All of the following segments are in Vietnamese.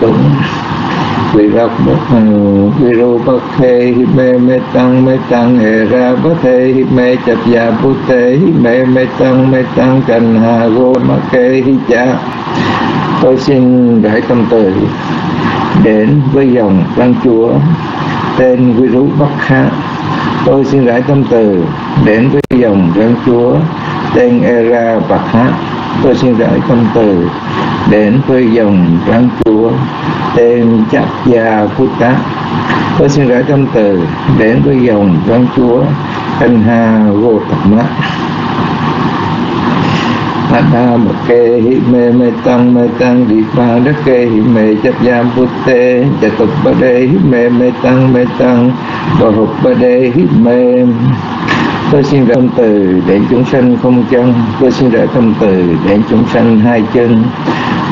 tụng vì rập bất hằng vì ru bất thê hi mê mê tăng mê tăng hệ ra bất thê hi mê chập già bút thê hi mê mê tăng mê tăng cành hà gô ma kê hi cha tôi xin rải tâm từ đến với dòng văn chúa tên virus bắc hạ tôi xin rải tâm từ đến với dòng văn chúa tên era bạc hát tôi xin rải tâm từ đến với dòng văn chúa, tên chắc gia phúc tác tôi xin gửi tâm từ đến với dòng văn chúa, thanh ha vô tập mát. Ada một kê hi mê mê tăng mê tăng đi pha đất kê hi mê chấp giam bút tê. Chà tục ba đê hi mê mê tăng mê tăng bà hục ba đê hi mê tôi xin ra tâm từ để chúng sanh không chân. Tôi xin rải tâm từ để chúng sanh hai chân.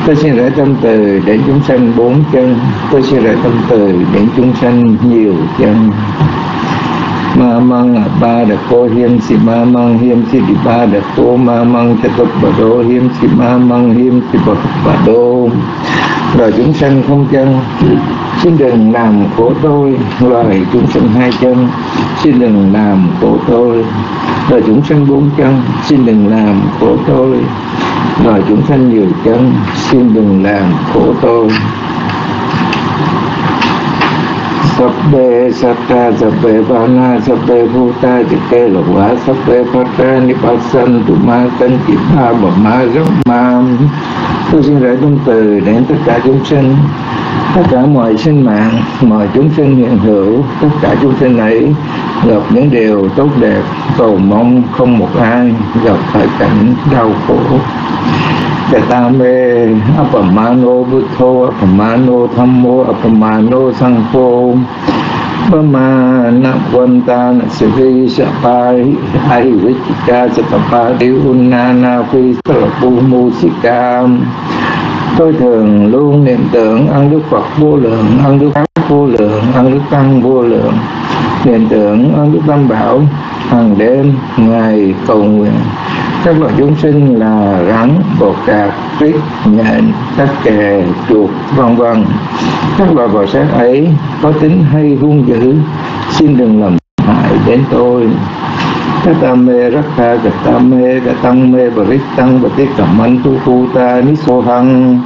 Tôi xin rải tâm từ để chúng sanh bốn chân. Tôi xin rải tâm từ để chúng sanh nhiều chân. Ma mang à ba đa cô hiếm si ma mang hiếm si đi ba đa cô. Ma mang cha tục bà đô hiếm si ma mang hiếm si bà đô. Rồi chúng sanh không chân xin đừng làm khổ tôi loài chúng sanh hai chân. Xin đừng làm khổ tôi, lời chúng sanh bốn chân. Xin đừng làm khổ tôi, lời chúng sanh nhiều chân. Xin đừng làm khổ tôi. Sabbe satta sabbe vana sabbe bhuta chitte loka sabbe phata nipassantu ma tân chỉ tha ma ma. Tôi xin rải tâm từ đến tất cả chúng sinh tất cả mọi sinh mạng, mọi chúng sinh hiện hữu, tất cả chúng sinh ấy gặp những điều tốt đẹp, cầu mong không một ai gặp phải cảnh đau khổ. Katame Apamano Buddho, Apamano Thammo, Apamano Sangho Pamana na Sivi Sapai Ai Vichika Satapa Unana Phi Salapu Musika Tôi thường luôn niệm tưởng ân đức Phật vô lượng, ân đức Pháp vô lượng, ân đức Tăng vô lượng, niệm tưởng ân đức Tam Bảo hàng đêm ngày cầu nguyện. Các loài chúng sinh là rắn bột cạp tuyết nhện tắc kè chuột vân vân. Các loài bò sát ấy có tính hay hung dữ. Xin đừng làm hại đến tôi tam mê rắc kha các tam mê các tăng mê bà rít tăng bà tiết cầm anh tu khu ta ni so hăng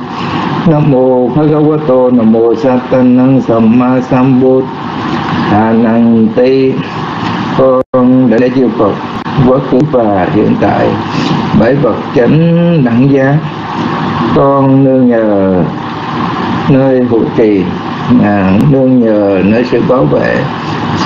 nam mô bhagavato nam mô satanang samma sambuddha năng ti con đã lễ chư Phật quá khứ và hiện tại. Bảy vật chánh đẳng giá. Con nương nhờ nơi hộ trì à, nương nhờ nơi sự bảo vệ.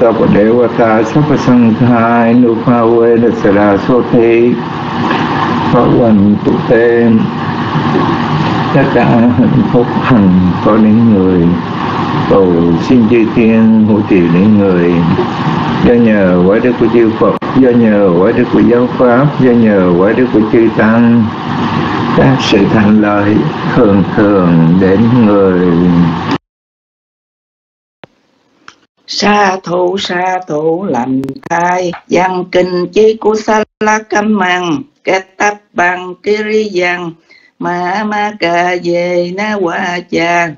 Sabbokudha nukhawe tất cả hạnh phúc hằng có đến người, cầu xin chư thiên hộ trì đến người. Do nhờ quả đức của chư Phật, do nhờ quả đức của giáo pháp, do nhờ quả đức của chư tăng, các sự thành lợi thường thường đến người sa thủ sa thủ lành thai. Văn kinh chi của sa la cam măng kết tập bằng kiri văn ma ma ca về na Qua cha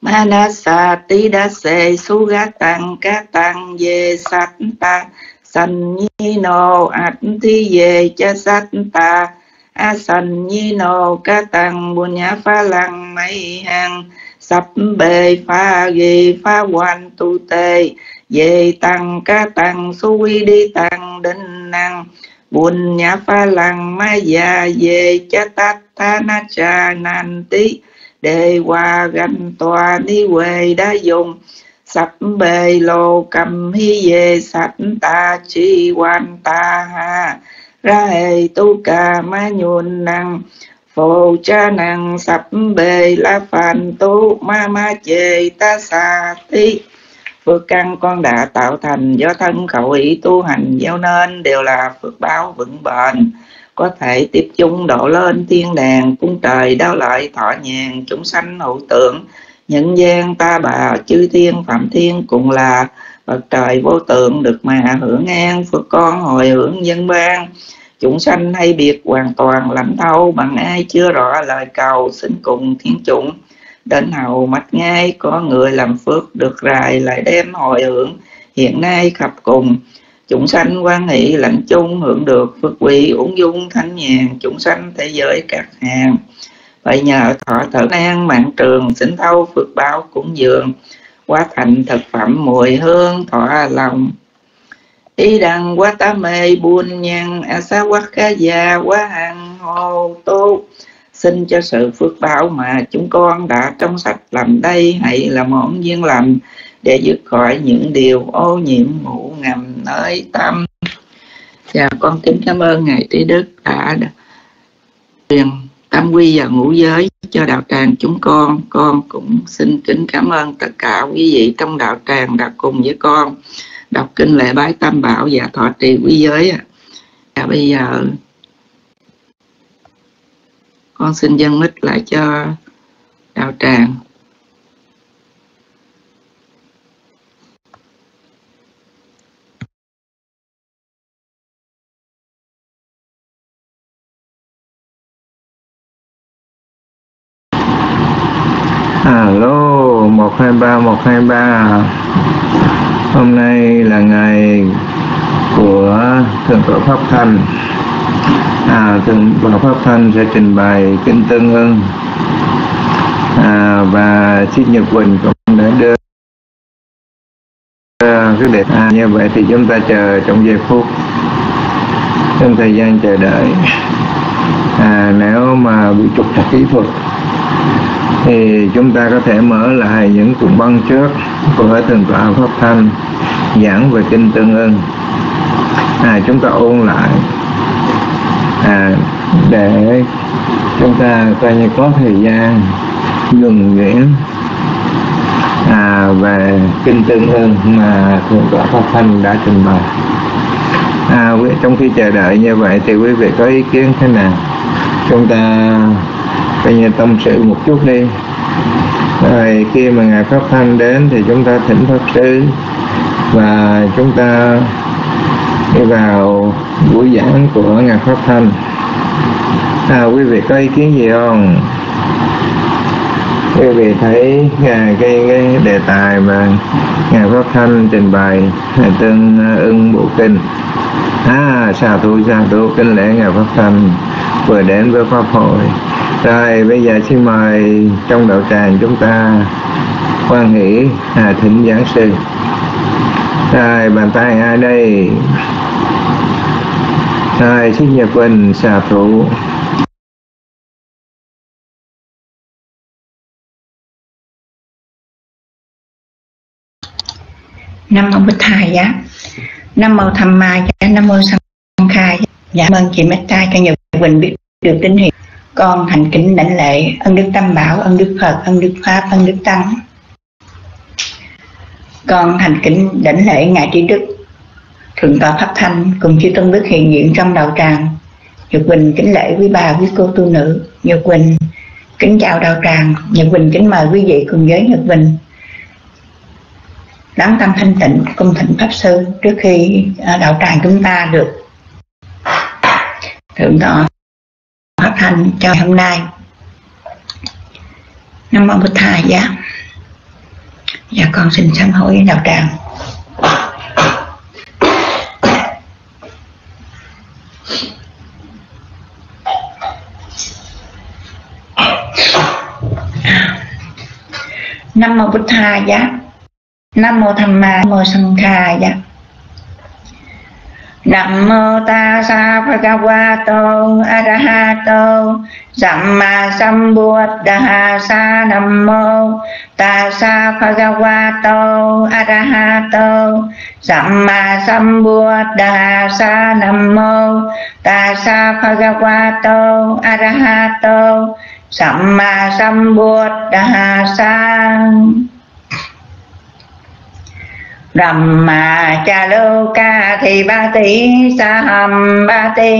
Manasa tida se gác tăng các tăng về sát ta sanh nhi nô ạch thi về cha sát ta a sanh nhi nô các tăng buồn nhã pha lăng mấy hàng sắp bê pha ghi pha hoàn tu tề về tăng ca tăng su quy đi tăng, đinh năng. Buồn nhã pha lăng, ma già về, cha tát tha na cha nan tí. Đề hòa ganh tòa, ni quê đã dùng. Sắp bề lô cầm hi về sạch ta chi quan ta ha. Ra hề tu ca ma nhuần năng phổ cha năng sắp bề la phàn tu ma ma chê ta sa ti phước căn con đã tạo thành do thân khẩu ý tu hành gieo nên đều là phước báo vững bền. Có thể tiếp chung độ lên thiên đàng, cung trời đáo lợi, thọ nhàn, chúng sanh hữu tượng. Nhân gian ta bà, chư thiên, phạm thiên cùng là bậc trời vô tượng được mà hưởng an. Phước con hồi hưởng dân ban chúng sanh hay biệt hoàn toàn lãnh thâu bằng ai chưa rõ lời cầu, xin cùng thiên chủng. Đến hầu mắt ngay có người làm phước được rài lại đem hồi hưởng, hiện nay khắp cùng. Chúng sanh quan hệ lãnh chung hưởng được phước quý, uống dung thanh nhàn, chúng sanh thế giới các hàng. Vậy nhờ thọ thở an mạng trường, xin thâu phước báo cúng dường. Quá thành thực phẩm mùi hương thọ lòng y đằng quá tá mê buôn nhân a à sa quá khá già, quá hằng hồ tu xin cho sự phước báo mà chúng con đã trong sạch làm đây, hãy là món duyên lành để dứt khỏi những điều ô nhiễm ngủ ngầm nơi tâm. Và con kính cảm ơn ngài trí đức đã truyền tâm quy và ngũ giới cho đạo tràng chúng con. Con cũng xin kính cảm ơn tất cả quý vị trong đạo tràng đã cùng với con đọc kinh lễ bái tam bảo và thọ trì quý giới và bây giờ, con xin dân mít lại cho đạo tràng. 123 123 Hôm nay là ngày của Thượng tọa Pháp Thanh. À, Thượng tọa Pháp Thanh sẽ trình bày Kinh Tân Hưng à, Và Chiết Nhật Quỳnh cũng đã đưa cái đề à, như vậy thì chúng ta chờ trong giây phút trong thời gian chờ đợi. À, nếu mà bị trục trặc kỹ thuật thì chúng ta có thể mở lại những cuộc băng trước của thượng tọa pháp thanh giảng về kinh tương ưng. À, chúng ta ôn lại. À, để chúng ta coi như có thời gian nhuần nhuyễn à, về kinh tương ưng mà thượng tọa pháp thanh đã trình bày. À, trong khi chờ đợi như vậy thì quý vị có ý kiến thế nào? Chúng ta coi như tâm sự một chút đi. Rồi khi mà ngài pháp thanh đến thì chúng ta thỉnh pháp sư và chúng ta đi vào buổi giảng của ngài pháp thanh. À, quý vị có ý kiến gì không? Quý vị thấy cái, cái, cái đề tài mà ngài pháp thanh trình bày à, tương à, ưng bộ kinh. À xà tu xà tu kinh lễ ngài pháp thanh vừa đến với pháp hội. Rồi bây giờ xin mời trong đạo tràng chúng ta quan hỷ à, thỉnh giảng sư rồi bàn tay ai đây? Rồi xin nhật quỳnh xà thủ. Nam mô bích thầy giá. Nam mô tham ma giá. Nam mô sanh khai dạ ơn chị metta cho nhật quỳnh biết được tín hiệu. Con thành kính lãnh lệ ân đức tam bảo, ân đức phật, ân đức pháp, ân đức tăng con thành kính lãnh lễ ngài trí đức, thượng tọa pháp thanh cùng chư tôn đức hiện diện trong đạo tràng. Nhật quỳnh kính lễ quý bà, quý cô tu nữ. Nhật quỳnh kính chào đạo tràng. Nhật quỳnh kính mời quý vị cùng với nhật quỳnh. Lắng tâm thanh tịnh cung thịnh pháp sư trước khi à, đạo tràng chúng ta được thượng tọa hành cho hôm nay. Nam mô bích thầy giá dạ con xin sám hối đạo tràng. Nam mô bích thầy giá nam mô tham ma, nam mô sanh Thầy giá Nam mô ta sa bhagavato arahato Samma sambuddhasa Nam mô ta sa bhagavato arahato Samma sambuddhasa Nam mô ta sa bhagavato arahato Samma sambuddhasa rầm mà cha lô ca thì ba tỷ sa hầm ba tỷ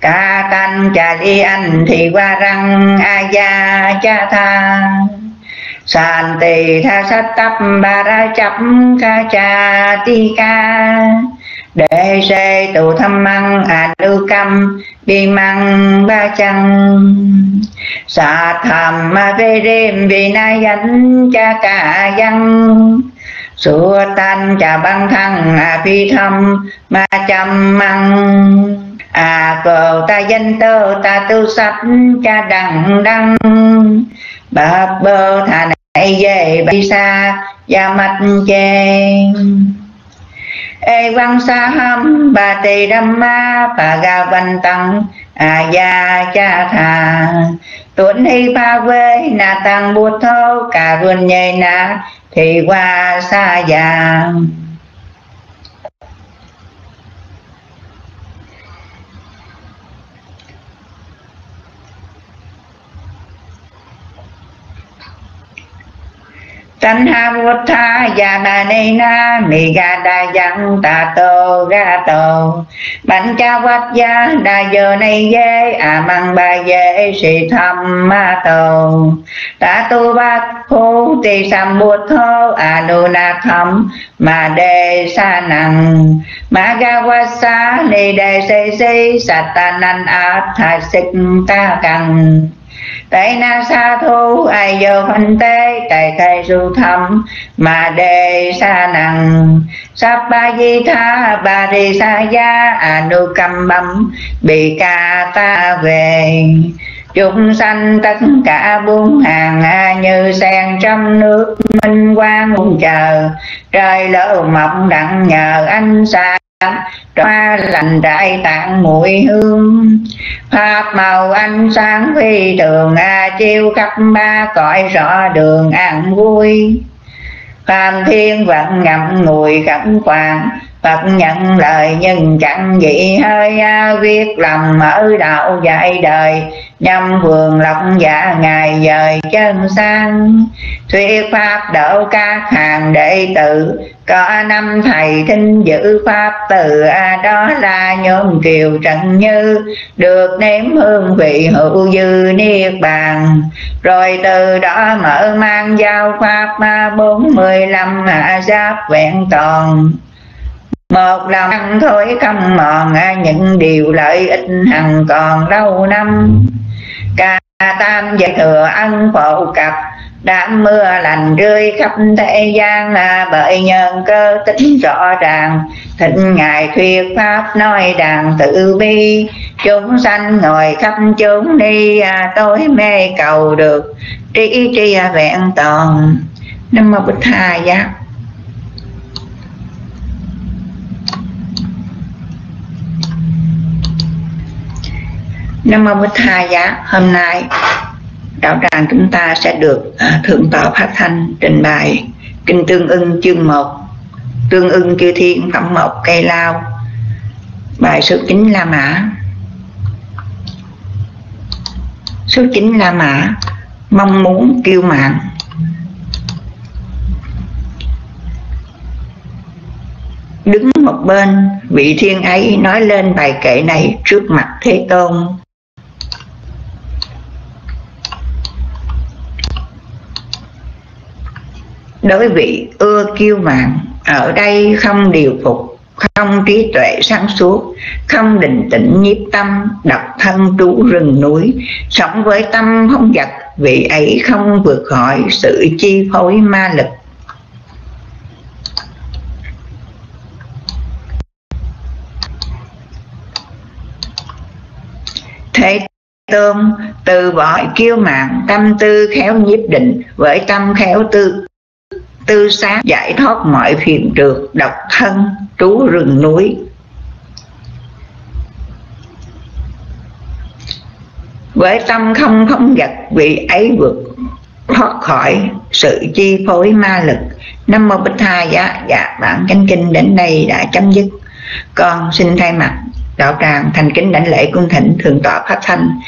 ca canh cha li anh thì qua răng a gia cha tha. Sàn tỳ tha sát tập ba ra chấp ca cha ti ca. Để se tụ thăm măng a lưu căm bi măng ba chăng. Sa tham ma về đêm vì na danh cha cả văn. Sủa tan cha băng thăng à phi thâm, ma chăm măng. À cờ ta danh tơ, ta tu sắp cha đằng đăng. Bạc bơ thà này về bay xa và mặt chê ê văn sa hâm, bà tỳ đâm ma, bà ga văn tăng à gia cha thà tuấn hy ba vê, na tăng bút thâu cả vườn nhây na thì qua xa vàng. Tánh ha vô tha ya na ni na mi ga da yang ta tô ga tô Bánh cha quát ya da giờ này dê a măng ba dê si tham ma tô Ta tu ba khu ti sam bút thô a nu na tham ma đề sa năng Ma ga wa sa ni đề se si sa ta nan a tha sik ta căng Tây na sa thu, ai vô phân tế Tây khai su thâm mà đề sa nặng Sắp ba di tha, ba đi sa gia à nu cầm bấm bị ca ta về. Chúng sanh tất cả buôn hàng như sen trong nước minh quang chờ. Trời lỡ mộng đặng nhờ ánh sáng hoa lành đại tạng mùi hương. Pháp màu ánh sáng phi thường, a chiêu khắp ba cõi rõ đường an vui. Phạm thiên vận ngậm ngùi khẩn khoản Phật nhận lời nhưng chẳng dị hơi à, viết lầm mở đạo dạy đời. Nhâm vườn lọc dạ ngày dời chân sang. Thuyết pháp độ các hàng đệ tử. Có năm thầy thinh giữ pháp từ à, đó là nhóm kiều trần như. Được nếm hương vị hữu dư niết bàn. Rồi từ đó mở mang giao pháp à, bốn mươi lăm hạ giáp vẹn toàn một lòng thôi không mòn những điều lợi ích hằng còn lâu năm. Ca tam giới thừa ân phổ cập, đám mưa lành rơi khắp thế gian là bởi nhân cơ tính rõ ràng. Thịnh ngài thuyết pháp nói đàn tự bi, chúng sanh ngồi khắp chúng đi à, tối mê cầu được trí tri vẹn toàn. Nam mô bích tha giác Nam Mô Bích Tha Giá hôm nay đạo tràng chúng ta sẽ được à, thượng tọa phát thanh trình bày kinh tương ưng chương 1 tương ưng chư thiên phẩm một cây lao, bài số 9 La Mã. Số 9 La Mã, mong muốn kiêu mạng. Đứng một bên, vị thiên ấy nói lên bài kệ này trước mặt thế tôn. Đối vị ưa kiêu mạn, ở đây không điều phục, không trí tuệ sáng suốt, không định tĩnh nhiếp tâm, độc thân trú rừng núi. Sống với tâm không giật vị ấy không vượt khỏi sự chi phối ma lực. Thế tôn từ bỏ kiêu mạng tâm tư khéo nhiếp định, với tâm khéo tư tư sáng giải thoát mọi phiền trượt, độc thân, trú rừng núi. Với tâm không không vật, vị ấy vượt thoát khỏi sự chi phối ma lực. Năm mô bích thai dạ dạ bản chánh kinh đến đây đã chấm dứt. Con xin thay mặt đạo tràng thành kính đảnh lễ cung thỉnh thượng tọa pháp thanh.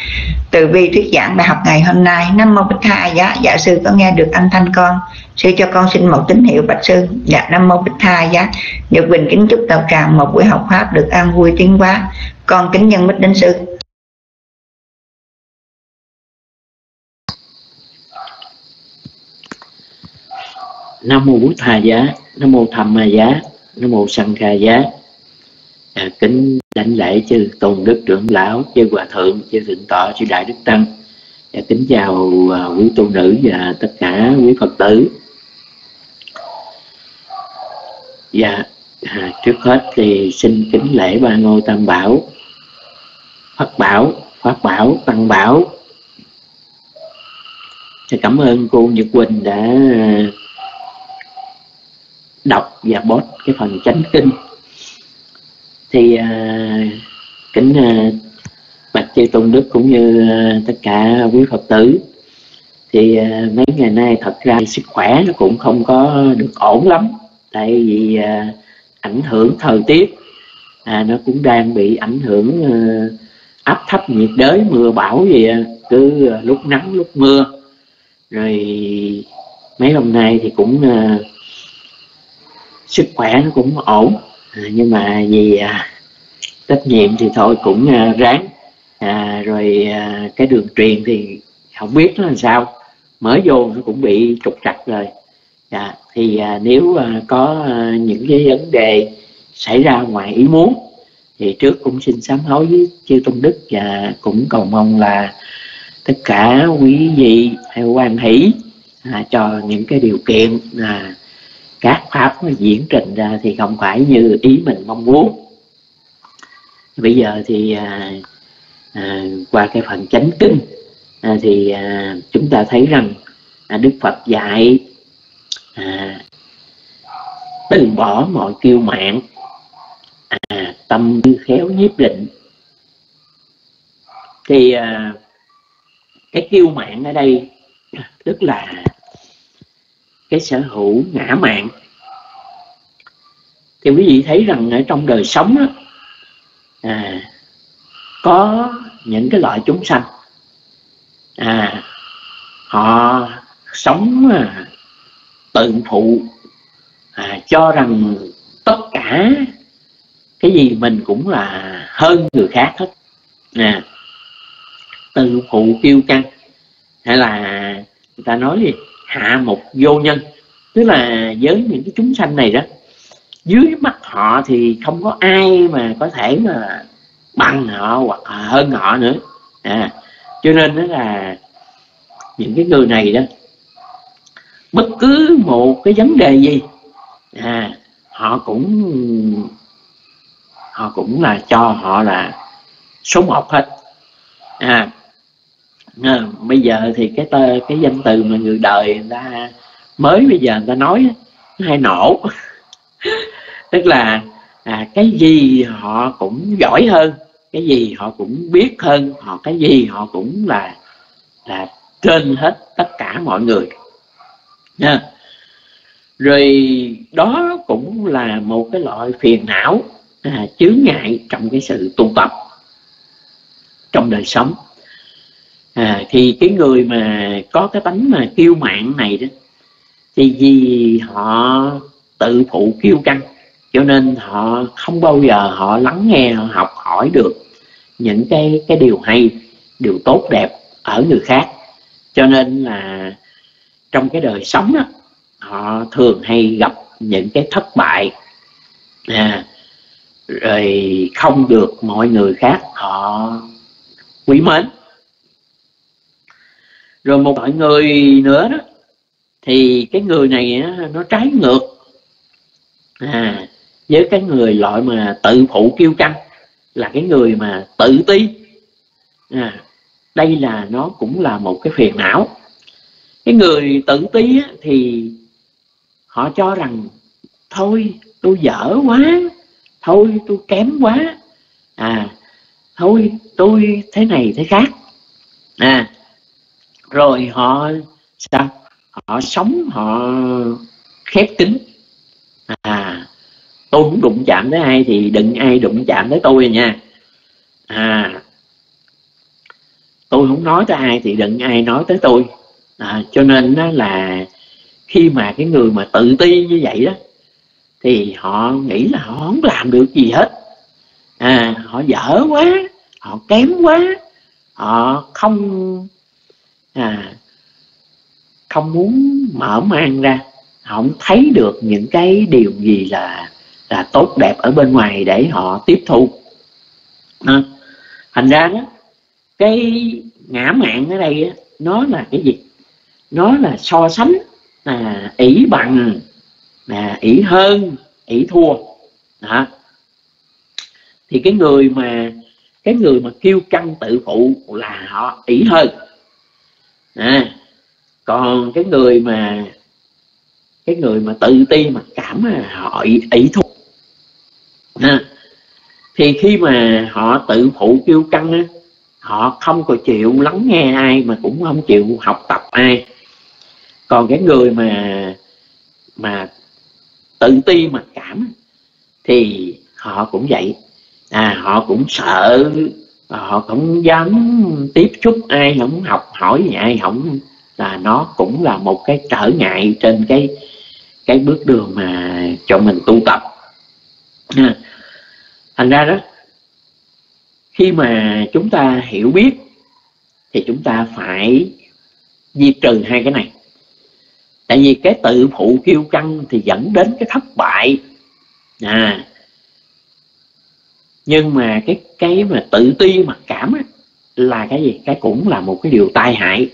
Từ bi thuyết giảng bài học ngày hôm nay năm mô bích tha giá. Dạ sư có nghe được âm thanh con? Sư cho con xin một tín hiệu bạch sư. Dạ năm mô bích tha giá. Nhật bình kính chúc đạo tràng một buổi học pháp được an vui tiến hóa. Con kính nhân bích đến sư. Nam mô bút thà giá. Nam mô tham ma giá. Nam mô sanh kha giá. À, kính đảnh lễ chư tôn đức trưởng lão chư hòa thượng chư thượng tọa chư đại đức tăng. Và kính chào à, quý tu nữ và tất cả quý phật tử. Và à, trước hết thì xin kính lễ ba ngôi tam bảo. Phật bảo pháp bảo tăng bảo. Thì cảm ơn cô Nhật Quỳnh đã à, đọc và post cái phần chánh kinh thì uh, kính uh, bạch chư tôn đức cũng như uh, tất cả quý phật tử thì uh, mấy ngày nay thật ra sức khỏe nó cũng không có được ổn lắm. Tại vì uh, ảnh hưởng thời tiết à, nó cũng đang bị ảnh hưởng uh, áp thấp nhiệt đới mưa bão gì cứ uh, lúc nắng lúc mưa. Rồi mấy hôm nay thì cũng uh, sức khỏe nó cũng ổn à, nhưng mà vì à, trách nhiệm thì thôi cũng à, ráng. À, rồi à, cái đường truyền thì không biết nó làm sao. Mới vô nó cũng bị trục trặc rồi. À, thì à, nếu à, có à, những cái vấn đề xảy ra ngoài ý muốn thì trước cũng xin sám hối với chư tôn đức và cũng cầu mong là tất cả quý vị hay quan hỷ à, cho những cái điều kiện à, các pháp nó diễn trình ra thì không phải như ý mình mong muốn. Bây giờ thì à, à, qua cái phần chánh kinh à, thì à, chúng ta thấy rằng à, đức phật dạy à, từ bỏ mọi kiêu mạng à, tâm khéo nhiếp định. Thì à, cái kiêu mạng ở đây tức là cái sở hữu ngã mạng. Thì quý vị thấy rằng ở trong đời sống đó, à, có những cái loại chúng sanh. À, họ sống à, tự phụ à, cho rằng tất cả cái gì mình cũng là hơn người khác hết. À, tự phụ kiêu căng hay là người ta nói gì? Hạ một vô nhân. Tức là với những cái chúng sanh này đó, dưới mắt họ thì không có ai mà có thể mà bằng họ hoặc hơn họ nữa. À cho nên đó là những cái người này đó, bất cứ một cái vấn đề gì à họ cũng họ cũng là cho họ là số một hết. À à, bây giờ thì cái tơ, cái danh từ mà người đời người ta mới bây giờ người ta nói nó hay nổ. Tức là à, cái gì họ cũng giỏi hơn cái gì họ cũng biết hơn họ cái gì họ cũng là là trên hết tất cả mọi người. Nha. Rồi đó cũng là một cái loại phiền não à, chướng ngại trong cái sự tu tập trong đời sống à, thì cái người mà có cái tánh mà kiêu mạng này đó thì vì họ tự phụ kiêu căng cho nên họ không bao giờ họ lắng nghe họ học hỏi được những cái cái điều hay điều tốt đẹp ở người khác. Cho nên là trong cái đời sống đó, họ thường hay gặp những cái thất bại à, rồi không được mọi người khác họ quý mến rồi một loại người nữa đó thì cái người này nó trái ngược. À với cái người loại mà tự phụ kiêu căng là cái người mà tự ti. À, đây là nó cũng là một cái phiền não. Cái người tự ti á, thì họ cho rằng thôi tôi dở quá thôi tôi kém quá. À thôi tôi thế này thế khác. À rồi họ sao? Họ sống họ khép kín. À tôi muốn đụng chạm tới ai thì đừng ai đụng chạm tới tôi nha. À tôi không nói tới ai thì đừng ai nói tới tôi. À, cho nên đó là khi mà cái người mà tự ti như vậy đó thì họ nghĩ là họ không làm được gì hết. À họ dở quá họ kém quá họ không à không muốn mở mang ra không thấy được những cái điều gì là là tốt đẹp ở bên ngoài để họ tiếp thu. À, thành ra đó cái ngã mạng ở đây đó, nó là cái gì? Nó là so sánh à, ỷ bằng à, ỷ hơn ỷ thua. Đó. thì cái người mà cái người mà kêu căng tự phụ là họ ỷ hơn à, còn cái người mà cái người mà tự ti mặc cảm họ ý ỷ thua à, thì khi mà họ tự phụ kêu căng á, họ không có chịu lắng nghe ai mà cũng không chịu học tập ai. Còn cái người mà mà tự ti mặc cảm thì họ cũng vậy. À họ cũng sợ Ờ, họ không dám tiếp xúc ai không học hỏi gì ai không là nó cũng là một cái trở ngại trên cái cái bước đường mà cho mình tu tập. À, thành ra đó khi mà chúng ta hiểu biết thì chúng ta phải diệt trừ hai cái này. Tại vì cái tự phụ kiêu căng thì dẫn đến cái thất bại. À nhưng mà cái cái mà tự ti mặc cảm á, là cái gì? Cái cũng là một cái điều tai hại.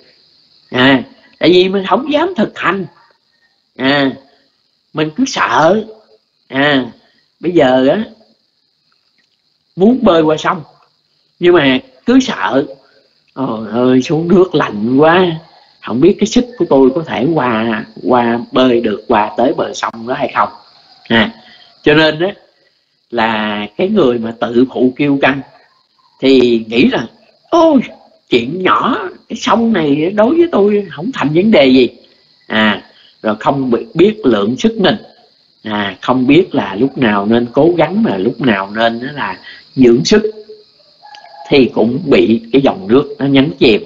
À tại vì mình không dám thực hành. À mình cứ sợ. À bây giờ á muốn bơi qua sông nhưng mà cứ sợ. Ôi ơi xuống nước lạnh quá. Không biết cái sức của tôi có thể qua qua bơi được qua tới bờ sông đó hay không. À, cho nên đó là cái người mà tự phụ kiêu căng, thì nghĩ là, ôi, chuyện nhỏ, cái sông này đối với tôi không thành vấn đề gì. À rồi không biết lượng sức mình. À không biết là lúc nào nên cố gắng mà lúc nào nên là dưỡng sức, thì cũng bị cái dòng nước nó nhấn chìm.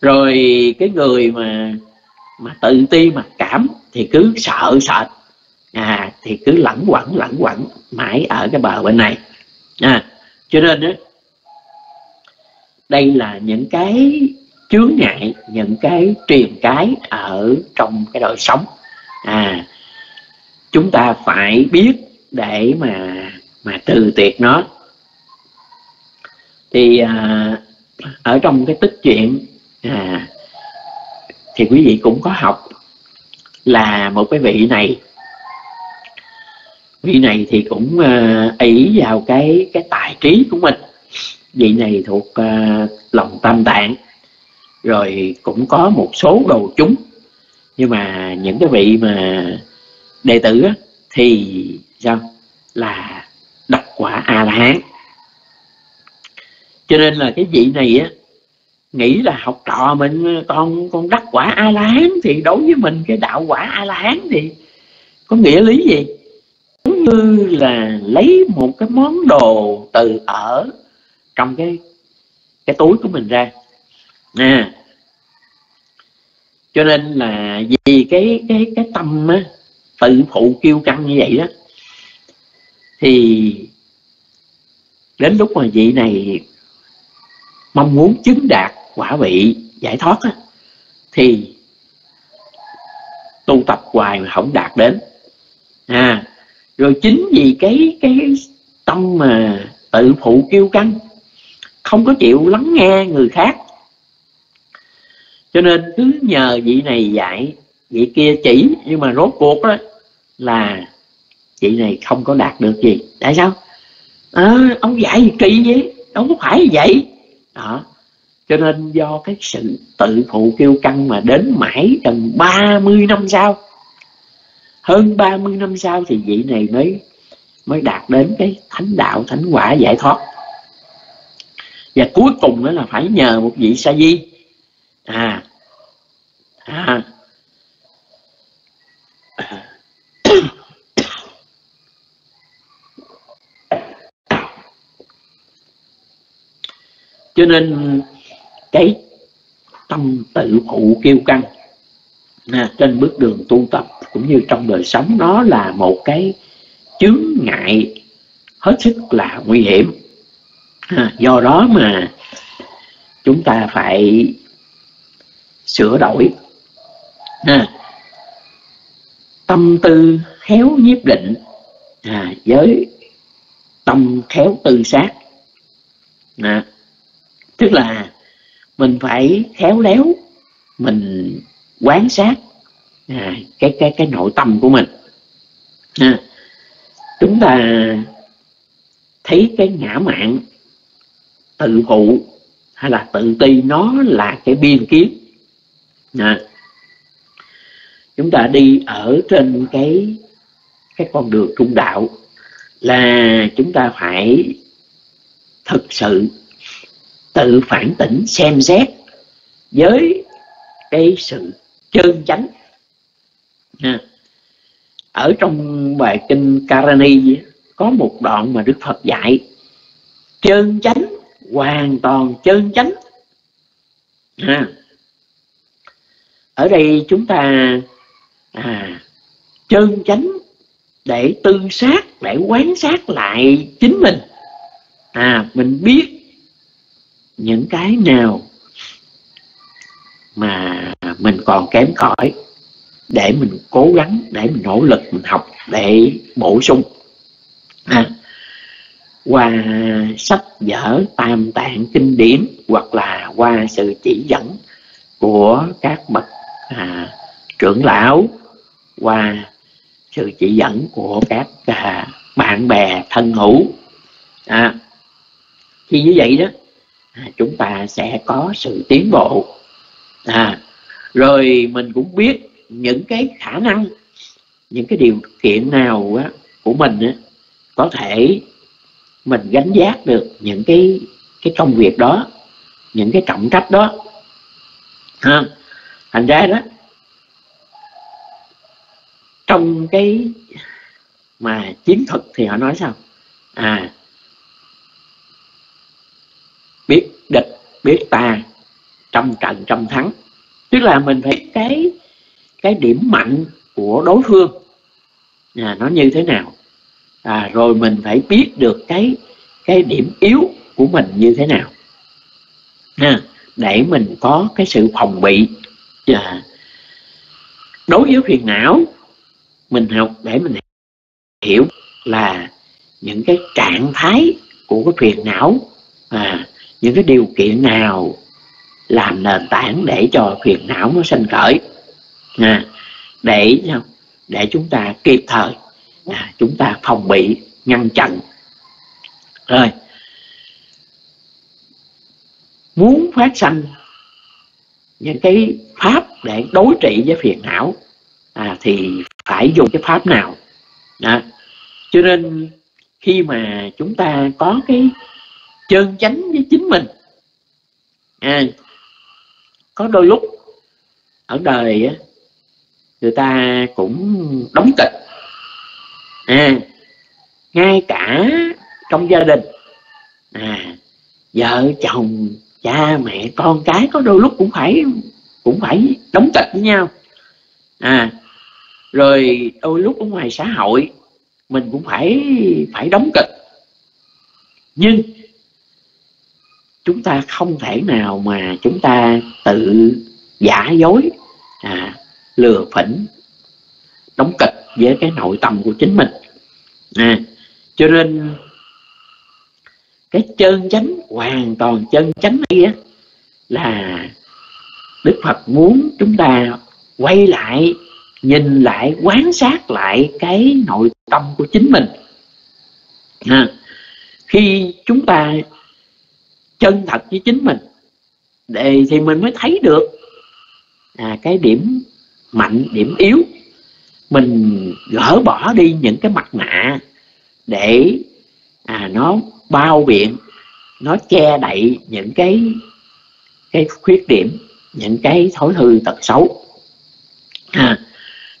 Rồi cái người mà mà tự ti, mặc cảm thì cứ sợ sệt à thì cứ lẳng quẩn lẳng quẩn mãi ở cái bờ bên này. À cho nên đó đây là những cái chướng ngại những cái truyền cái ở trong cái đời sống. À chúng ta phải biết để mà mà trừ tiệt nó. Thì à, ở trong cái tích chuyện à, thì quý vị cũng có học là một cái vị này vị này thì cũng ờ, ý vào cái cái tài trí của mình. Vị này thuộc ờ, lòng tam tạng rồi cũng có một số đồ chúng. Nhưng mà những cái vị mà đệ tử á, thì sao? Là đắc quả a la hán cho nên là cái vị này á nghĩ là học trò mình con con đắc quả a la hán thì đối với mình cái đạo quả a la hán thì có nghĩa lý gì? Giống như là lấy một cái món đồ từ ở trong cái cái túi của mình ra. À cho nên là vì cái cái cái tâm á, tự phụ kiêu căng như vậy đó thì đến lúc mà vị này mong muốn chứng đạt quả vị giải thoát á, thì tu tập hoài mà không đạt đến. À rồi chính vì cái cái tâm mà tự phụ kiêu căng không có chịu lắng nghe người khác. Cho nên cứ nhờ vị này dạy vị kia chỉ nhưng mà rốt cuộc đó là vị này không có đạt được gì. Tại sao? À, ông dạy gì kỳ vậy đâu có phải vậy. Đó. Cho nên do cái sự tự phụ kiêu căng mà đến mãi gần 30 năm sau hơn 30 năm sau thì vị này mới mới đạt đến cái thánh đạo thánh quả giải thoát. Và cuối cùng đó là phải nhờ một vị sa di. À à. Cho nên cái tâm tự phụ kiêu căng à, trên bước đường tu tập cũng như trong đời sống nó là một cái chướng ngại hết sức là nguy hiểm. À, do đó mà chúng ta phải sửa đổi. À, tâm tư khéo nhiếp định à, với tâm khéo tư sát à, tức là mình phải khéo léo mình quán sát à, cái cái cái nội tâm của mình. À, chúng ta thấy cái ngã mạn tự phụ hay là tự ti nó là cái biên kiến. À, chúng ta đi ở trên cái cái con đường trung đạo là chúng ta phải thực sự tự phản tỉnh xem xét với cái sự chân chánh ở trong bài kinh Karani có một đoạn mà Đức Phật dạy chân chánh hoàn toàn chân chánh. À, ở đây chúng ta à, chân chánh để tư sát để quán sát lại chính mình. À mình biết những cái nào mà mình còn kém cỏi để mình cố gắng để mình nỗ lực mình học để bổ sung. À, qua sách vở tam tạng kinh điển hoặc là qua sự chỉ dẫn của các bậc à, trưởng lão qua sự chỉ dẫn của các à, bạn bè thân hữu. À, khi như vậy đó à, chúng ta sẽ có sự tiến bộ. À, rồi mình cũng biết những cái khả năng những cái điều kiện nào á, của mình á, có thể mình gánh giác được những cái cái công việc đó những cái trọng trách đó. Ha. Thành ra đó trong cái mà chiến thuật thì họ nói sao? À biết địch biết ta trong trận trong thắng. Tức là mình phải cái cái điểm mạnh của đối phương. À, nó như thế nào? À, rồi mình phải biết được cái cái điểm yếu của mình như thế nào. À, để mình có cái sự phòng bị. À, đối với phiền não mình học để mình hiểu là những cái trạng thái của cái phiền não à, những cái điều kiện nào làm nền tảng để cho phiền não nó sinh khởi à, để để chúng ta kịp thời à, chúng ta phòng bị ngăn chặn. Rồi. Muốn phát sanh những cái pháp để đối trị với phiền não à, thì phải dùng cái pháp nào? À, cho nên khi mà chúng ta có cái chân chánh với chính mình à, có đôi lúc ở đời người ta cũng đóng kịch. À, ngay cả trong gia đình. À, vợ chồng cha mẹ con cái có đôi lúc cũng phải cũng phải đóng kịch với nhau. À rồi đôi lúc ở ngoài xã hội mình cũng phải phải đóng kịch. Nhưng chúng ta không thể nào mà chúng ta tự giả dối. À, lừa phỉnh đóng kịch với cái nội tâm của chính mình. À, cho nên cái chân chánh hoàn toàn chân chánh ấy á là đức phật muốn chúng ta quay lại nhìn lại quán sát lại cái nội tâm của chính mình. À, khi chúng ta chân thật với chính mình để thì mình mới thấy được à, cái điểm mạnh điểm yếu. Mình gỡ bỏ đi những cái mặt nạ để à, nó bao biện nó che đậy những cái cái khuyết điểm những cái thói hư tật xấu. À,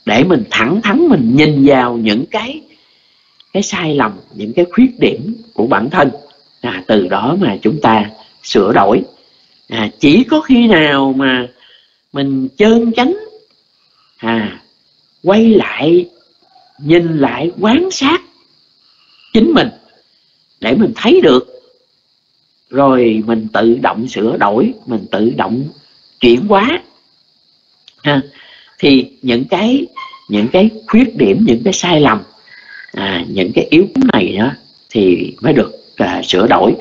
để mình thẳng thắn mình nhìn vào những cái cái sai lầm những cái khuyết điểm của bản thân. À, từ đó mà chúng ta sửa đổi. À, chỉ có khi nào mà mình chơn chánh à, quay lại nhìn lại quán sát chính mình để mình thấy được. Rồi mình tự động sửa đổi mình tự động chuyển hóa. Ha thì những cái những cái khuyết điểm những cái sai lầm à, những cái yếu này đó thì mới được à, sửa đổi.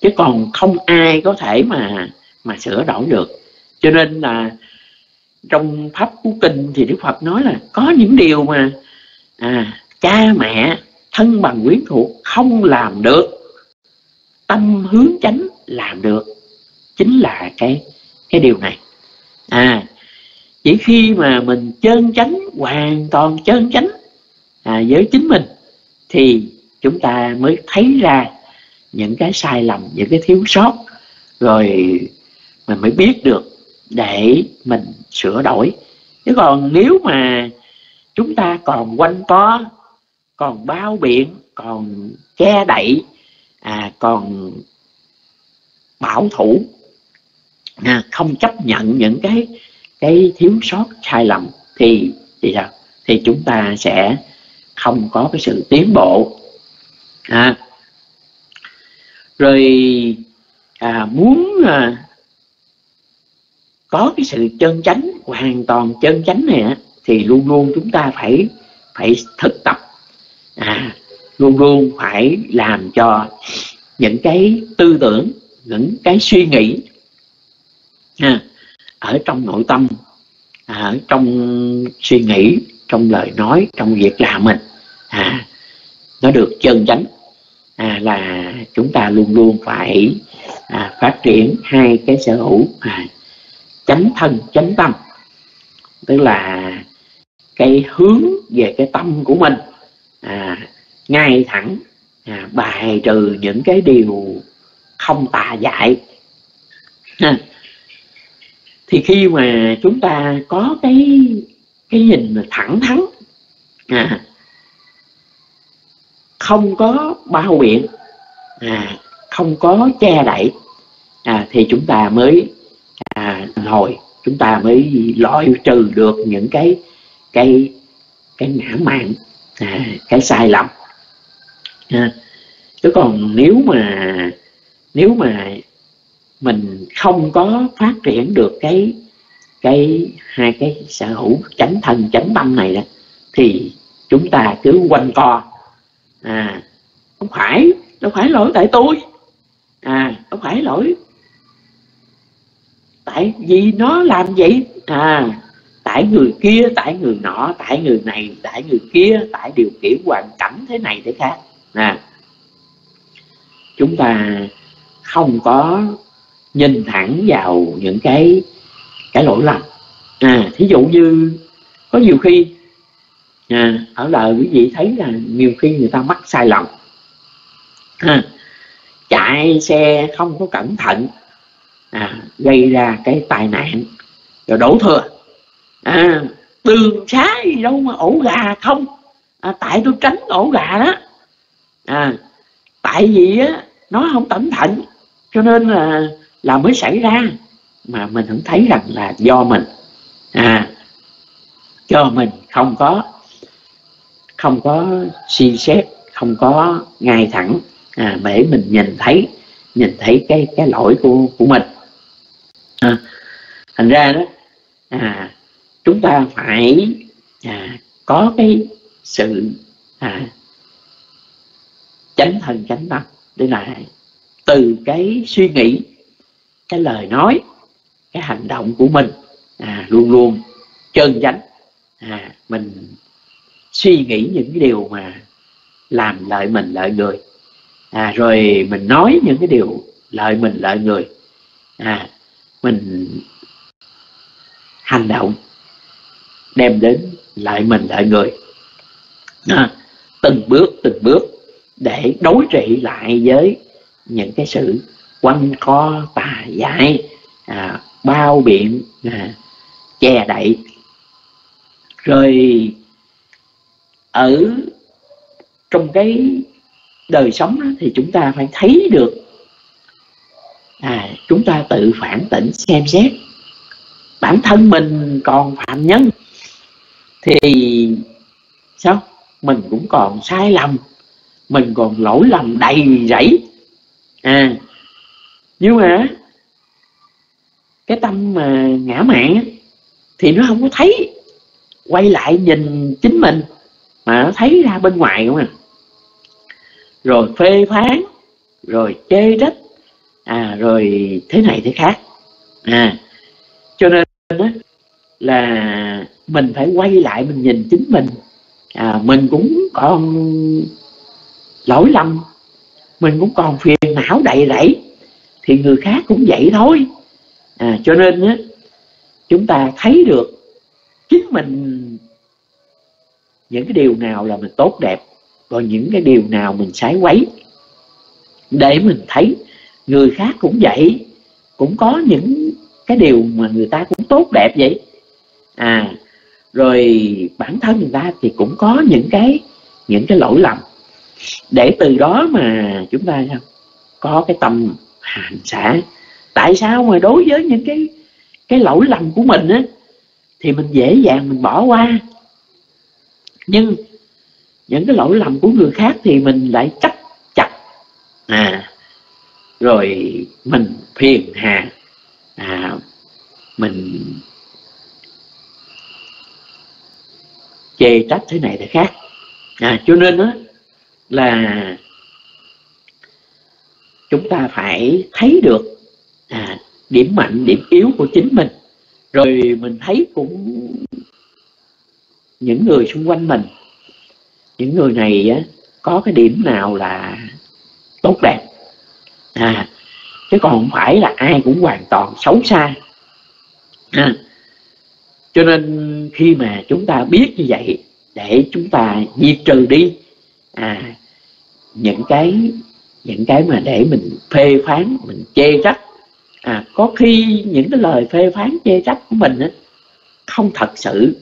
Chứ còn không ai có thể mà mà sửa đổi được. Cho nên là trong pháp cú kinh thì đức phật nói là có những điều mà à, cha mẹ thân bằng quyến thuộc không làm được tâm hướng chánh làm được. Chính là cái cái điều này. À chỉ khi mà mình chân chánh hoàn toàn chân chánh à, với chính mình thì chúng ta mới thấy ra những cái sai lầm những cái thiếu sót. Rồi mình mới biết được để mình sửa đổi. Chứ còn nếu mà chúng ta còn quanh co còn bao biện còn che đậy à, còn bảo thủ à, không chấp nhận những cái cái thiếu sót sai lầm thì thì sao? Thì chúng ta sẽ không có cái sự tiến bộ. À, rồi à, muốn à, có cái sự chân chánh hoàn toàn chân chánh này thì luôn luôn chúng ta phải phải thực tập. À, luôn luôn phải làm cho những cái tư tưởng những cái suy nghĩ à, ở trong nội tâm ở trong suy nghĩ trong lời nói trong việc làm mình à, nó được chân chánh. À, là chúng ta luôn luôn phải à, phát triển hai cái sở hữu à, chánh thân chánh tâm. Tức là cái hướng về cái tâm của mình à, ngay thẳng à, bài trừ những cái điều không tà dại. Thì khi mà chúng ta có cái cái nhìn thẳng thắn à, không có bao biện à, không có che đậy à, thì chúng ta mới hồi chúng ta mới loại trừ được những cái cái cái ngã mạn à, cái sai lầm. À, chứ còn nếu mà nếu mà mình không có phát triển được cái cái hai cái sở hữu chánh thần chánh tâm này đó thì chúng ta cứ quanh co. À không phải đâu phải lỗi tại tôi. À không phải lỗi tại vì nó làm vậy. À tại người kia tại người nọ tại người này tại người kia tại điều kiện hoàn cảnh thế này thế khác. À chúng ta không có nhìn thẳng vào những cái cái lỗi lầm. À thí dụ như có nhiều khi à, ở đời quý vị thấy là nhiều khi người ta mắc sai lầm. À, chạy xe không có cẩn thận à, gây ra cái tai nạn. Rồi đổ thừa. À, đường xá gì đâu mà ổ gà không. À, tại tôi tránh ổ gà đó. À, tại vì á, nó không cẩn thận. Cho nên là là mới xảy ra. Mà mình không thấy rằng là do mình. À cho mình không có không có suy xét không có ngay thẳng. À, để mình nhìn thấy nhìn thấy cái cái lỗi của của mình à, thành ra đó à, chúng ta phải à, có cái sự à, chánh thần chánh tâm. Tức là từ cái suy nghĩ cái lời nói cái hành động của mình à, luôn luôn chân chánh. À, mình suy nghĩ những cái điều mà làm lợi mình lợi người. À, rồi mình nói những cái điều lợi mình lợi người. À, mình hành động đem đến lại mình lại người. À, từng bước từng bước để đối trị lại với những cái sự quanh co tà dại à, bao biện à, che đậy. Rồi ở trong cái đời sống đó, thì chúng ta phải thấy được à, chúng ta tự phản tỉnh xem xét. Bản thân mình còn phạm nhân thì sao? Mình cũng còn sai lầm mình còn lỗi lầm đầy rẫy. À nhưng mà cái tâm mà ngã mạn thì nó không có thấy. Quay lại nhìn chính mình mà nó thấy ra bên ngoài không à. Rồi phê phán rồi chê trách à rồi thế này thế khác. À cho nên đó, là mình phải quay lại mình nhìn chính mình. À, mình cũng còn lỗi lầm mình cũng còn phiền não đầy rẫy. Thì người khác cũng vậy thôi. À, cho nên á, chúng ta thấy được chính mình những cái điều nào là mình tốt đẹp còn những cái điều nào mình sái quấy. Để mình thấy người khác cũng vậy. Cũng có những cái điều mà người ta cũng tốt đẹp vậy. À rồi bản thân người ta thì cũng có những cái những cái lỗi lầm. Để từ đó mà chúng ta có cái tâm hành xả. Tại sao mà đối với những cái cái lỗi lầm của mình á, thì mình dễ dàng mình bỏ qua. Nhưng những cái lỗi lầm của người khác thì mình lại chấp chặt. À rồi mình phiền hà. À mình chê trách thế này thế khác. À cho nên đó là chúng ta phải thấy được à, điểm mạnh điểm yếu của chính mình. Rồi mình thấy cũng những người xung quanh mình những người này á, có cái điểm nào là tốt đẹp? À chứ còn không phải là ai cũng hoàn toàn xấu xa. À, cho nên khi mà chúng ta biết như vậy để chúng ta diệt trừ đi à những cái những cái mà để mình phê phán mình chê trách à có khi những cái lời phê phán chê trách của mình á, không thật sự.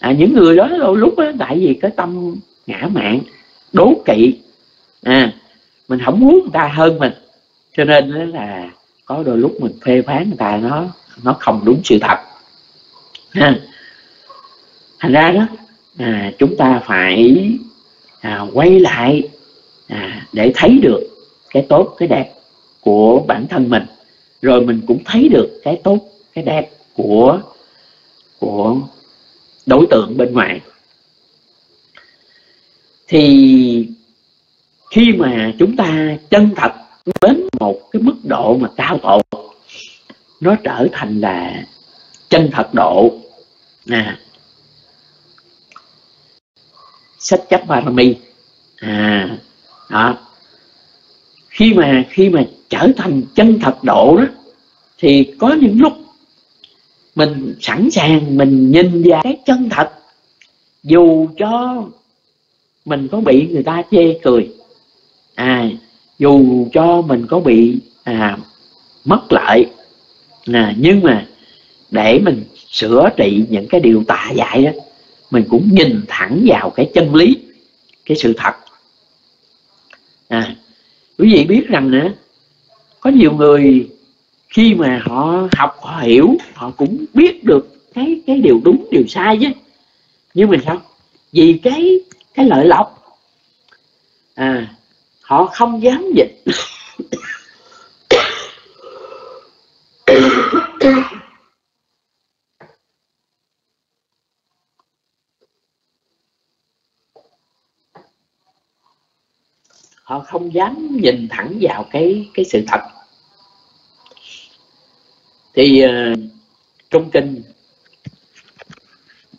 À, những người đó đôi lúc á, tại vì cái tâm ngã mạn đố kỵ à mình không muốn người ta hơn mình cho nên là có đôi lúc mình phê phán người ta nó nó không đúng sự thật. Ha thành ra đó à, chúng ta phải à, quay lại à, để thấy được cái tốt cái đẹp của bản thân mình. Rồi mình cũng thấy được cái tốt cái đẹp của của đối tượng bên ngoài. Thì khi mà chúng ta chân thật đến một cái mức độ mà cao độ nó trở thành là chân thật độ. À sách chấp parami à đó. Khi mà khi mà trở thành chân thật độ đó, thì có những lúc mình sẵn sàng mình nhìn vào cái chân thật. Dù cho mình có bị người ta chê cười. À dù cho mình có bị à, mất lợi à, nhưng mà để mình sửa trị những cái điều tà dại đó mình cũng nhìn thẳng vào cái chân lý cái sự thật. À quý vị biết rằng nữa có nhiều người khi mà họ học họ hiểu họ cũng biết được cái cái điều đúng điều sai chứ. Nhưng mà sao? Vì cái cái lợi lộc. À họ không dám dịch. Họ không dám nhìn thẳng vào cái cái sự thật. Thì uh, trong kinh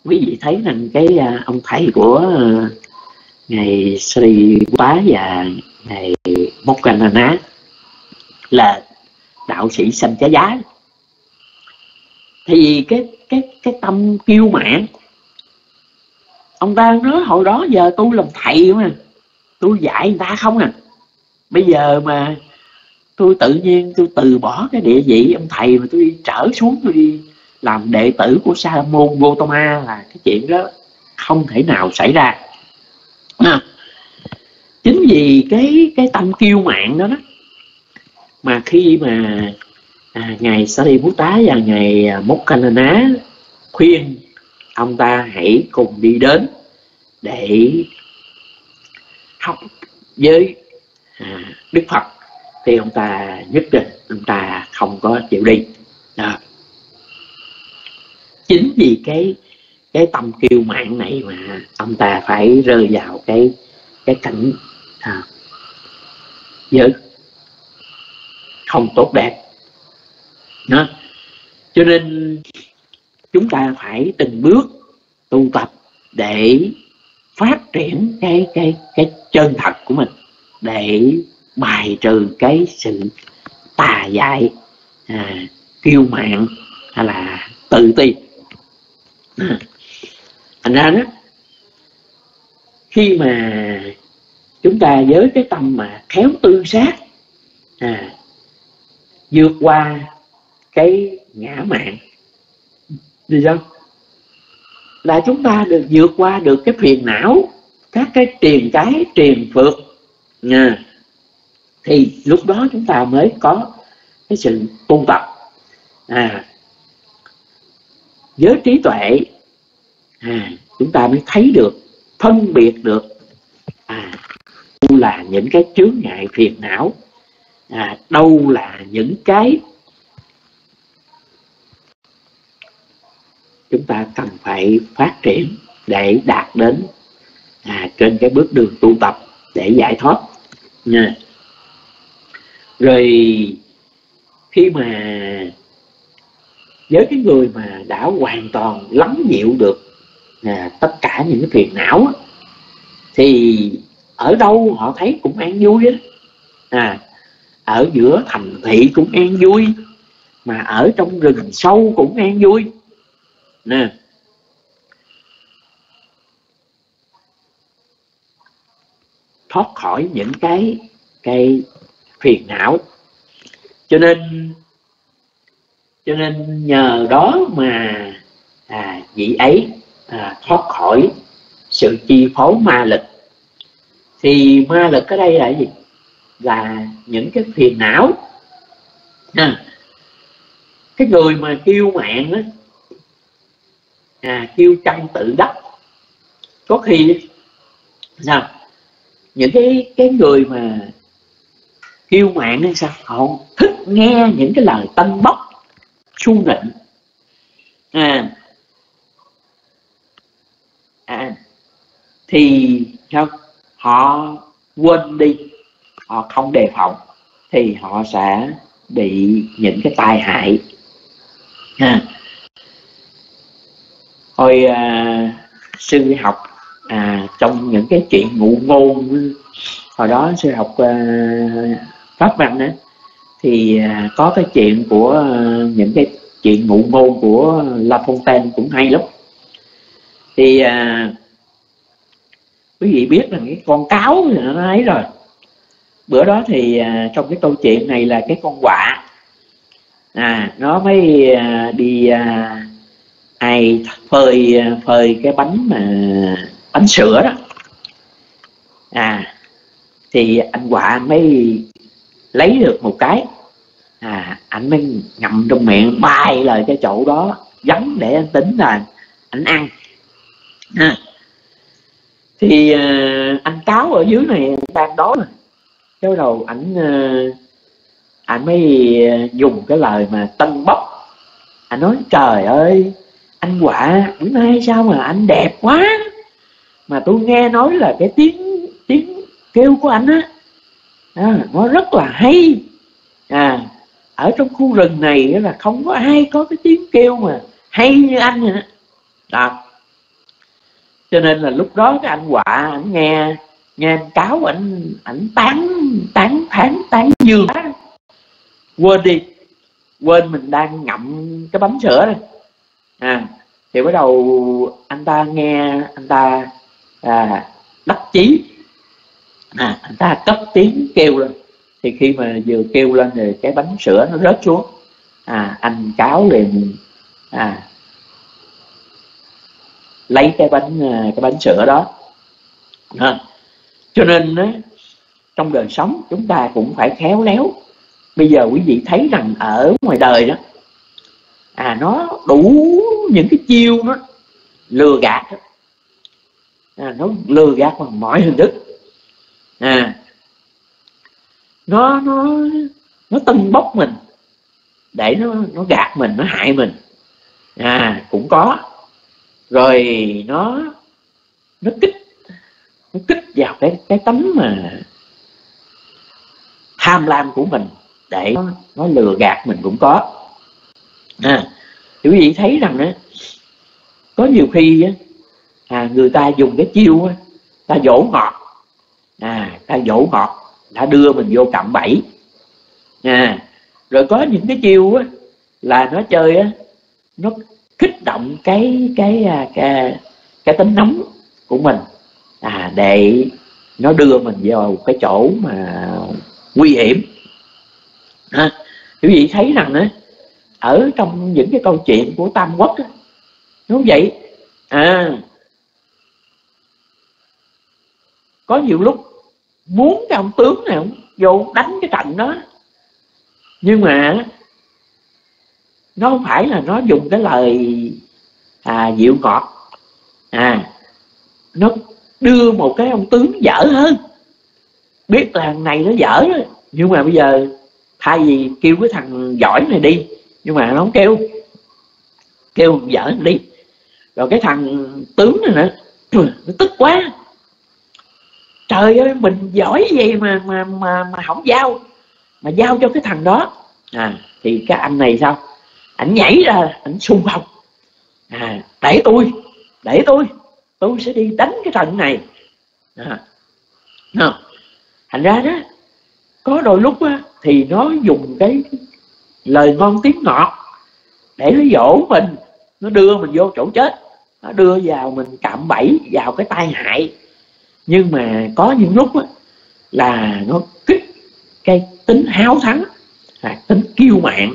quý vị thấy rằng cái uh, ông thầy của ờ, uh, ngày Sri quá và ngày Mokkanana là đạo sĩ sanh trái giá. Thì cái cái cái tâm kiêu mạn, ông ta nói hồi đó giờ tôi làm thầy mà, tôi dạy người ta không à. Bây giờ mà tôi tự nhiên tôi từ bỏ cái địa vị ông thầy mà tôi đi trở xuống, tôi đi làm đệ tử của sa môn Gotama là cái chuyện đó không thể nào xảy ra chính vì cái cái tâm kiêu mạng đó đó mà khi mà à, ngài Sariputta và ngài à, Mokkanana khuyên ông ta hãy cùng đi đến để học với à, Đức Phật thì ông ta nhất định ông ta không có chịu đi đó. chính vì cái cái tâm kiêu mạng này mà ông ta phải rơi vào cái cái cảnh à, giới không tốt đẹp đó. cho nên chúng ta phải từng bước tu tập để phát triển cái cái cái chân thật của mình để bài trừ cái sự tà dại à, kiêu mạn hay là tự ti à. thành ra đó khi mà chúng ta với cái tâm mà khéo tư sát à, vượt qua cái ngã mạng. Đi sao? Là chúng ta được vượt qua được cái phiền não các cái triền cái triền phượt nha à, thì lúc đó chúng ta mới có cái sự tu tập. À với trí tuệ à chúng ta mới thấy được phân biệt được là những cái chướng ngại phiền não. À, đâu là những cái chúng ta cần phải phát triển để đạt đến à, trên cái bước đường tu tập để giải thoát. Nha. Rồi khi mà với cái người mà đã hoàn toàn lắng dịu được à, tất cả những cái phiền não á, thì ở đâu họ thấy cũng an vui á. À ở giữa thành thị cũng an vui mà ở trong rừng sâu cũng an vui. Nè. Thoát khỏi những cái cái phiền não. Cho nên cho nên nhờ đó mà à, vị ấy à, thoát khỏi sự chi phối ma lực thì ma lực ở đây là gì? Là những cái phiền não. À, cái người mà kêu mạng á à, kêu căng tự đắc có khi sao? Những cái cái người mà kêu mạng hay sao? Họ thích nghe những cái lời tân bốc su nịnh. À, à thì sao? Họ quên đi họ không đề phòng thì họ sẽ bị những cái tai hại ha. hồi à, sư học à, trong những cái chuyện ngụ ngôn hồi đó sư học à, pháp văn đó thì à, có cái chuyện của à, những cái chuyện ngụ ngôn của La Fontaine cũng hay lắm thì à, quý vị biết là cái con cáo thì nó ấy rồi. Bữa đó thì à, trong cái câu chuyện này là cái con quạ. À nó mới à, đi à, ai phơi phơi cái bánh mà, bánh sữa đó. À thì anh quạ mới lấy được một cái. À anh mới ngậm trong miệng bay lời cái chỗ đó, gắn để anh tính là anh ăn. À thì uh, anh cáo ở dưới này đang đó rồi cái đầu ảnh uh, ảnh mới à, dùng cái lời mà tân bốc. Anh nói trời ơi anh quả bữa nay sao mà anh đẹp quá? Mà tôi nghe nói là cái tiếng tiếng kêu của anh á à, nó rất là hay. À ở trong khu rừng này là không có ai có cái tiếng kêu mà hay như anh vậy đó cho nên là lúc đó cái anh quạ anh nghe nghe anh cáo ảnh ảnh tán tán thán tán dương quên đi quên mình đang ngậm cái bánh sữa đây. À thì bắt đầu anh ta nghe anh ta à, đắc chí. À, anh ta cất tiếng kêu lên. Thì khi mà vừa kêu lên thì cái bánh sữa nó rớt xuống. À anh cáo liền à lấy cái bánh ờ, cái bánh sữa đó. À, cho nên trong đời sống chúng ta cũng phải khéo léo. Bây giờ quý vị thấy rằng ở ngoài đời đó à nó đủ những cái chiêu nó lừa gạt đó. À, nó lừa gạt bằng mọi hình thức. À nó nó nó tân bốc mình để nó nó gạt mình nó hại mình. À cũng có rồi nó nó kích nó kích vào cái cái tấm mà tham lam của mình để nó, nó lừa gạt mình cũng có. À quý vị thấy rằng đó có nhiều khi á, à, người ta dùng cái chiêu á, ta dỗ ngọt. À ta dỗ ngọt đã đưa mình vô cạm bẫy. À rồi có những cái chiêu á, là nó chơi á, nó động cái cái à, cái à, cái, tính nóng của mình. À để nó đưa mình vào cái chỗ mà nguy hiểm. À, quý vị thấy rằng á ở trong những cái câu chuyện của tam quốc á đúng vậy. À có nhiều lúc muốn cái ông tướng này ông vô đánh cái trận đó nhưng mà nó không phải là nó dùng cái lời à, dịu ngọt à nó đưa một cái ông tướng dở hơn. Biết là thằng này nó dở nhưng mà bây giờ thay vì kêu cái thằng giỏi này đi nhưng mà nó không kêu. Kêu dở đi. Rồi cái thằng tướng này nữa nó tức quá. Trời ơi mình giỏi vậy mà mà mà mà không giao. Mà giao cho cái thằng đó. À thì cái anh này sao? Ảnh nhảy ra ảnh xung phong à để tôi để tôi. Tôi sẽ đi đánh cái trận này. À, không? thành ra đó có đôi lúc á, thì nó dùng cái lời ngon tiếng ngọt để nó dỗ mình. Nó đưa mình vô chỗ chết. Nó đưa vào mình cạm bẫy vào cái tai hại. Nhưng mà có những lúc á, là nó kích cái tính háo thắng à, tính kiêu mạng,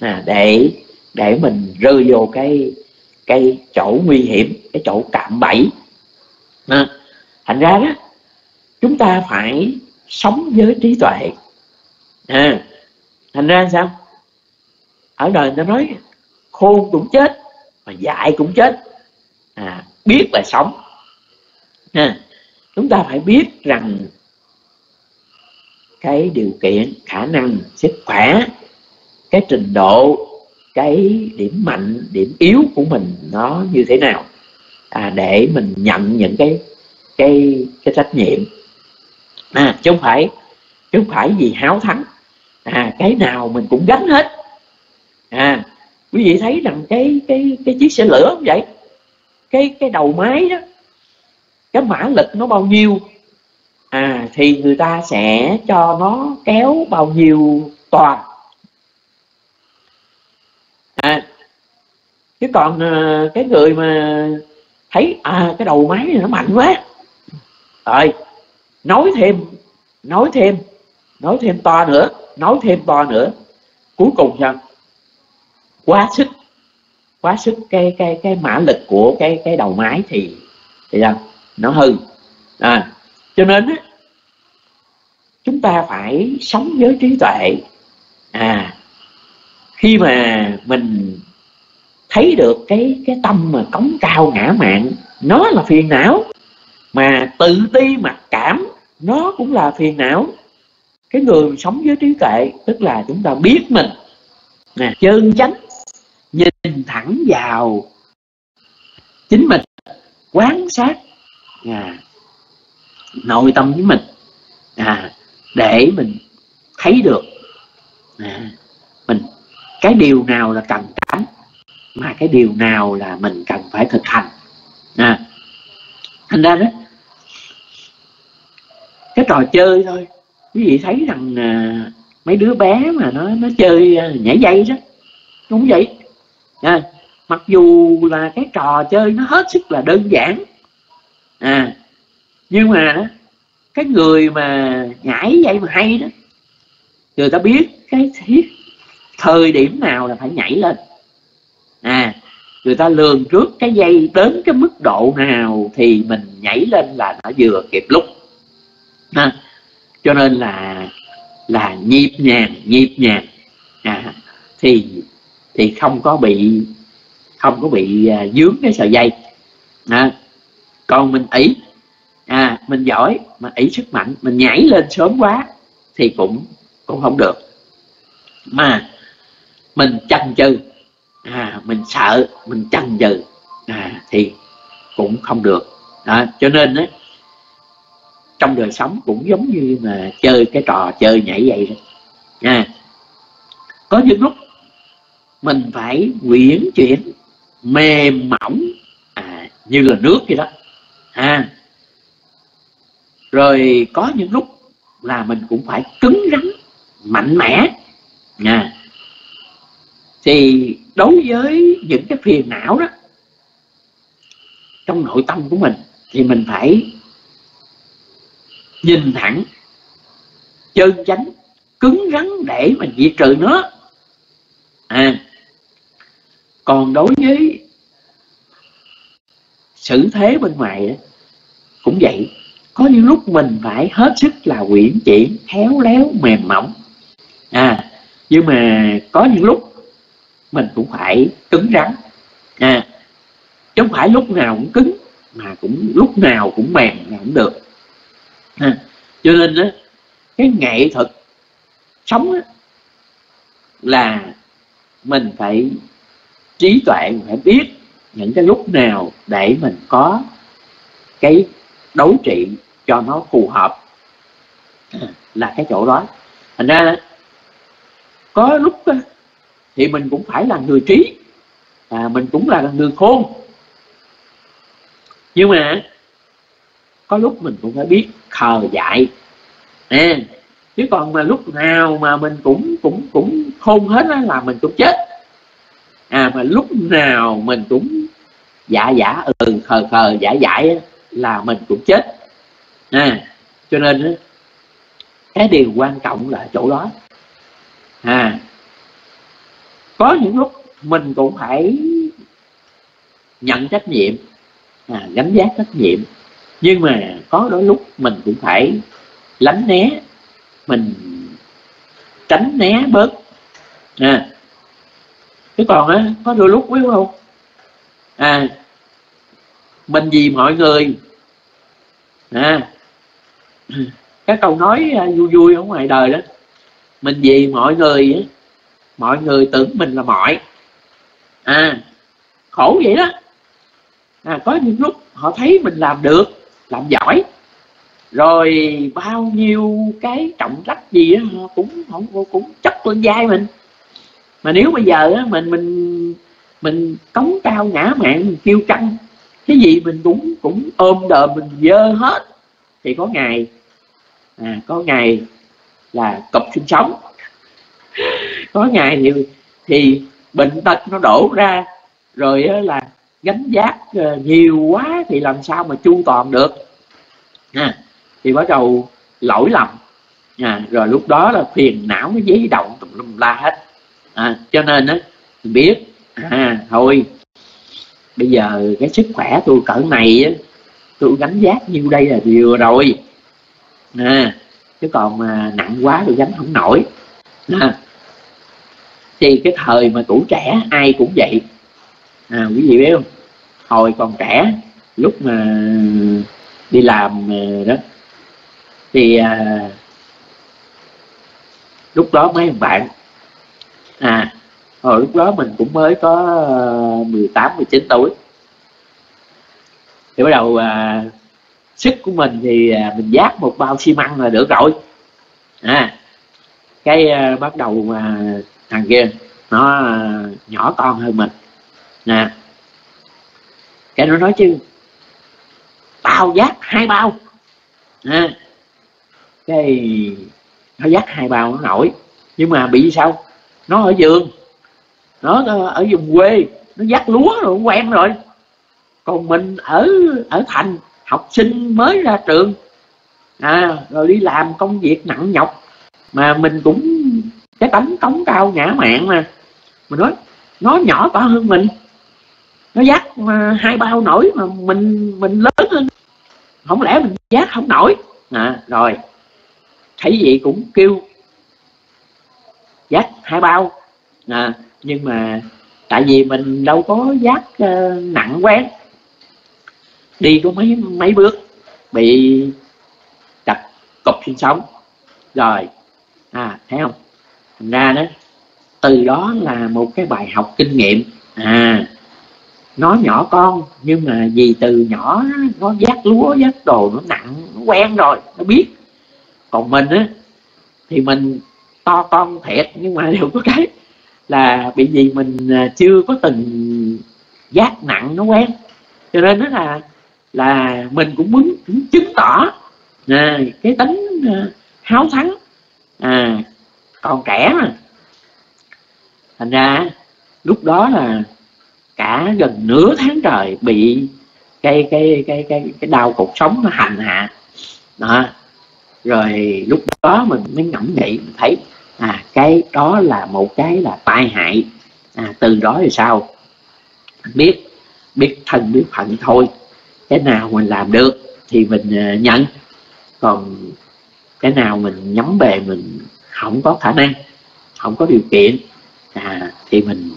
à, để để mình rơi vô cái cái chỗ nguy hiểm cái chỗ cạm bẫy. À, thành ra đó chúng ta phải sống với trí tuệ. À, thành ra sao? Ở đời ta nói khôn cũng chết mà dại cũng chết. À, biết là sống. À, chúng ta phải biết rằng cái điều kiện khả năng sức khỏe cái trình độ cái điểm mạnh điểm yếu của mình nó như thế nào. À, để mình nhận những cái cái cái trách nhiệm. À chứ không phải chứ không phải gì háo thắng. À cái nào mình cũng gánh hết. À quý vị thấy rằng cái cái cái chiếc xe lửa không vậy? Cái cái đầu máy đó cái mã lực nó bao nhiêu? À thì người ta sẽ cho nó kéo bao nhiêu toàn à chứ còn à, cái người mà thấy à cái đầu máy này nó mạnh quá. Rồi nói thêm nói thêm nói thêm to nữa nói thêm to nữa. Cuối cùng sao quá sức quá sức cái cái cái mã lực của cái cái đầu máy thì thì sao nó hư. À cho nên á chúng ta phải sống với trí tuệ. À khi mà mình thấy được cái cái tâm mà cống cao ngã mạng nó là phiền não. Mà tự ti mặc cảm nó cũng là phiền não. Cái người sống với trí tuệ tức là chúng ta biết mình. Nè chân chánh nhìn thẳng vào chính mình quán sát à, nội tâm với mình à, để mình thấy được à, mình. Cái điều nào là cần mà cái điều nào là mình cần phải thực hành? À, thành ra đó cái trò chơi thôi. Quý vị thấy rằng à, mấy đứa bé mà nó nó chơi à, nhảy dây đó đúng vậy. À, mặc dù là cái trò chơi nó hết sức là đơn giản à nhưng mà cái người mà nhảy dây mà hay đó người ta biết cái thiết thời điểm nào là phải nhảy lên à người ta lường trước cái dây đến cái mức độ nào thì mình nhảy lên là nó vừa kịp lúc. À, cho nên là là nhịp nhàng nhịp nhàng. À, thì thì không có bị không có bị à, dướng cái sợi dây. À, còn mình ý à mình giỏi mà ý sức mạnh mình nhảy lên sớm quá thì cũng cũng không được. Mà mình chần chừ à mình sợ mình chần chừ à thì cũng không được. À, cho nên á trong đời sống cũng giống như mà chơi cái trò chơi nhảy vậy đó. À, có những lúc mình phải quyển chuyển mềm mỏng à, như là nước vậy đó. À, rồi có những lúc là mình cũng phải cứng rắn mạnh mẽ. À, thì đối với những cái phiền não đó, trong nội tâm của mình, thì mình phải nhìn thẳng, chân chánh, cứng rắn để mà diệt trừ nó. À còn đối với sự thế bên ngoài cũng vậy, có những lúc mình phải hết sức là quyển chuyển, khéo léo, mềm mỏng. À nhưng mà có những lúc mình cũng phải cứng rắn. À chứ không phải lúc nào cũng cứng mà cũng lúc nào cũng mềm là cũng được. À, cho nên đó, cái nghệ thuật sống đó, là mình phải trí tuệ mình phải biết những cái lúc nào để mình có cái đấu trị cho nó phù hợp à, là cái chỗ đó. Thành ra có lúc đó, thì mình cũng phải là người trí. À, mình cũng là người khôn. Nhưng mà có lúc mình cũng phải biết khờ dại. À, chứ còn mà lúc nào mà mình cũng cũng cũng khôn hết á là mình cũng chết. À mà lúc nào mình cũng dạ dạ ừ khờ khờ dạ dại là mình cũng chết. À cho nên cái điều quan trọng là chỗ đó. À có những lúc mình cũng phải nhận trách nhiệm à, gánh giác trách nhiệm. Nhưng mà có đôi lúc mình cũng phải lánh né mình tránh né bớt. À chứ còn á có đôi lúc biết không? À mình vì mọi người. À cái câu nói à, vui vui ở ngoài đời đó mình vì mọi người mọi người tưởng mình là mọi. À khổ vậy đó. À, có những lúc họ thấy mình làm được làm giỏi. Rồi bao nhiêu cái trọng trách gì đó, họ cũng không cũng chất lên vai mình. Mà nếu bây giờ á, mình mình mình cống cao ngã mạng mình kêu căng cái gì mình cũng cũng ôm đờ mình dơ hết thì có ngày à, có ngày là cục sinh sống có ngày thì thì bệnh tật nó đổ ra rồi là gánh giác ờ, nhiều quá thì làm sao mà chu toàn được. À, thì bắt đầu lỗi lầm. À, rồi lúc đó là phiền não nó dấy động tùm lum la hết. À, cho nên á biết à thôi bây giờ cái sức khỏe tôi cỡ này á tôi gánh giác nhiêu đây là vừa rồi. À, chứ còn mà nặng quá tôi gánh không nổi. À, thì cái thời mà tuổi trẻ ai cũng vậy. À, quý vị biết không? Hồi còn trẻ lúc mà đi làm ờ, đó thì à, lúc đó mấy bạn à hồi lúc đó mình cũng mới có ờ, 18 19 tuổi. Thì bắt đầu à, sức của mình thì à, mình giác một bao xi măng là được rồi. À cái à, bắt đầu mà thằng kia, nó à, nhỏ con hơn mình. Nè, cái nó nói chứ, bao giác hai bao. Nè, cái nó dắt hai bao nó nổi. Nhưng mà bị sao? Nó ở giường, nó ở vùng quê, nó dắt lúa rồi quen rồi. Còn mình ở ở thành, học sinh mới ra trường. À rồi đi làm công việc nặng nhọc. Mà mình cũng cái tánh cống cao nhã mạng mà. Mình nói nó nhỏ to hơn mình. Nó dắt à, hai bao nổi mà mình mình lớn hơn không lẽ mình giác không nổi? À, rồi. Thấy gì cũng kêu giác hai bao. À, nhưng mà tại vì mình đâu có giác uh, à, nặng quen đi có mấy mấy bước bị chặt cục sinh sống. Rồi. À thấy không? Ra đó từ đó là một cái bài học kinh nghiệm. À nó nhỏ con nhưng mà vì từ nhỏ nó giác lúa giác đồ nó nặng nó quen rồi nó biết. Còn mình á thì mình to con thiệt nhưng mà đều có cái là bị gì mình à, chưa có từng giác nặng nó quen. Cho nên đó là là mình cũng muốn chứng tỏ à, cái tính à, háo thắng. À còn trẻ mà. Thành ra lúc đó là cả gần nửa tháng trời bị cái cái cái cái cái đau cuộc sống nó hành hạ. Đó. Rồi lúc đó mình mới ngẫm nghĩ mình thấy à cái đó là một cái là tai hại. À, từ đó thì sao? Biết biết thân biết phận thôi. Cái nào mình làm được thì mình à, nhận. Còn cái nào mình nhắm bề mình không có khả năng không có điều kiện. À, thì mình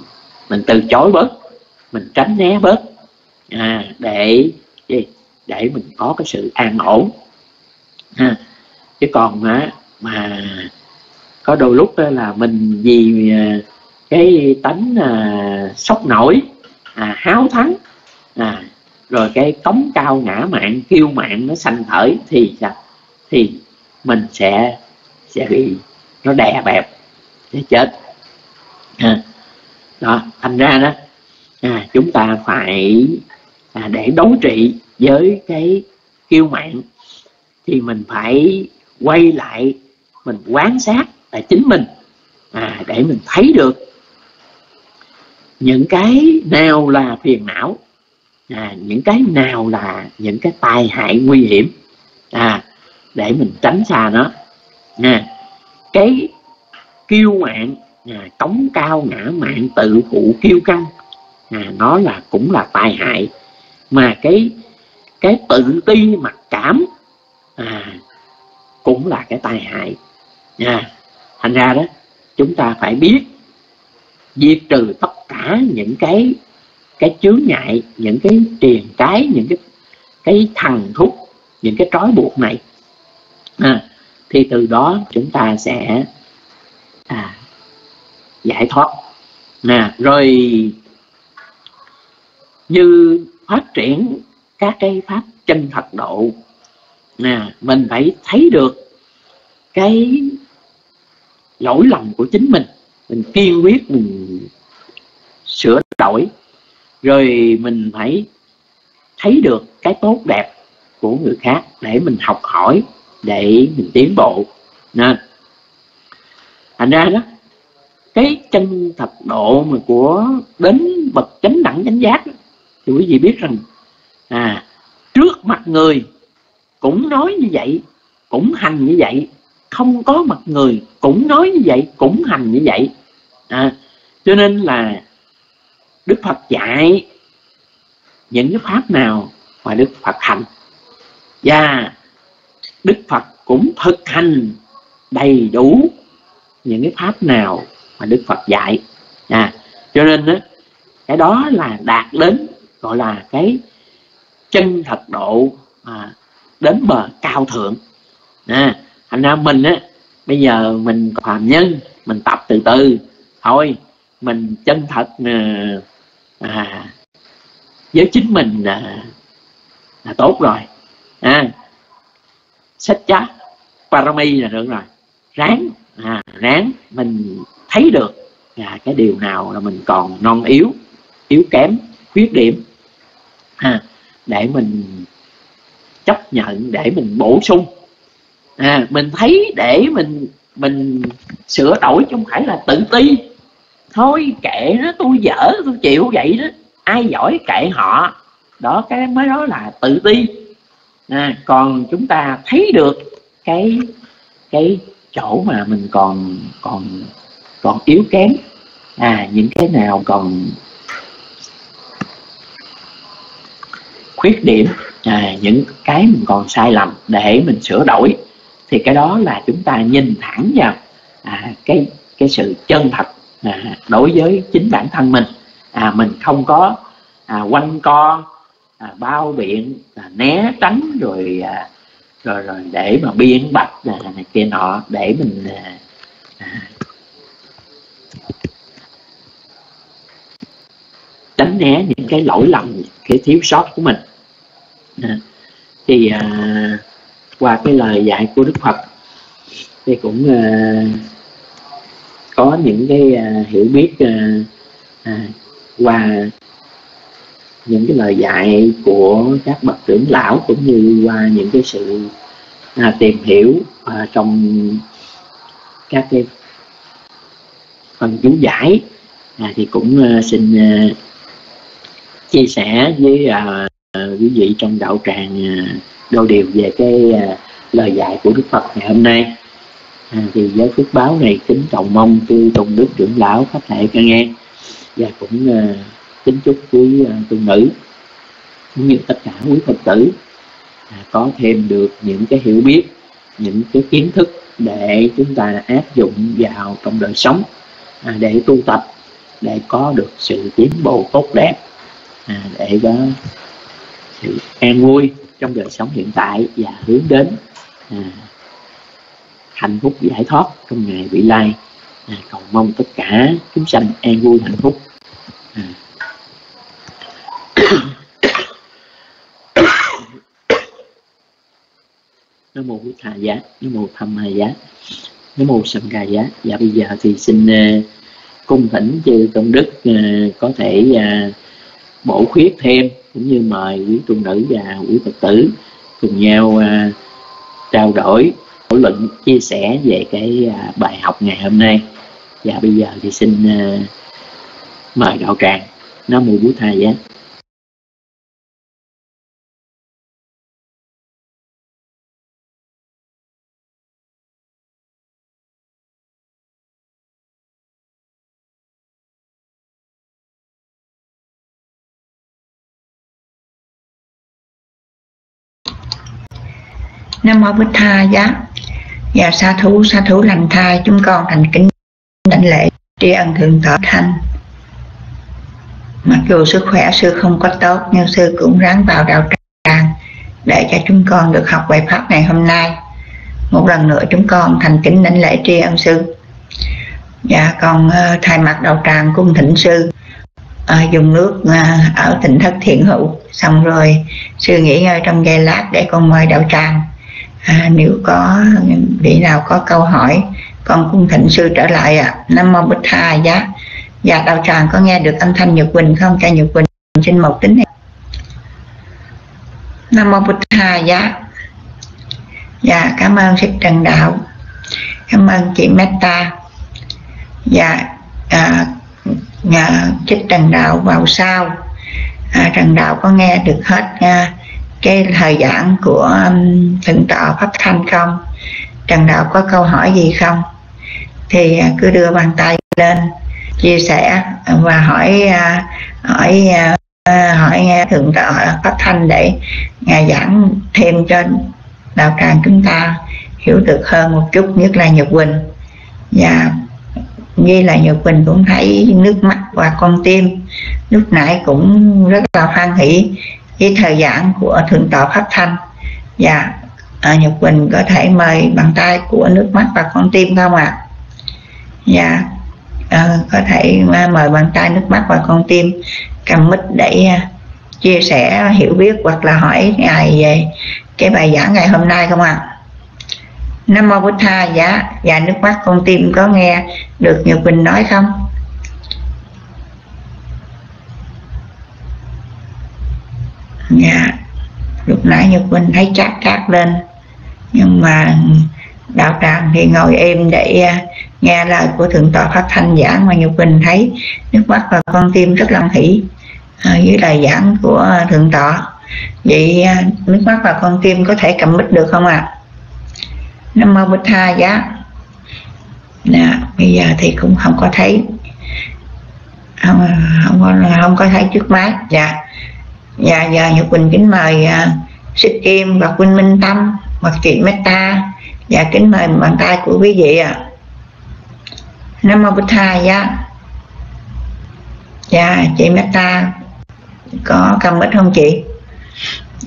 mình từ chối bớt mình tránh né bớt. À, để gì? Để mình có cái sự an ổn. À, chứ còn mà mà có đôi lúc là mình vì à, cái tánh à, sốc nổi à, háo thắng à, rồi cái cống cao ngã mạng kiêu mạng nó sanh khởi thì thì mình sẽ sẽ bị nó đè bẹp. Nó chết. À, đó thành ra đó à, chúng ta phải à, để đấu trị với cái kiêu mạng thì mình phải quay lại mình quán sát là chính mình à, để mình thấy được những cái nào là phiền não à, những cái nào là những cái tai hại nguy hiểm à, để mình tránh xa nó. À, cái kiêu mạng à, cống cao ngã mạng tự phụ kiêu căng. À, nó là cũng là tai hại. Mà cái cái tự ti mặc cảm à, cũng là cái tai hại. À, thành ra đó chúng ta phải biết diệt trừ tất cả những cái cái chướng ngại những cái triền cái những cái cái thằng thúc những cái trói buộc này. À, thì từ đó chúng ta sẽ à, giải thoát. Nè rồi như phát triển các cái pháp chân thật độ nè mình phải thấy được cái lỗi lầm của chính mình. Mình kiên quyết mình sửa đổi rồi mình phải thấy được cái tốt đẹp của người khác để mình học hỏi để mình tiến bộ. Nên thành ra đó cái chân thật độ mà của đến bậc chánh đẳng chánh giác thì quý vị biết rằng à trước mặt người cũng nói như vậy cũng hành như vậy không có mặt người cũng nói như vậy cũng hành như vậy. À, cho nên là đức phật dạy những cái pháp nào mà đức phật hành. Và đức phật cũng thực hành đầy đủ những cái pháp nào mà đức phật dạy. À, cho nên đó, cái đó là đạt đến gọi là cái chân thật độ à, đến bờ cao thượng. À, thành ra mình á bây giờ mình phàm nhân mình tập từ từ. Thôi mình chân thật à, à, với chính mình là, là tốt rồi. À, sách chát parami là được rồi. Ráng. À, ráng. Mình thấy được. À, cái điều nào là mình còn non yếu yếu kém khuyết điểm. À, để mình chấp nhận để mình bổ sung. À, mình thấy để mình mình sửa đổi chứ không phải là tự ti. Thôi kệ nó tôi dở tôi chịu vậy đó. Ai giỏi kệ họ. Đó cái mới đó là tự ti à, còn chúng ta thấy được cái cái chỗ mà mình còn còn còn yếu kém. À những cái nào còn khuyết điểm à, những cái mình còn sai lầm để mình sửa đổi thì cái đó là chúng ta nhìn thẳng vào à, cái cái sự chân thật à, đối với chính bản thân mình. À, mình không có à, quanh co à, bao biện à, né tránh rồi à, rồi rồi để mà biên bạch à, này kia nọ để mình à, à, tránh né những cái lỗi lầm cái thiếu sót của mình. À, thì à, qua cái lời dạy của đức phật thì cũng à, có những cái à, hiểu biết à, à, qua những cái lời dạy của các bậc trưởng lão cũng như qua những cái sự à, tìm hiểu à, trong các cái phần chú giải. À, thì cũng à, xin à, chia sẻ với à, à, quý vị trong đạo tràng à, đô điều về cái à, lời dạy của Đức Phật ngày hôm nay. À, thì với phước báo này kính trọng mong chư tôn đức trưởng lão có thể nghe. Và cũng à, kính chúc quý à, tu nữ, cũng như tất cả quý phật tử à, có thêm được những cái hiểu biết, những cái kiến thức để chúng ta áp dụng vào trong đời sống à, để tu tập, để có được sự tiến bộ tốt đẹp để có sự an vui trong đời sống hiện tại và hướng đến hạnh phúc giải thoát trong ngày vị lai. Cầu mong tất cả chúng sanh an vui hạnh phúc nó nam mô bổn giá nó mô thầm hà giá nó mô sầm ca giá. Và bây giờ thì xin uh, cung thỉnh chư công đức uh, có thể uh, bổ khuyết thêm cũng như mời quý tu nữ và quý phật tử cùng nhau uh, trao đổi thảo luận chia sẻ về cái uh, bài học ngày hôm nay. Và bây giờ thì xin uh, mời đạo tràng. Nó mô bổn thà giá. Nam mô bích tha giá. Và sa thú sa thú lành thai chúng con thành kính đảnh lễ tri ân thượng tọa thanh. Mặc dù sức khỏe sư không có tốt nhưng sư cũng ráng vào đạo tràng để cho chúng con được học bài pháp ngày hôm nay. Một lần nữa chúng con thành kính đảnh lễ tri ân sư. Dạ, Và còn ờ, thay mặt đạo tràng cung thỉnh sư à, dùng nước à, ở tỉnh thất thiện hữu. Xong rồi sư nghỉ ngơi trong giây lát để con mời đạo tràng à, nếu có vị nào có câu hỏi con cung thịnh sư trở lại ạ. À. nam mô bích tha giá. Dạ đạo tràng có nghe được âm thanh nhật quỳnh không? Ca nhật quỳnh xin một tính này nam mô bích tha giá. Dạ cảm ơn sư trần đạo. Cảm ơn chị meta dạ à, nhà trích trần đạo vào sau. À, trần đạo có nghe được hết nha cái thời giảng của um, thượng tọa pháp thanh không? Trần đạo có câu hỏi gì không? Thì à, cứ đưa bàn tay lên, chia sẻ và hỏi à, hỏi à, hỏi nghe hỏi thượng tọa pháp thanh để ngài giảng thêm cho đạo tràng chúng ta hiểu được hơn một chút, nhất là nhật quỳnh. Và như là nhật quỳnh cũng thấy nước mắt và con tim, lúc nãy cũng rất là hoan hỷ với thời gian của thượng tọa pháp thanh và à, nhật quỳnh có thể mời bàn tay của nước mắt và con tim không ạ à? dạ à, có thể mời bàn tay nước mắt và con tim cầm mic để à, chia sẻ hiểu biết hoặc là hỏi ngài về cái bài giảng ngày hôm nay không ạ à? Nam Mô Bụt Tha dạ và nước mắt con tim có nghe được Nhật Quỳnh nói không dạ. Lúc nãy nhật quỳnh thấy chát chát lên. Nhưng mà đạo tràng thì ngồi im để à, nghe lời của thượng tọa pháp thanh giảng mà nhật quỳnh thấy nước mắt và con tim rất là hỷ à, với lời giảng của thượng tọa. Vậy à, nước mắt và con tim có thể cầm bích được không ạ? À? nam mô bích tha giá. Nè bây giờ thì cũng không có thấy không, không có không có thấy trước máy dạ dạ giờ nhật quỳnh kính mời à, uh, Xích Kim và quỳnh Minh Tâm hoặc chị Meta và dạ, kính mời bàn tay của quý vị ạ. À. nam mô bích thai dạ. dạ chị meta có cầm mic không chị?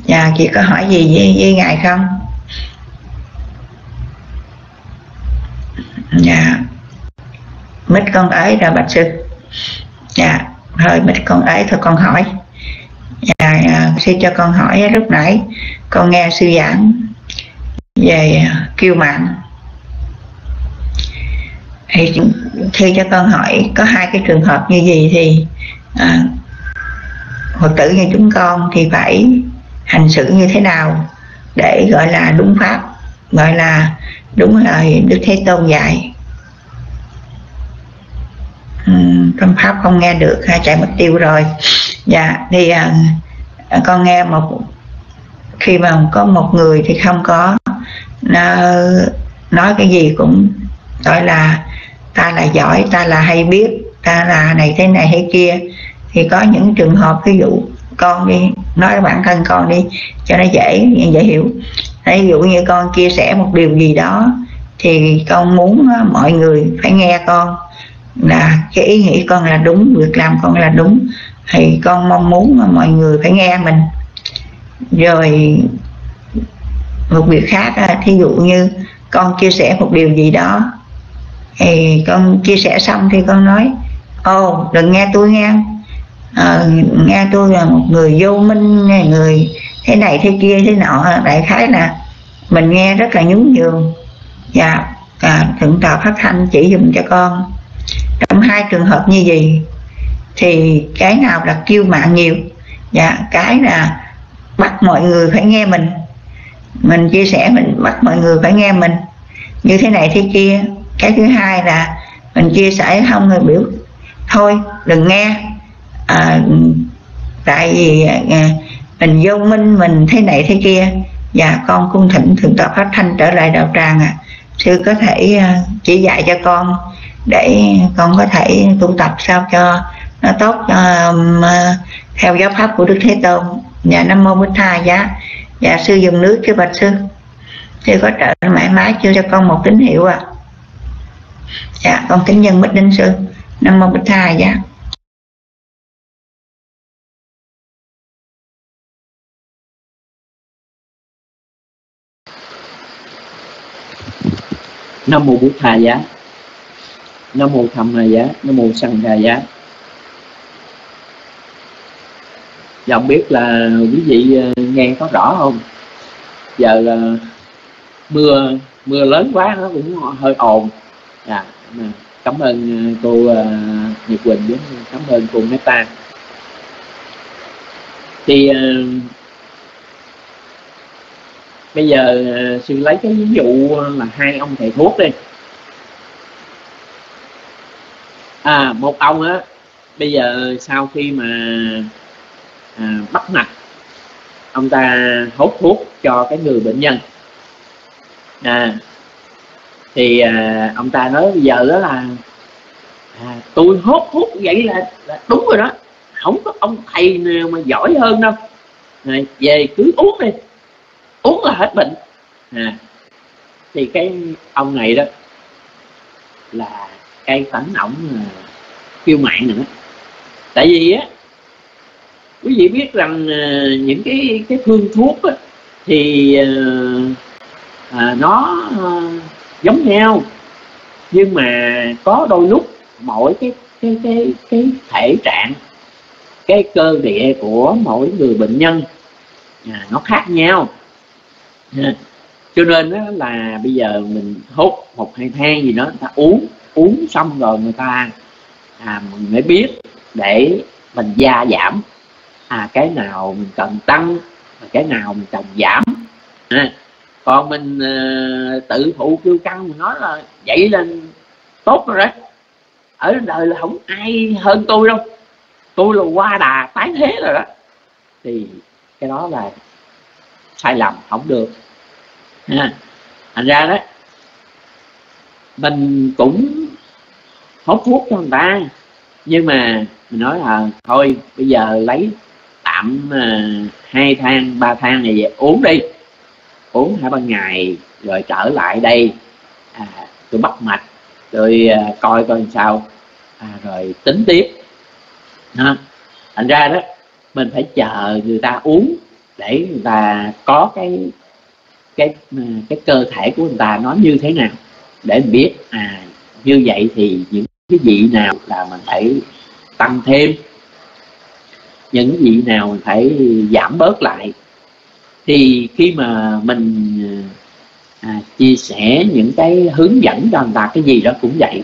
Dạ chị có hỏi gì với, với ngài không? Dạ. Mít con ấy rồi bạch sư. Dạ thôi mít con ấy thôi con hỏi dạ à, sư cho con hỏi lúc nãy con nghe sư giảng về à, kiêu mạng thì khi cho con hỏi có hai cái trường hợp như gì thì à, phật tử như chúng con thì phải hành xử như thế nào để gọi là đúng pháp gọi là đúng lời đức thế tôn dạy. Ừ, trong pháp không nghe được ha chạy mất tiêu rồi. Dạ thì à, à, con nghe một khi mà có một người thì không có nó nói cái gì cũng gọi là ta là giỏi ta là hay biết ta là này thế này hay kia. Thì có những trường hợp ví dụ con đi nói bản thân con đi cho nó dễ dễ hiểu. Ví dụ như con chia sẻ một điều gì đó thì con muốn mọi người phải nghe con là cái ý nghĩ con là đúng việc làm con là đúng thì con mong muốn mọi người phải nghe mình. Rồi một việc khác thí dụ như con chia sẻ một điều gì đó thì con chia sẻ xong thì con nói ồ oh, đừng nghe tôi nghe. À, nghe tôi là một người vô minh người thế này thế kia thế nọ. Đại khái là mình nghe rất là nhún nhường. Và à, thượng tọa phát thanh chỉ dùm cho con trong hai trường hợp như vậy thì cái nào là kêu mạng nhiều? Dạ cái là bắt mọi người phải nghe mình. Mình chia sẻ mình bắt mọi người phải nghe mình. Như thế này thế kia. Cái thứ hai là mình chia sẻ không người biểu. Thôi đừng nghe. À, tại vì à, mình vô minh mình thế này thế kia. Và con cung thỉnh thượng tọa phát thanh trở lại đạo tràng à. Sư có thể à, chỉ dạy cho con để con có thể tu tập sao cho nó tốt um, theo giáo pháp của đức thế tôn. Nhà nam mô bích tha giá và sư dùng nước chứ bạch sư. Sư có trợ mãi mãi chưa cho con một tín hiệu à dạ con kính nhân bích đinh sư. Nam mô bích tha giá nam mô bích tha giá nam mô tham hà giá nam mô sanh đà giá. Dạ không biết là quý vị ờ, nghe có rõ không? Giờ là mưa mưa lớn quá nó cũng hơi ồn. Dạ cảm ơn ờ, cô ờ, Nhật Quỳnh với cảm ơn cô Meta. Thì bây giờ sư lấy cái ví dụ là hai ông thầy thuốc đi. À một ông á bây giờ sau khi mà à, bắt mạch ông ta hốt thuốc cho cái người bệnh nhân. À, thì à, ông ta nói bây giờ đó là à, tôi hốt thuốc vậy là, là đúng rồi đó. Không có ông thầy nào mà giỏi hơn đâu. À, về cứ uống đi. Uống là hết bệnh. À, thì cái ông này đó là cái phản ổng ờ, kêu mạng nữa. Tại vì á quý vị biết rằng ờ, những cái cái phương thuốc á, thì ờ, à, nó giống nhau. Nhưng mà có đôi lúc mỗi cái cái cái cái thể trạng cái cơ địa của mỗi người bệnh nhân à, nó khác nhau. À, cho nên đó là bây giờ mình hút một hai thang gì đó người ta uống uống xong rồi người ta à, mình mới biết để mình gia giảm. À cái nào mình cần tăng cái nào mình cần giảm. À, còn mình uh, tự thụ kêu căng mình nói là dậy lên tốt rồi đấy. Ở đời là không ai hơn tôi đâu. Tôi là qua đà tái thế rồi đó. Thì cái đó là sai lầm không được. À, thành ra đó mình cũng hốt thuốc cho người ta. Nhưng mà mình nói là thôi bây giờ lấy tạm uh, hai thang ba thang này về uống đi. Uống hai ba ngày rồi trở lại đây à, tôi bắt mạch tôi à, coi coi sao. À, rồi tính tiếp. Ha thành ra đó mình phải chờ người ta uống để người ta có cái cái à, cái cơ thể của người ta nó như thế nào để biết à như vậy thì những cái vị nào là mình phải tăng thêm những vị nào mình phải giảm bớt lại. Thì khi mà mình à, chia sẻ những cái hướng dẫn cho người ta cái gì đó cũng vậy.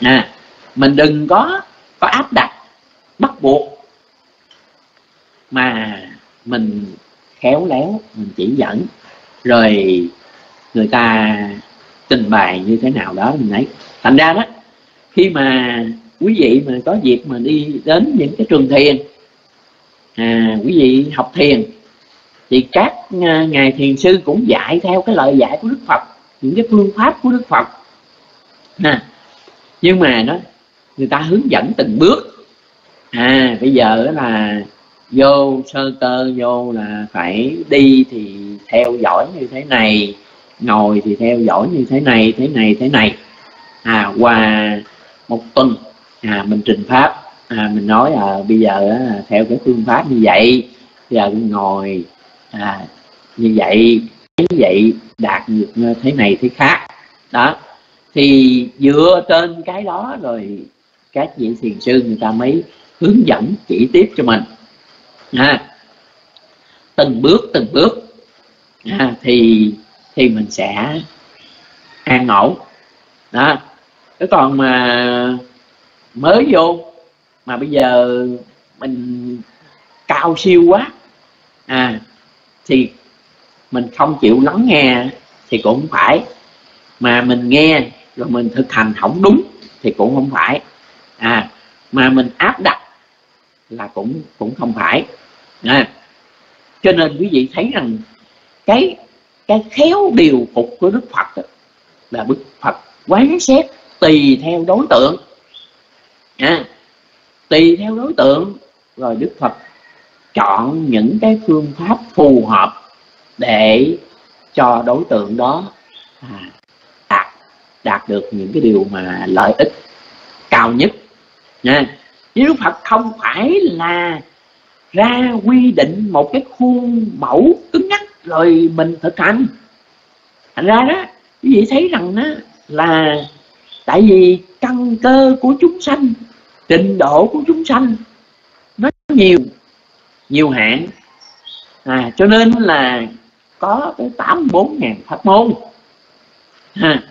À, mình đừng có có áp đặt bắt buộc mà mình khéo léo mình chỉ dẫn. Rồi người ta trình bày như thế nào đó mình thấy thành ra đó khi mà quý vị mà có dịp mà đi đến những cái trường thiền à, quý vị học thiền thì các à, ngài thiền sư cũng dạy theo cái lời dạy của đức phật những cái phương pháp của đức phật. Nè nhưng mà nó người ta hướng dẫn từng bước. À bây giờ là vô sơ cơ vô là phải đi thì theo dõi như thế này ngồi thì theo dõi như thế này thế này thế này. À qua một tuần à mình trình pháp. À mình nói à bây giờ à, theo cái phương pháp như vậy giờ ngồi à như vậy như vậy đạt được thế này thế khác. Đó. Thì dựa trên cái đó rồi các vị thiền sư người ta mới hướng dẫn chỉ tiếp cho mình. À, từng bước từng bước. À, thì thì mình sẽ an ổn. Đó. Cái còn mà mới vô mà bây giờ mình cao siêu quá à thì mình không chịu lắng nghe thì cũng không phải. Mà mình nghe rồi mình thực hành không đúng thì cũng không phải. À mà mình áp đặt là cũng cũng không phải. À, cho nên quý vị thấy rằng cái cái khéo điều phục của đức phật đó, là đức phật quán xét tùy theo đối tượng. À, tùy theo đối tượng rồi đức phật chọn những cái phương pháp phù hợp để cho đối tượng đó à, đạt đạt được những cái điều mà lợi ích cao nhất. À, Nha chứ đức phật không phải là ra quy định một cái khuôn mẫu cứng nhắc rồi mình thực hành. Thành ra đó quý vị thấy rằng đó là tại vì căn cơ của chúng sanh trình độ của chúng sanh nó nhiều nhiều hạn à, cho nên là có tới tám bốn ngàn pháp môn. À,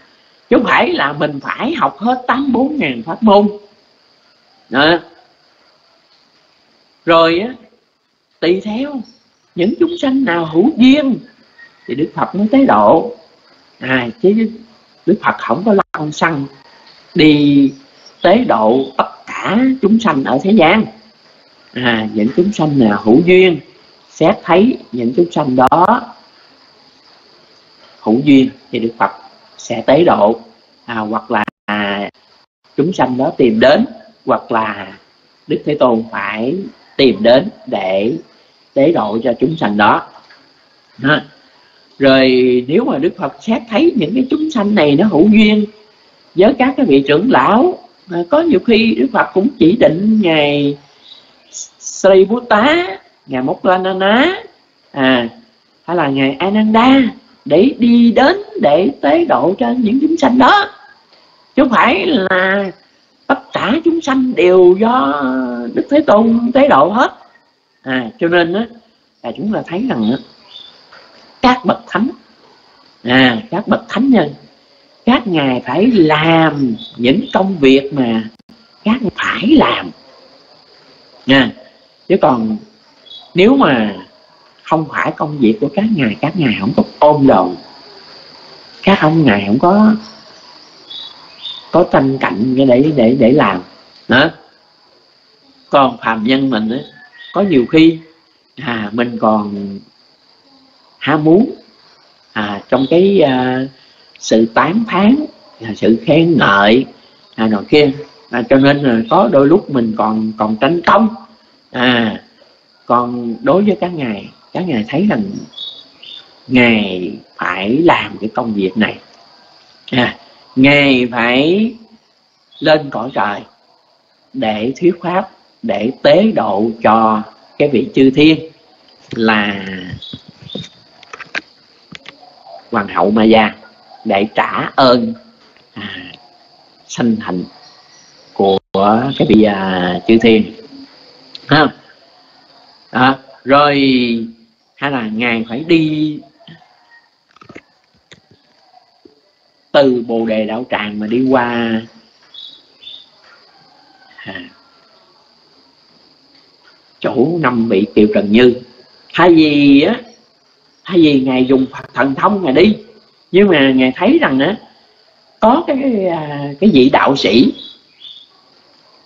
chứ không phải là mình phải học hết tám bốn ngàn pháp môn. À, rồi á tùy theo những chúng sanh nào hữu duyên thì đức phật mới tế độ. À chứ đức phật không có lăng xăng đi tế độ tất cả chúng sanh ở thế gian. À những chúng sanh nào hữu duyên xét thấy những chúng sanh đó hữu duyên thì đức phật sẽ tế độ. À, hoặc là à, chúng sanh đó tìm đến hoặc là đức thế tôn phải tìm đến để tế độ cho chúng sanh đó. Ha. rồi nếu mà đức phật xét thấy những cái chúng sanh này nó hữu duyên với các cái vị trưởng lão có nhiều khi đức phật cũng chỉ định ngày Sri Butta ngày Moklanana à hay là ngày Ananda để đi đến để tế độ cho những chúng sanh đó. Chứ không phải là tất cả chúng sanh đều do Đức Thế Tôn tế độ hết à cho nên á là chúng ta thấy rằng á, các bậc thánh à các bậc thánh nhân các ngài phải làm những công việc mà các ngài phải làm. Nha chứ còn nếu mà không phải công việc của các ngài các ngài không có ôm đầu các ông ngài không có có tranh cạnh để để để làm đó còn phàm nhân mình á có nhiều khi à mình còn ham muốn à trong cái à, sự tán thán à, sự khen ngợi à, rồi kia. À, cho nên là có đôi lúc mình còn còn tranh công à còn đối với các ngài các ngài thấy rằng ngài phải làm cái công việc này. À, ngài phải lên cõi trời để thuyết pháp để tế độ cho cái vị chư thiên là hoàng hậu ma gia để trả ơn à, sanh thành của cái vị à, chư thiên. Ha. À, rồi hay là ngài phải đi từ bồ đề đạo tràng mà đi qua à, chỗ năm vị kiều trần như. Thay vì á thay vì ngài dùng phật thần thông ngài đi nhưng mà ngài thấy rằng á có cái à, cái vị đạo sĩ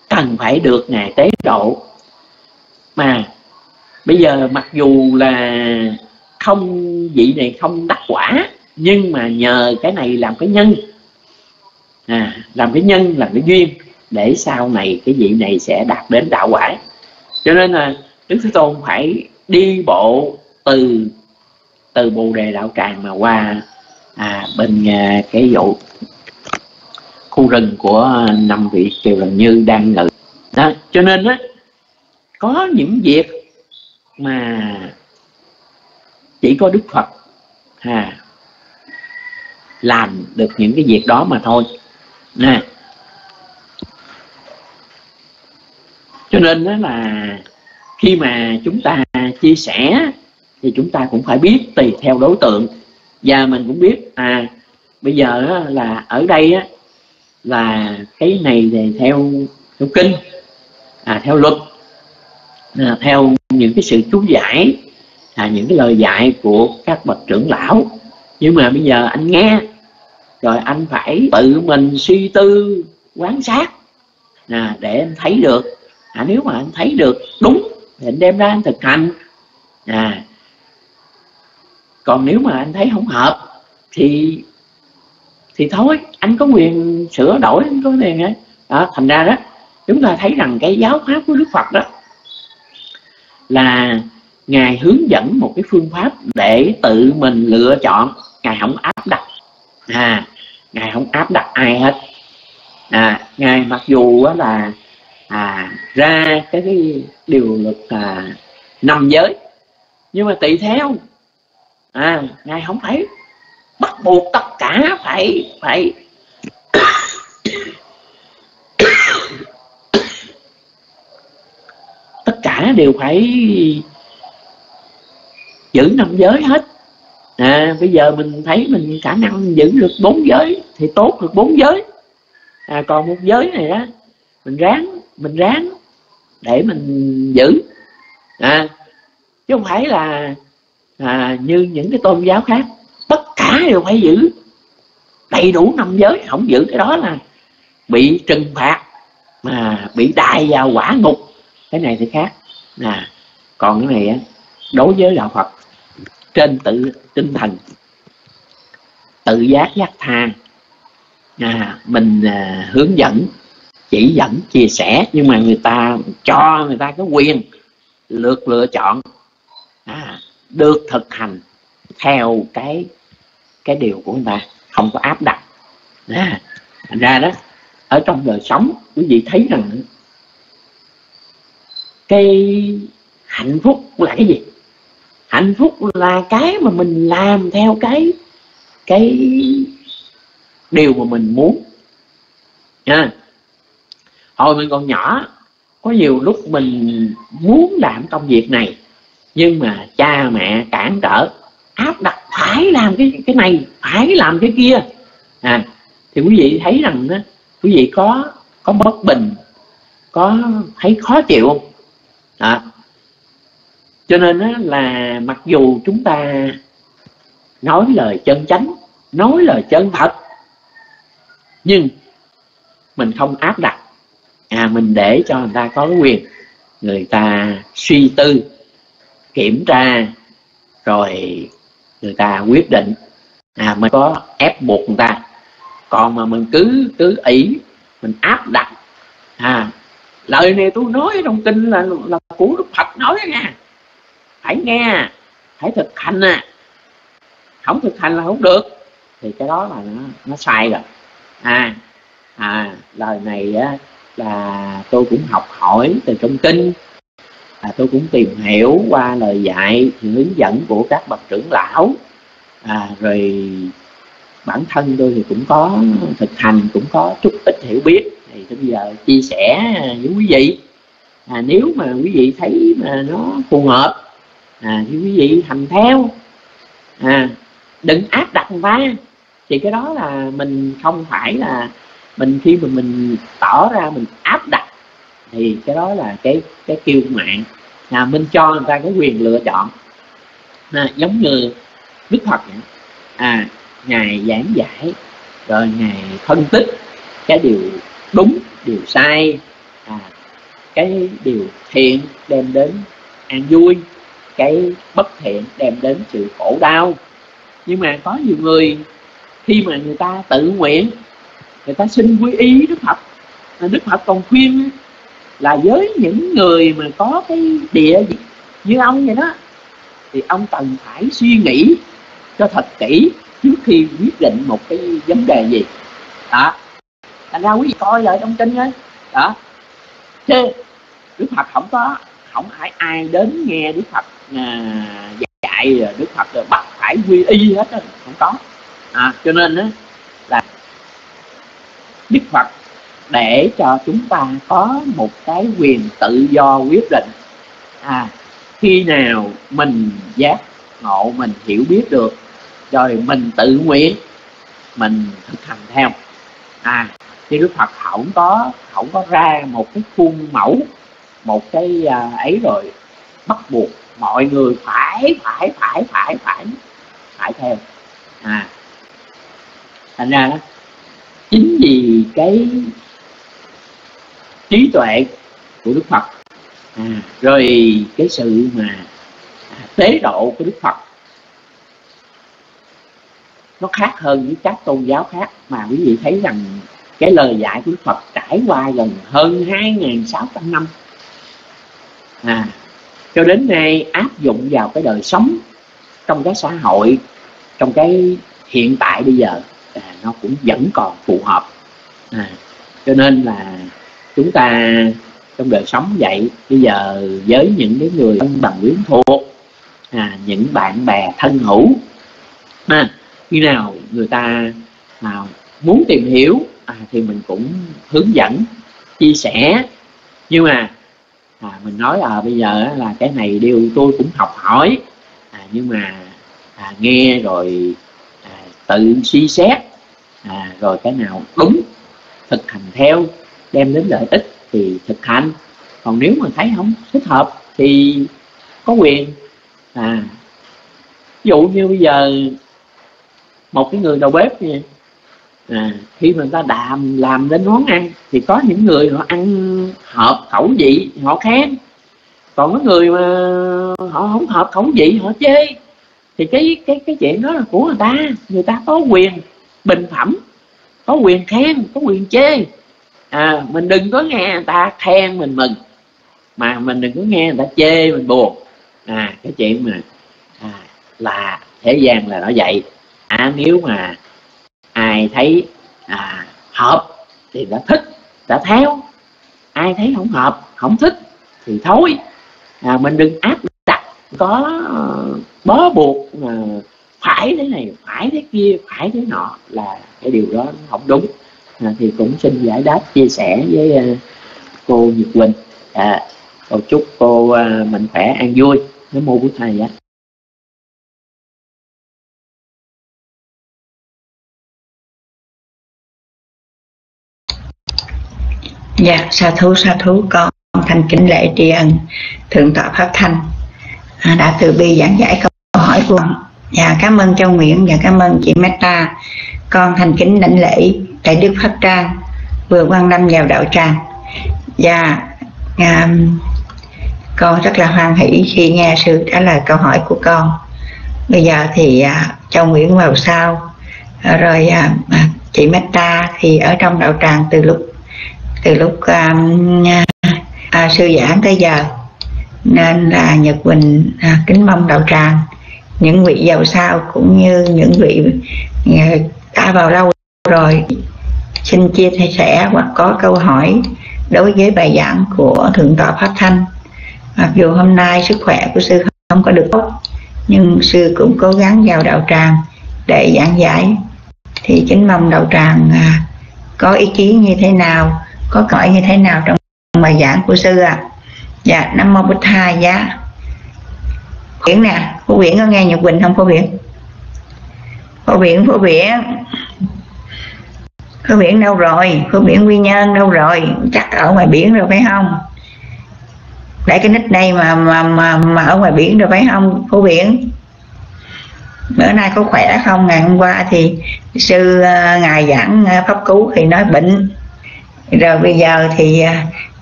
cần phải được ngài tế độ. Mà bây giờ mặc dù là không vị này không đắc quả nhưng mà nhờ cái này làm cái nhân à, làm cái nhân làm cái duyên để sau này cái vị này sẽ đạt đến đạo quả cho nên là đức thế tôn phải đi bộ từ từ bồ đề đạo tràng mà qua à, bên à, cái vụ khu rừng của năm vị kiều lần như đang ngự. Đó cho nên á có những việc mà chỉ có đức phật à, làm được những cái việc đó mà thôi. Nè cho nên đó là khi mà chúng ta chia sẻ thì chúng ta cũng phải biết tùy theo đối tượng. Và mình cũng biết à bây giờ là ở đây á, là cái này thì theo theo kinh à, theo luật à, theo những cái sự chú giải à, những cái lời dạy của các bậc trưởng lão. Nhưng mà bây giờ anh nghe rồi anh phải tự mình suy tư quán sát à, để anh thấy được à, nếu mà anh thấy được đúng thì anh đem ra anh thực hành. À, còn nếu mà anh thấy không hợp thì thì thôi anh có quyền sửa đổi anh có quyền ấy. Đó, thành ra đó chúng ta thấy rằng cái giáo pháp của đức phật đó là ngài hướng dẫn một cái phương pháp để tự mình lựa chọn. Ngài không áp đặt. À ngài không áp đặt ai hết. À ngài mặc dù là à, ra cái, cái điều luật à, năm giới. Nhưng mà tùy theo. À ngài không phải bắt buộc tất cả phải phải tất cả đều phải giữ năm giới hết. À bây giờ mình thấy mình khả năng giữ được bốn giới thì tốt được bốn giới. À còn một giới này đó mình ráng mình ráng để mình giữ. À chứ không phải là à, như những cái tôn giáo khác tất cả đều phải giữ đầy đủ năm giới. Không giữ cái đó là bị trừng phạt mà bị đại vào quả ngục. Cái này thì khác. À còn cái này á đối với đạo Phật trên tự tinh thần tự giác giác tha. À, mình à, hướng dẫn chỉ dẫn chia sẻ nhưng mà người ta cho người ta cái quyền lượt lựa chọn. À, được thực hành theo cái cái điều của người ta không có áp đặt. À, thành ra đó ở trong đời sống quý vị thấy rằng cái hạnh phúc là cái gì? Hạnh phúc là cái mà mình làm theo cái cái điều mà mình muốn. Nha hồi mình còn nhỏ. Có nhiều lúc mình muốn làm công việc này nhưng mà cha mẹ cản trở. Áp đặt phải làm cái cái này phải làm cái kia. À thì quý vị thấy rằng đó, quý vị có có bất bình có thấy khó chịu không? À, cho nên đó là mặc dù chúng ta nói lời chân chánh nói lời chân thật nhưng mình không áp đặt à mình để cho người ta có quyền người ta suy tư kiểm tra rồi người ta quyết định. À mình có ép buộc người ta. Còn mà mình cứ cứ ý mình áp đặt. À lời này tôi nói trong kinh là là của đức phật nói nha. Phải nghe phải thực hành à. Không thực hành là không được. Thì cái đó là nó, nó sai rồi. À à lời này á là tôi cũng học hỏi từ trong kinh à, tôi cũng tìm hiểu qua lời dạy hướng dẫn của các bậc trưởng lão. À, rồi bản thân tôi thì cũng có thực hành cũng có chút ít hiểu biết. Thì tôi bây giờ chia sẻ với quý vị. À, nếu mà quý vị thấy mà nó phù hợp à, thì quý vị hành theo. À, đừng áp đặt người ta thì cái đó là mình không phải là mình khi mà mình tỏ ra mình áp đặt thì cái đó là cái cái kiêu mạng. Là mình cho người ta cái quyền lựa chọn. À, giống như đức phật vậy. à ngài giảng giải rồi ngài phân tích cái điều đúng điều sai à, cái điều thiện đem đến an vui cái bất thiện đem đến sự khổ đau. Nhưng mà có nhiều người khi mà người ta tự nguyện người ta xin quy y đức phật. Đức phật còn khuyên là với những người mà có cái địa như ông vậy đó thì ông cần phải suy nghĩ cho thật kỹ trước khi quyết định một cái vấn đề gì. Đó. Thành ra quý vị coi lại trong kinh ấy đó. Chứ đức phật không có không phải ai đến nghe đức phật à, dạy đức phật rồi bắt phải quy y hết đó. không có. À, cho nên đó, là đức phật, để cho chúng ta có một cái quyền tự do quyết định. À khi nào mình giác ngộ, mình hiểu biết được, rồi mình tự nguyện, mình thực hành theo. À thì đức phật không có không có ra một cái khuôn mẫu, một cái à, ấy rồi bắt buộc mọi người phải phải phải phải phải phải theo. À thành ra đó chính vì cái trí tuệ của đức phật. À, rồi cái sự mà tế độ của đức phật nó khác hơn với các tôn giáo khác. Mà quý vị thấy rằng cái lời dạy của Đức Phật trải qua gần hơn 2.600 năm. À, cho đến nay áp dụng vào cái đời sống trong cái xã hội trong cái hiện tại bây giờ à, nó cũng vẫn còn phù hợp. À, cho nên là chúng ta trong đời sống vậy bây giờ với những cái người thân bằng quyến thuộc à, những bạn bè thân hữu à, khi nào người ta à, muốn tìm hiểu à, thì mình cũng hướng dẫn chia sẻ. Nhưng mà à, mình nói à bây giờ là cái này điều tôi cũng học hỏi à, nhưng mà à, nghe rồi tự suy xét à, rồi cái nào đúng thực hành theo đem đến lợi ích thì thực hành. Còn nếu mà thấy không thích hợp thì có quyền à ví dụ như bây giờ một cái người đầu bếp như à, khi mà người ta đàm làm đến món ăn thì có những người họ ăn hợp khẩu vị họ khen. Còn có người mà họ không hợp khẩu vị họ chê thì cái cái cái chuyện đó là của người ta. Người ta có quyền bình phẩm có quyền khen có quyền chê. À, mình đừng có nghe người ta khen mình mừng mà mình đừng có nghe người ta chê mình buồn. À cái chuyện mà à, là thế gian là nó vậy. À, nếu mà ai thấy à, hợp thì đã thích đã theo. Ai thấy không hợp không thích thì thôi. À, mình đừng áp có ờ, bó buộc mà phải thế này phải thế kia phải thế nọ là cái điều đó không đúng. À, thì cũng xin giải đáp chia sẻ với uh, cô Nhật Quỳnh. À, cầu chúc cô uh, mạnh khỏe an vui. Nếu mô của thầy á Dạ, sa thú sa thú con thành kính lễ tri ân thượng tọa pháp thanh đã từ bi giảng giải câu hỏi của con. Dạ, cảm ơn Châu Nguyễn và cảm ơn chị Meta. Con thành kính lãnh lễ tại Đức Pháp Trang vừa quan năm vào đạo tràng. và à, con rất là hoan hỷ khi nghe sự trả lời câu hỏi của con. Bây giờ thì à, Châu Nguyễn vào sau, à, rồi à, chị Meta thì ở trong đạo tràng từ lúc từ lúc um, à, sư giảng tới giờ nên là Nhật Quỳnh à, kính mong đạo tràng những vị giàu sao cũng như những vị à, đã vào lâu rồi xin chia sẻ hoặc có câu hỏi đối với bài giảng của thượng tọa pháp thanh. Mặc dù hôm nay sức khỏe của sư không có được tốt nhưng sư cũng cố gắng vào đạo tràng để giảng giải. Thì chính mong đạo tràng à, có ý kiến như thế nào có cõi như thế nào trong bài giảng của sư à dạ nam mô bích thai giá Viễn nè phổ Viễn có nghe nhật Quỳnh không phổ Viễn phổ Viễn phổ Viễn phổ Viễn đâu rồi? Phổ Viễn Quy Nhân đâu rồi? Chắc ở ngoài biển rồi phải không? Để cái nick đây mà mà mà, mà ở ngoài biển rồi phải không phổ Viễn bữa nay có khỏe không? Ngày hôm qua thì sư ờ, ngài giảng ờ, pháp cứu thì nói bệnh. Rồi bây giờ thì ờ,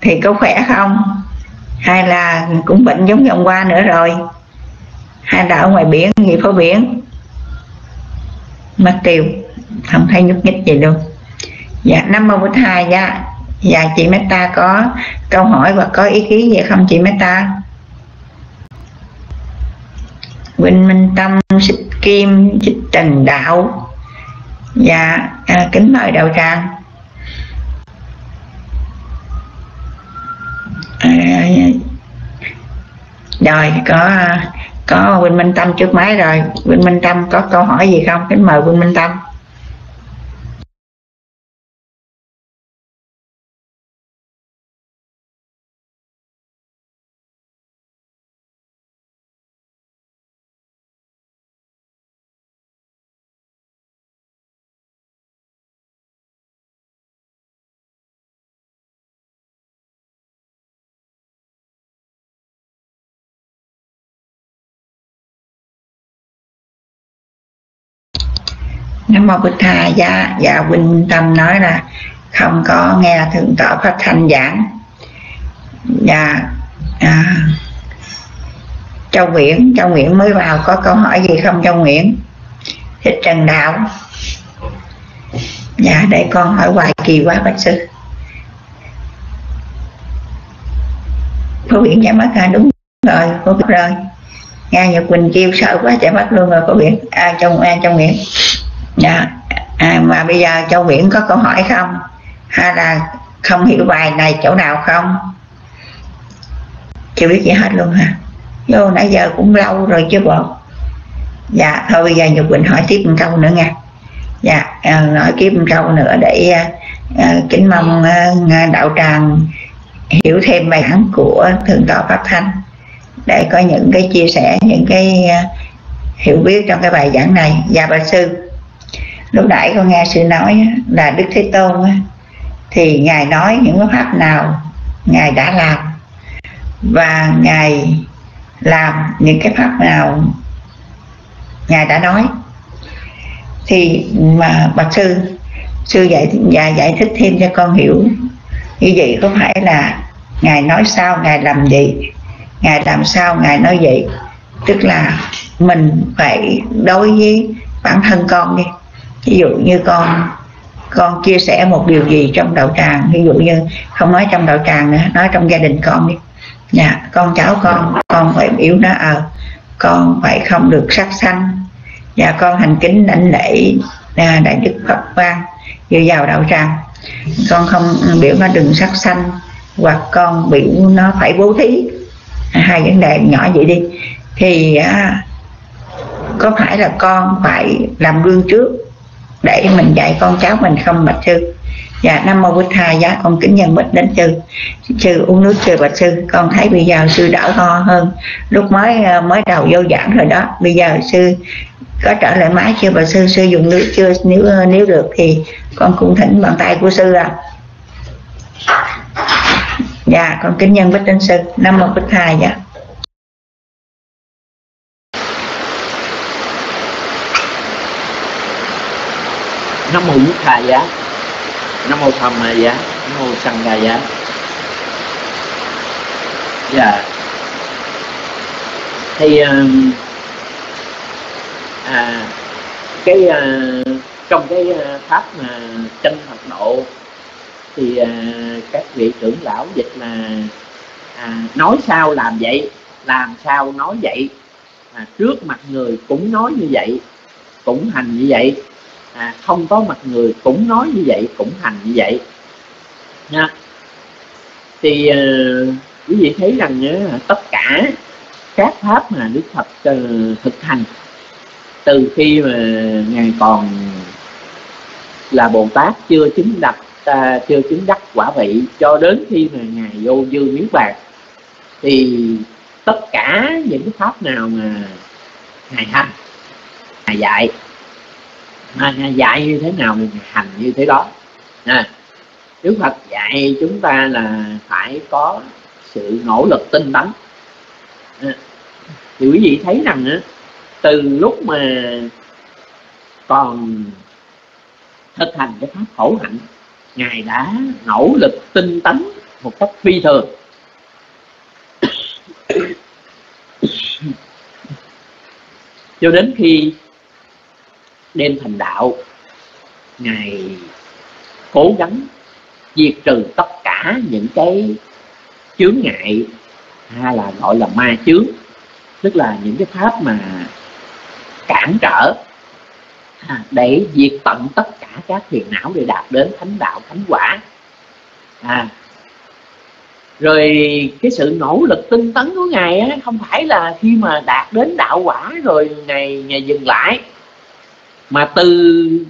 thì có khỏe không? Hay là cũng bệnh giống như hôm qua nữa rồi. Hay là ở ngoài biển nghỉ phố biển. Mất tiêu không thấy nhúc nhích gì luôn. Dạ năm mươi bốn hai dạ. Dạ chị Meta có câu hỏi và có ý kiến gì không chị Meta Quỳnh Minh Tâm xích kim xích trần đạo. Dạ à, kính mời đạo tràng. Rồi, có có Quỳnh Minh Tâm trước máy rồi. Quỳnh Minh Tâm có câu hỏi gì không? Kính mời Quỳnh Minh Tâm. Nam mô Bích Thà dạ dạ Huynh Tâm nói là không có nghe thượng tọa phát thanh giảng. Dạ à, Châu Nguyễn Châu Nguyễn mới vào có câu hỏi gì không Châu Nguyễn? Thích Trần Đạo. Dạ để con hỏi hoài kỳ quá bác sư. Phổ nguyễn chạy mất à đúng rồi Phổ Biển rồi à. Nghe Nhật Quỳnh kêu sợ quá chạy mất luôn rồi Phổ nguyễn à trong à, châu Nguyễn dạ. À, mà bây giờ châu Nguyễn có câu hỏi không? Hay là không hiểu bài này chỗ nào không? Chưa biết gì hết luôn hả? Vô nãy giờ cũng lâu rồi chứ bộ dạ thôi bây giờ nhục quỳnh hỏi tiếp một câu nữa nha. Dạ à, nói tiếp một câu nữa để à, kính mong à, đạo tràng hiểu thêm bài giảng của thượng tọa pháp thanh để có những cái chia sẻ những cái à, hiểu biết trong cái bài giảng này. Dạ bà sư lúc nãy con nghe sư nói là đức thế tôn thì ngài nói những cái pháp nào ngài đã làm. Và ngài làm những cái pháp nào ngài đã nói. Thì mà bạch sư sư dạy ngài giải thích thêm cho con hiểu. Như vậy có phải là ngài nói sao, ngài làm gì ngài làm sao, ngài nói vậy? Tức là mình phải đối với bản thân con đi ví dụ như con con chia sẻ một điều gì trong đạo tràng ví dụ như không nói trong đạo tràng nữa nói trong gia đình con đi. Nhà con cháu con con phải biểu nó ờ à, con phải không được sát sanh. Và con hành kính đảnh lễ à, đại đức phật quan vừa vào đạo tràng. Con không biểu nó đừng sát sanh hoặc con biểu nó phải bố thí. Hai vấn đề nhỏ vậy đi. Thì à, có phải là con phải làm gương trước để mình dạy con cháu mình không bạch sư dạ nam mô bích thai giá con kính nhân bích đến sư sư uống nước sư bạch sư, con thấy bây giờ sư đỡ ho hơn. Lúc mới ờ, mới đầu vô giảng rồi đó, bây giờ sư có trở lại máy chưa bạch sư? Sư dùng nước chưa? Nếu ờ, nếu được thì con cũng thỉnh bàn tay của sư à dạ con kính nhân bích đến sư. Năm một bích tha dạ. Nam mô bút thà giá. Nam mô tham ma giá. Nam mô sanh ga giá. Dạ. Thì um, à, cái uh, trong cái uh, pháp mà chân Phật độ thì uh, các vị trưởng lão dịch là à, nói sao làm vậy làm sao nói vậy à, trước mặt người cũng nói như vậy cũng hành như vậy à, không có mặt người cũng nói như vậy cũng hành như vậy. Nha. Thì uh, quý vị thấy rằng uh, tất cả các pháp mà đức phật uh, thực hành từ khi mà ngài còn là bồ tát chưa chứng đắc ta chưa chứng đắc quả vị cho đến khi mà ngài vô dư miếu bàn thì tất cả những cái pháp nào mà ngài hành ngài dạy dạy như thế nào thì hành như thế đó. À, đức phật dạy chúng ta là phải có sự nỗ lực tinh tấn. À, thì quý vị thấy rằng á từ lúc mà còn thực hành cái pháp khổ hạnh ngài đã nỗ lực tinh tấn một cách phi thường. Cho đến khi đem thành đạo. Ngài cố gắng diệt trừ tất cả những cái chướng ngại hay là gọi là ma chướng tức là những cái pháp mà cản trở à, để diệt tận tất cả các phiền não để đạt đến thánh đạo thánh quả. À rồi cái sự nỗ lực tinh tấn của ngài á, không phải là khi mà đạt đến đạo quả rồi ngài ngài dừng lại mà từ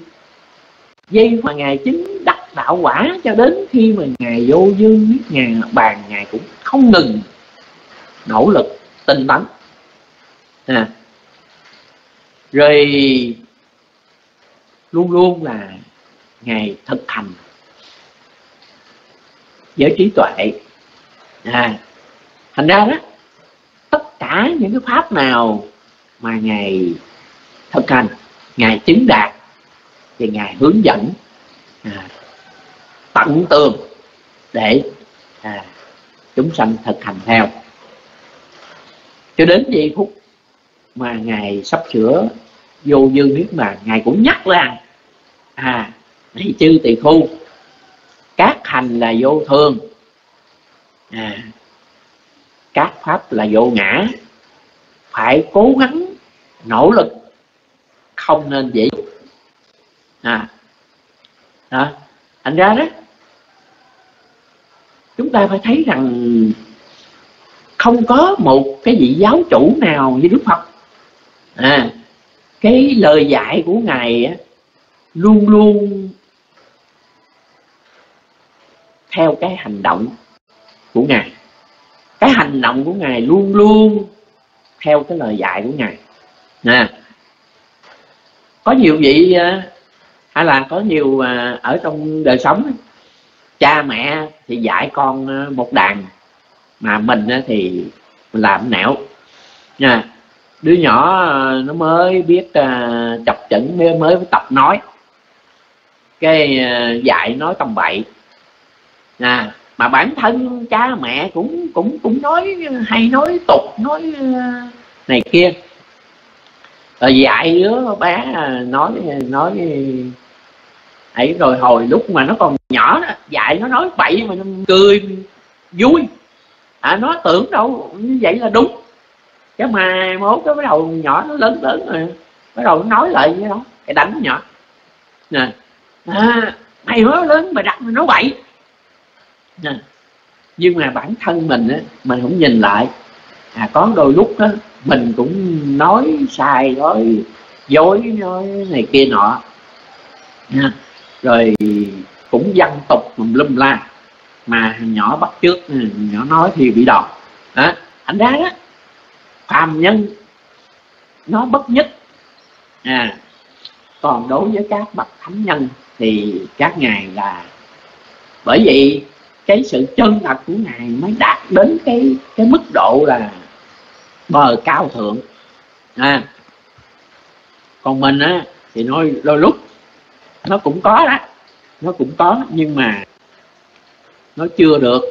giây mà ngài chứng đắc đạo quả cho đến khi mà ngài vô dương biết ngài bàn ngài cũng không ngừng nỗ lực tinh tấn. À. rồi luôn luôn là ngài thực hành với trí tuệ. À, thành ra đó tất cả những cái pháp nào mà ngài thực hành ngài chứng đạt thì ngài hướng dẫn à, tận tường để à, chúng sanh thực hành theo. Cho đến giây phút mà ngài sắp sửa vô dư niết bàn ngài cũng nhắc rằng à này chư tỳ khu các hành là vô thường à, các pháp là vô ngã phải cố gắng nỗ lực không nên dễ à. Đó. thành ra đó chúng ta phải thấy rằng không có một cái vị giáo chủ nào như đức phật. À cái lời dạy của ngài á, luôn luôn theo cái hành động của ngài. Cái hành động của ngài luôn luôn theo cái lời dạy của ngài. Nè có nhiều vị à, hay là có nhiều à, ở trong đời sống. Cha mẹ thì dạy con à, một đàn, mà mình thì mình làm nẻo. Nha, đứa nhỏ nó mới biết chập chững, mới mới tập nói. Cái dạy nói tầm bậy. Nha, mà bản thân cha mẹ cũng cũng cũng nói, hay nói tục, nói này kia. Ờ, rồi dạy đứa bé à, nói nói ấy rồi hồi lúc mà nó còn nhỏ đó, dạy nó nói bậy mà nó cười vui. À nó tưởng đâu như vậy là đúng. Chứ mà mốt cái bắt đầu nhỏ nó lớn lớn rồi bắt đầu nó nói lại với đó cái đánh nhỏ. Nè à, mày nói lớn mà đặt mày nói bậy. Nè nhưng mà bản thân mình á mình cũng nhìn lại. À có đôi lúc á mình cũng nói sai, nói dối, nói này kia nọ. Nha. Rồi cũng dân tục lum la. Mà nhỏ bắt trước nhỏ nói thì bị đòn đó. Thành ra đó, phàm nhân, nó bất nhất. À còn đối với các bậc thánh nhân thì các ngài là bởi vậy cái sự chân thật của ngài mới đạt đến cái cái mức độ là bờ cao thượng. À còn mình á, thì nói đôi lúc nó cũng có đó, nó cũng có, nhưng mà nó chưa được.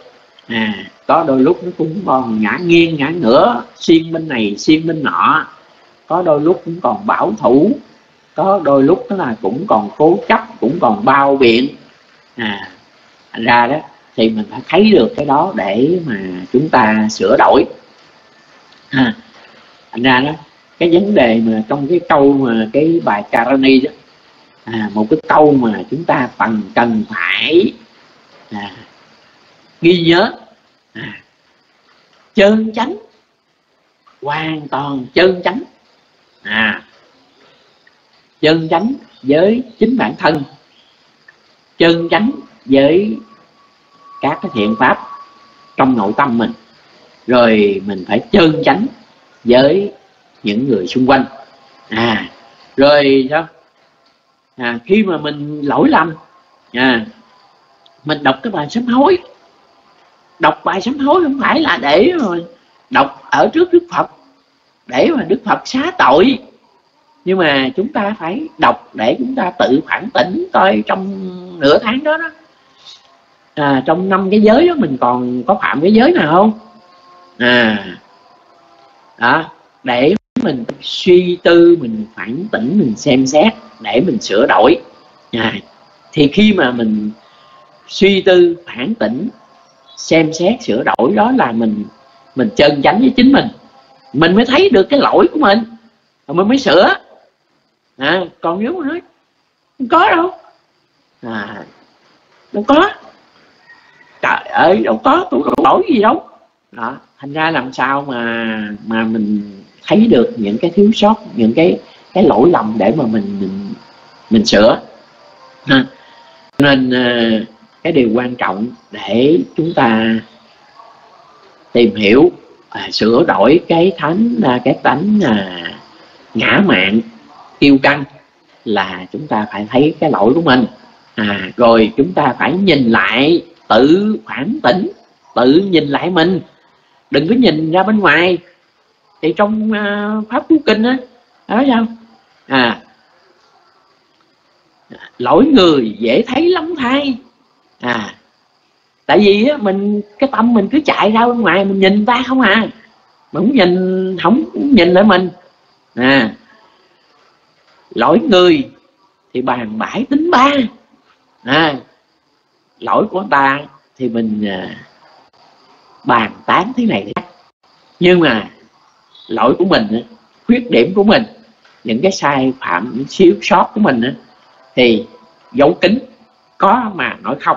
À có đôi lúc nó cũng còn ngã nghiêng, ngã ngửa, xiên bên này, xiên bên nọ. Có đôi lúc cũng còn bảo thủ. Có đôi lúc nó là cũng còn cố chấp, cũng còn bao biện. À ra đó, thì mình phải thấy được cái đó để mà chúng ta sửa đổi à, thành ra đó cái vấn đề mà trong cái câu mà cái bài Karani đó à, một cái câu mà chúng ta cần cần phải à, ghi nhớ à, chân chánh hoàn toàn chân chánh. À chân chánh với chính bản thân. Chân chánh với các cái thiện pháp trong nội tâm mình rồi mình phải trơn chánh với những người xung quanh. À rồi sao? À, khi mà mình lỗi lầm à, mình đọc cái bài sám hối. Đọc bài sám hối không phải là để mà đọc ở trước đức phật để mà đức phật xá tội. Nhưng mà chúng ta phải đọc để chúng ta tự phản tỉnh coi trong nửa tháng đó đó. À, trong năm cái giới đó mình còn có phạm cái giới nào không? À. Đó để mình suy tư mình phản tỉnh mình xem xét để mình sửa đổi. À, thì khi mà mình suy tư phản tỉnh xem xét sửa đổi đó là mình mình chân chánh với chính mình. Mình mới thấy được cái lỗi của mình rồi mình mới sửa. À, còn nếu mà nói không có đâu. À, đâu có. Trời ơi đâu có tôi đâu lỗi gì đâu. Đó thành ra làm sao mà mà mình thấy được những cái thiếu sót những cái cái lỗi lầm để mà mình mình mình sửa. Ha. nên ờ, cái điều quan trọng để chúng ta tìm hiểu à, sửa đổi cái thánh à, cái tánh à, ngã mạng tiêu căng là chúng ta phải thấy cái lỗi của mình. À, rồi chúng ta phải nhìn lại tự phản tỉnh tự nhìn lại mình đừng có nhìn ra bên ngoài. Thì trong uh, pháp cú kinh á nói sao à. Lỗi người dễ thấy lắm thay. À. Tại vì á, mình cái tâm mình cứ chạy ra bên ngoài mình nhìn ta không à. Mình nhìn không nhìn lại mình. À. Lỗi người thì bàn bãi tính ba. À, lỗi của ta thì mình à, bàn tán thế này thế nhưng mà lỗi của mình khuyết điểm của mình những cái sai phạm những xíu sót của mình thì giấu kín có mà nói không.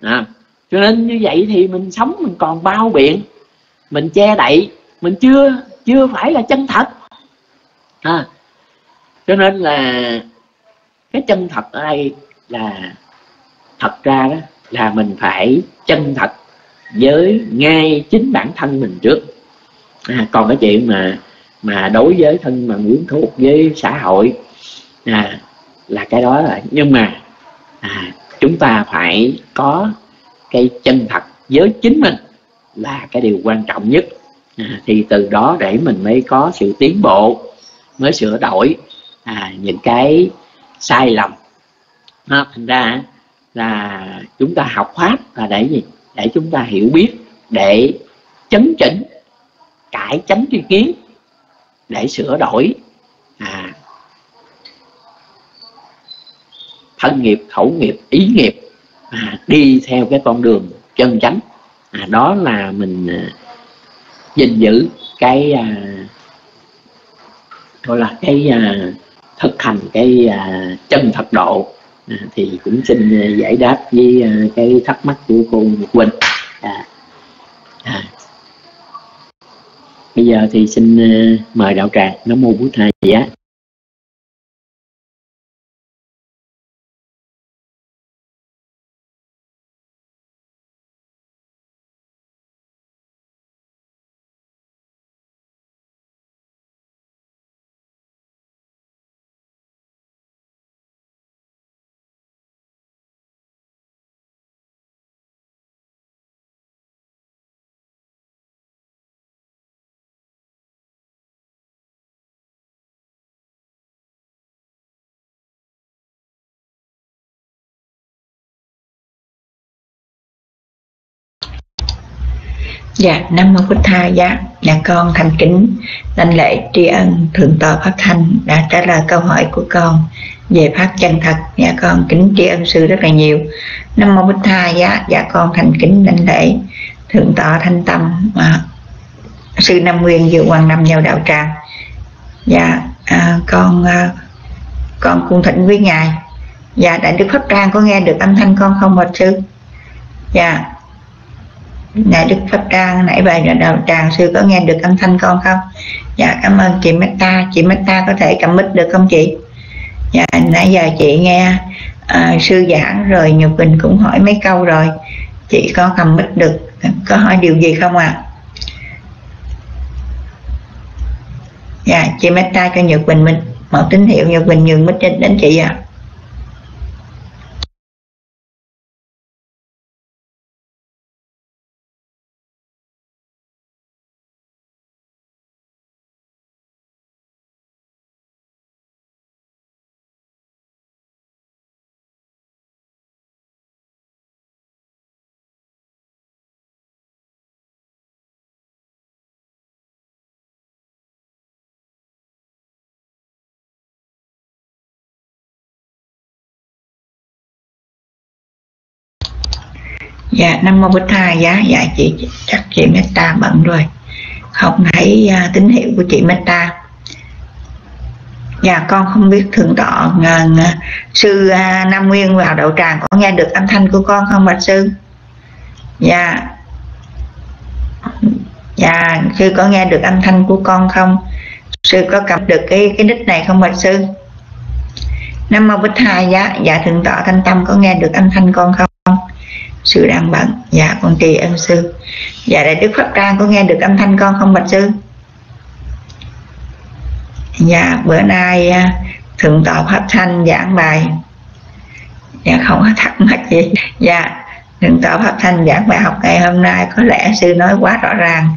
À, cho nên như vậy thì mình sống mình còn bao biện mình che đậy mình chưa chưa phải là chân thật. À, cho nên là cái chân thật ở đây là thật ra đó là mình phải chân thật với ngay chính bản thân mình trước. À, còn cái chuyện mà mà đối với thân mà quyến thuộc với xã hội à, là cái đó là nhưng mà à, chúng ta phải có cái chân thật với chính mình là cái điều quan trọng nhất. À, thì từ đó để mình mới có sự tiến bộ mới sửa đổi à, những cái sai lầm. À, thành ra là chúng ta học pháp là để gì? Để chúng ta hiểu biết để chấn chỉnh cải chánh tri kiến để sửa đổi. À, thân nghiệp khẩu nghiệp ý nghiệp à, đi theo cái con đường chân chánh. À, đó là mình à, gìn giữ cái à, gọi là cái à, thực hành cái à, chân thật độ à, thì cũng xin ờ, giải đáp với ờ, cái thắc mắc của cô Quỳnh. À, à. bây giờ thì xin ờ, mời đạo tràng nó mô bút thầy giá Dạ, Nam Mô Bích Tha, dạ, nhà con thành kính đảnh lễ tri ân Thượng tọa Pháp Thanh đã trả lời câu hỏi của con về Pháp chân thật. Dạ con kính tri ân sư rất là nhiều. Nam Mô Bích Tha, dạ, dạ con thành kính đảnh lễ Thượng tọa Thanh Tâm, à, sư Nam Nguyên dự quan năm Nhau đạo tràng. Dạ, à, con à, con cung thỉnh với ngài dạ đại đức pháp trang có nghe được âm thanh con không bạch sư dạ đại đức pháp trang nãy bài là đầu tràng sư có nghe được âm thanh con không? Dạ cảm ơn chị Meta chị Meta có thể cầm mic được không chị? Dạ nãy giờ chị nghe à, sư giảng rồi nhục bình cũng hỏi mấy câu rồi. Chị có cầm mic được có hỏi điều gì không ạ? À? dạ chị Meta cho nhật bình mình một tín hiệu nhật bình nhường mic đến, đến chị ạ. à. Dạ Nam mô bích thai giá dạ, dạ chị chắc chị meta bận rồi. Không thấy uh, à, tín hiệu của chị meta dạ con không biết thượng tọa uh, à, à, sư uh, nam nguyên vào đậu tràng có nghe được âm thanh của con không bạch sư? Dạ. Dạ sư có nghe được âm thanh của con không? Sư có cầm được cái cái đích này không bạch sư? Nam mô bích thai giá dạ, dạ thượng tọa thanh tâm có nghe được âm thanh con không? Sư đang bận dạ con trì ân sư. Dạ đại đức pháp trang có nghe được âm thanh con không bạch sư? Dạ bữa nay à, thượng tọa pháp thanh giảng bài. Dạ không có thắc mắc gì. Dạ thượng tọa pháp thanh giảng bài học ngày hôm nay có lẽ sư nói quá rõ ràng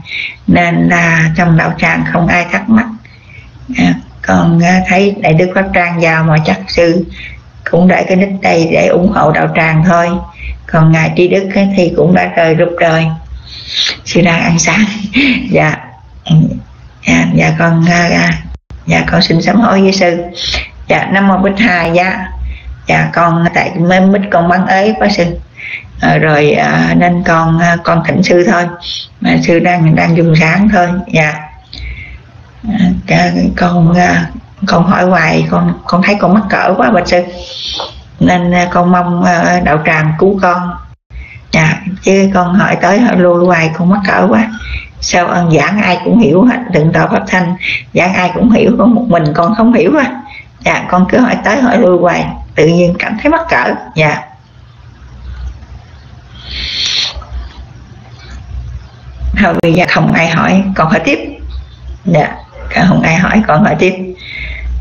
nên là trong đạo tràng không ai thắc mắc. Dạ, còn à, thấy đại đức pháp trang vào mà chắc sư cũng để cái nick đây để ủng hộ đạo tràng thôi còn ngài tri đức thì cũng đã rời rụt rồi. Sư đang ăn sáng. Dạ. Dạ dạ con à, dạ, dạ con xin sám hối với sư dạ năm mô bích hai dạ. Dạ con tại mới mít con bắn ế quá sư à, rồi à, nên con à, con thỉnh sư thôi. Mà sư đang đang dùng sáng thôi. Dạ. À, dạ, con à, con hỏi hoài con con thấy con mắc cỡ quá bạch sư nên à, con mong à, đạo tràng cứu con. Dạ chứ con hỏi tới hỏi lui hoài con mắc cỡ quá. Sao ơn giảng ai cũng hiểu hết, đừng tỏ pháp thanh. Giảng ai cũng hiểu, có một mình con không hiểu á. Dạ con cứ hỏi tới hỏi lui hoài, tự nhiên cảm thấy mắc cỡ. Dạ. Thôi bây giờ không ai hỏi còn hỏi tiếp. Dạ không ai hỏi còn hỏi tiếp. Dạ,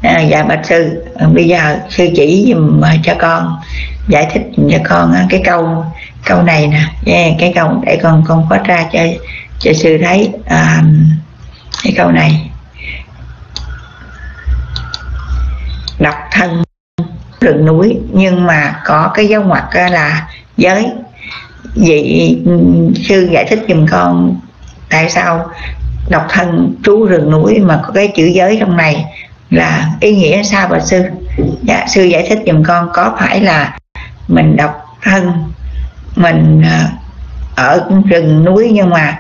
à, dạ bạch sư. À, bây giờ sư chỉ dùm à, cho con giải thích cho con à, cái câu câu này nè. Yeah, cái câu để con con có ra cho cho sư thấy. À, cái câu này. Độc thân rừng núi nhưng mà có cái dấu ngoặc là giới. Vậy ừ, sư giải thích giùm con tại sao độc thân trú rừng núi mà có cái chữ giới trong này là ý nghĩa sao bà sư. Dạ sư giải thích giùm con, có phải là mình độc thân, mình à, ở rừng núi nhưng mà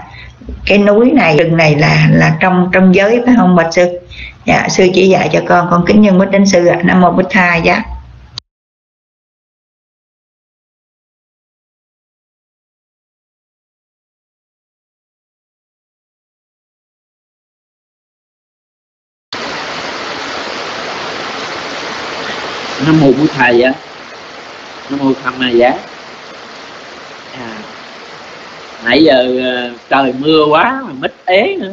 cái núi này, rừng này là là trong trong giới phải không, bạch sư? Dạ sư chỉ dạy cho con con kính nhân bích đến sư ạ. Nam mô bích tha dạ nam mô bổn thầy á nam mô tham ma giá. À, nãy giờ ờ, trời mưa quá mà mít ế nữa.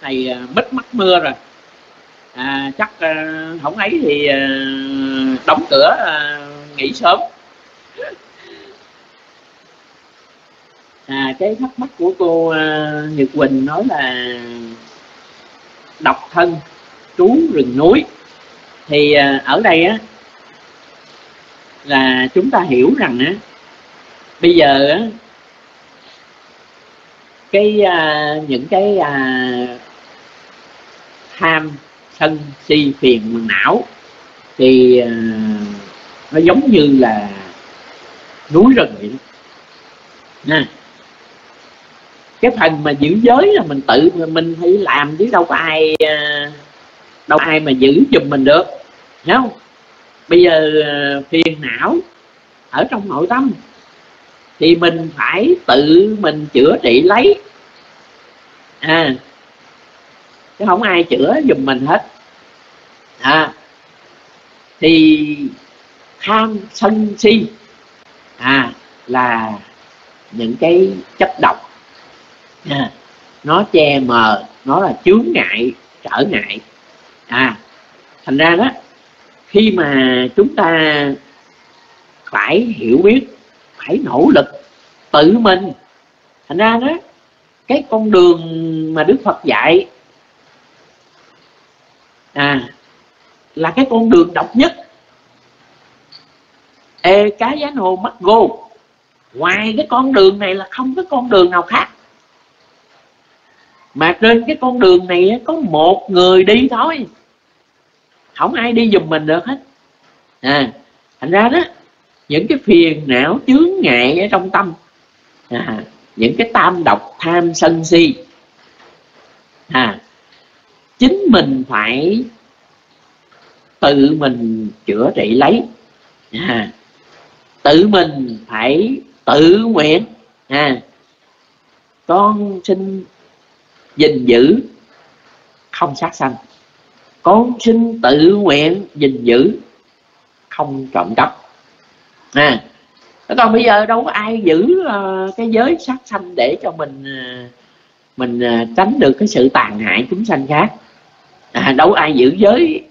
Thầy ờ, mít mắc mưa rồi. À, chắc ờ, không ấy thì đóng cửa nghỉ sớm. À, cái thắc mắc của cô Nhật Quỳnh nói là độc thân trú rừng núi. Thì ở đây á là chúng ta hiểu rằng á bây giờ á cái à, những cái à, tham sân si phiền não thì à, nó giống như là núi rừng vậy đó. Nha cái phần mà giữ giới là mình tự mình phải làm chứ đâu có ai à, đâu ai mà giữ giùm mình được hiểu không? Bây giờ ờ, phiền não ở trong nội tâm thì mình phải tự mình chữa trị lấy. À chứ không ai chữa giùm mình hết. À thì tham sân si à là những cái chất độc. À, nó che mờ nó là chướng ngại trở ngại. À thành ra đó khi mà chúng ta phải hiểu biết, phải nỗ lực tự mình, thành ra đó, cái con đường mà đức phật dạy à là cái con đường độc nhất. Ê, cá giá hồ mắt gô. Ngoài cái con đường này là không có con đường nào khác. Mà trên cái con đường này có một người đi thôi không ai đi giùm mình được hết. À thành ra đó những cái phiền não chướng ngại ở trong tâm à, những cái tam độc tham sân si à, chính mình phải tự mình chữa trị lấy à, tự mình phải tự nguyện à, con xin gìn giữ không sát sanh con xin tự nguyện gìn giữ không trộm cắp. À còn bây giờ đâu có ai giữ uh, cái giới sát sanh để cho mình uh, mình uh, tránh được cái sự tàn hại chúng sanh khác. À, đâu ai giữ giới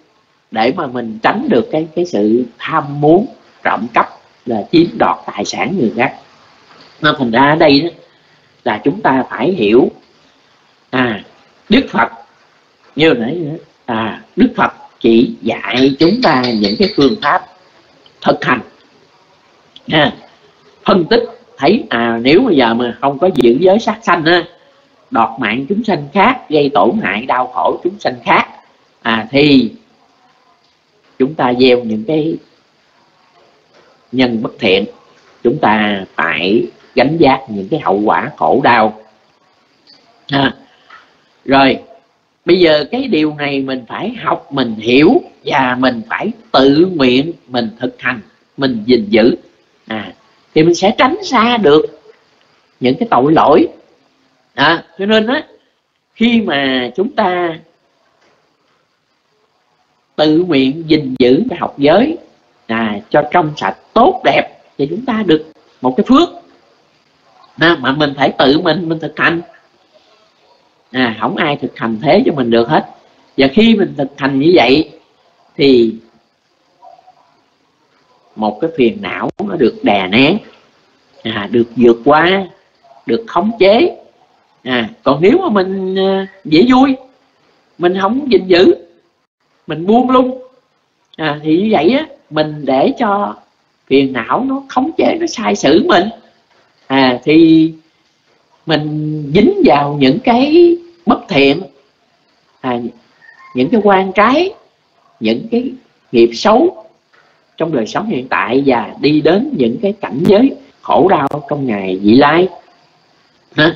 để mà mình tránh được cái cái sự tham muốn trộm cắp là chiếm đoạt tài sản người khác. Nên thành ra ở đây đó, là chúng ta phải hiểu à đức phật như nãy à đức phật chỉ dạy chúng ta những cái phương pháp thực hành. À, phân tích thấy à nếu bây giờ mà không có giữ giới sát sanh á đọt mạng chúng sanh khác gây tổn hại đau khổ chúng sanh khác à thì chúng ta gieo những cái nhân bất thiện chúng ta phải gánh giác những cái hậu quả khổ đau. À, rồi bây giờ cái điều này mình phải học mình hiểu và mình phải tự nguyện mình thực hành mình gìn giữ. À, thì mình sẽ tránh xa được những cái tội lỗi. À, cho nên á khi mà chúng ta tự nguyện gìn giữ cái học giới à, cho trong sạch tốt đẹp thì chúng ta được một cái phước. À, mà mình phải tự mình mình thực hành à, không ai thực hành thế cho mình được hết. Và khi mình thực hành như vậy thì một cái phiền não nó được đè nén à, được vượt qua được khống chế. À, còn nếu mà mình à, dễ vui mình không gìn giữ mình buông lung à, thì như vậy á mình để cho phiền não nó khống chế nó sai sử mình. À thì mình dính vào những cái bất thiện à, những cái quan trái những cái nghiệp xấu trong đời sống hiện tại và đi đến những cái cảnh giới khổ đau trong ngày vị lai. Hả?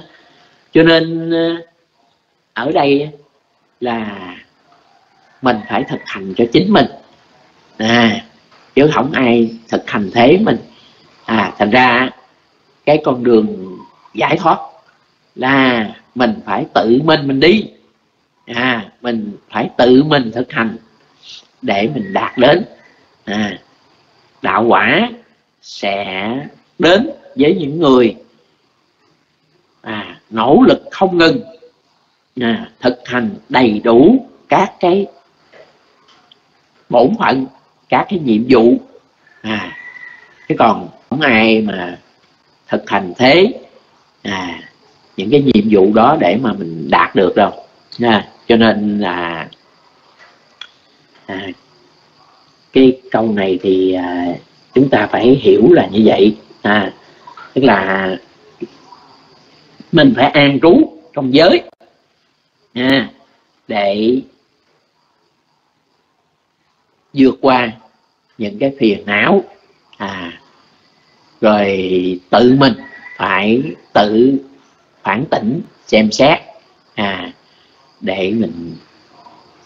cho nên ờ, ở đây là mình phải thực hành cho chính mình. À chứ không ai thực hành thế mình. À thành ra cái con đường giải thoát là mình phải tự mình mình đi. À mình phải tự mình thực hành để mình đạt đến. À đạo quả sẽ đến với những người à, nỗ lực không ngừng à, thực hành đầy đủ các cái bổn phận các cái nhiệm vụ. À chứ còn không ai mà thực hành thế. À những cái nhiệm vụ đó để mà mình đạt được đâu. Nha. cho nên là à, cái câu này thì à, chúng ta phải hiểu là như vậy. À tức là mình phải an trú trong giới. À, để vượt qua những cái phiền não. À rồi tự mình phải tự phản tỉnh xem xét à để mình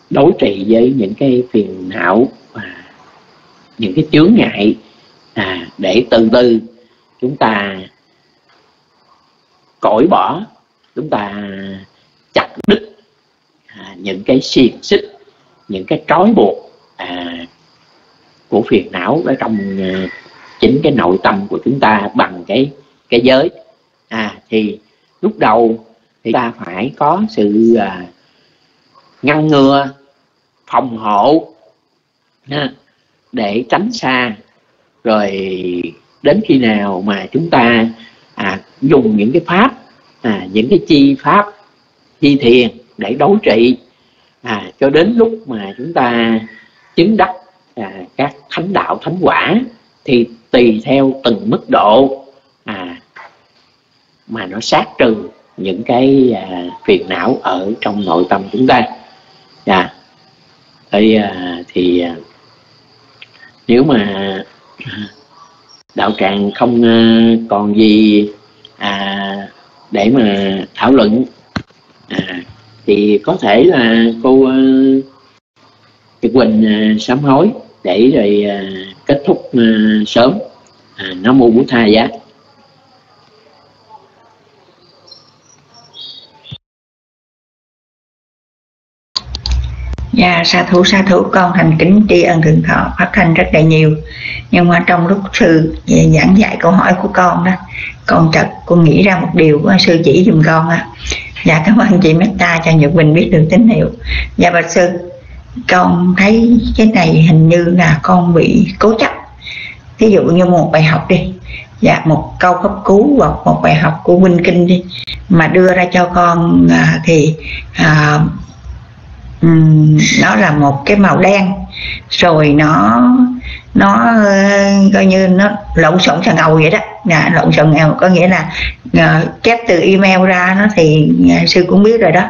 đối trị với những cái phiền não và những cái chướng ngại à, để từ từ chúng ta cởi bỏ chúng ta chặt đứt à, những cái xiềng xích những cái trói buộc à, của phiền não ở trong à, chính cái nội tâm của chúng ta bằng cái cái giới. À thì lúc đầu thì ta phải có sự à, ngăn ngừa phòng hộ ha, để tránh xa. Rồi đến khi nào mà chúng ta à, dùng những cái pháp à, những cái chi pháp chi thiền để đối trị à, cho đến lúc mà chúng ta chứng đắc à, các thánh đạo thánh quả thì tùy theo từng mức độ mà nó sát trừ những cái à, phiền não ở trong nội tâm chúng ta. À, thì, à, thì à, nếu mà à, đạo tràng không à, còn gì à, để mà thảo luận à, thì có thể là cô uh, Quỳnh à, sám hối để rồi à, kết thúc à, sớm. À, nó mua bút Thầy giá. Dạ, sa thủ sa thủ con thành kính tri ân thượng thọ phát thanh rất là nhiều. Nhưng mà trong lúc sư giảng dạy câu hỏi của con đó con chợt con nghĩ ra một điều của sư chỉ dùm con á. Dạ cảm ơn chị Meta cho Nhật Bình biết được tín hiệu. Dạ bạch sư con thấy cái này hình như là con bị cố chấp. Ví dụ như một bài học đi. Dạ một câu cấp cứu hoặc một bài học của Minh Kinh đi. Mà đưa ra cho con à, thì à, um, nó là một cái màu đen. Rồi nó nó uh, coi như nó lộn xộn sàn ngầu vậy đó. Dạ, lộn xộn ngầu có nghĩa là uh, chép từ email ra nó thì uh, sư cũng biết rồi đó.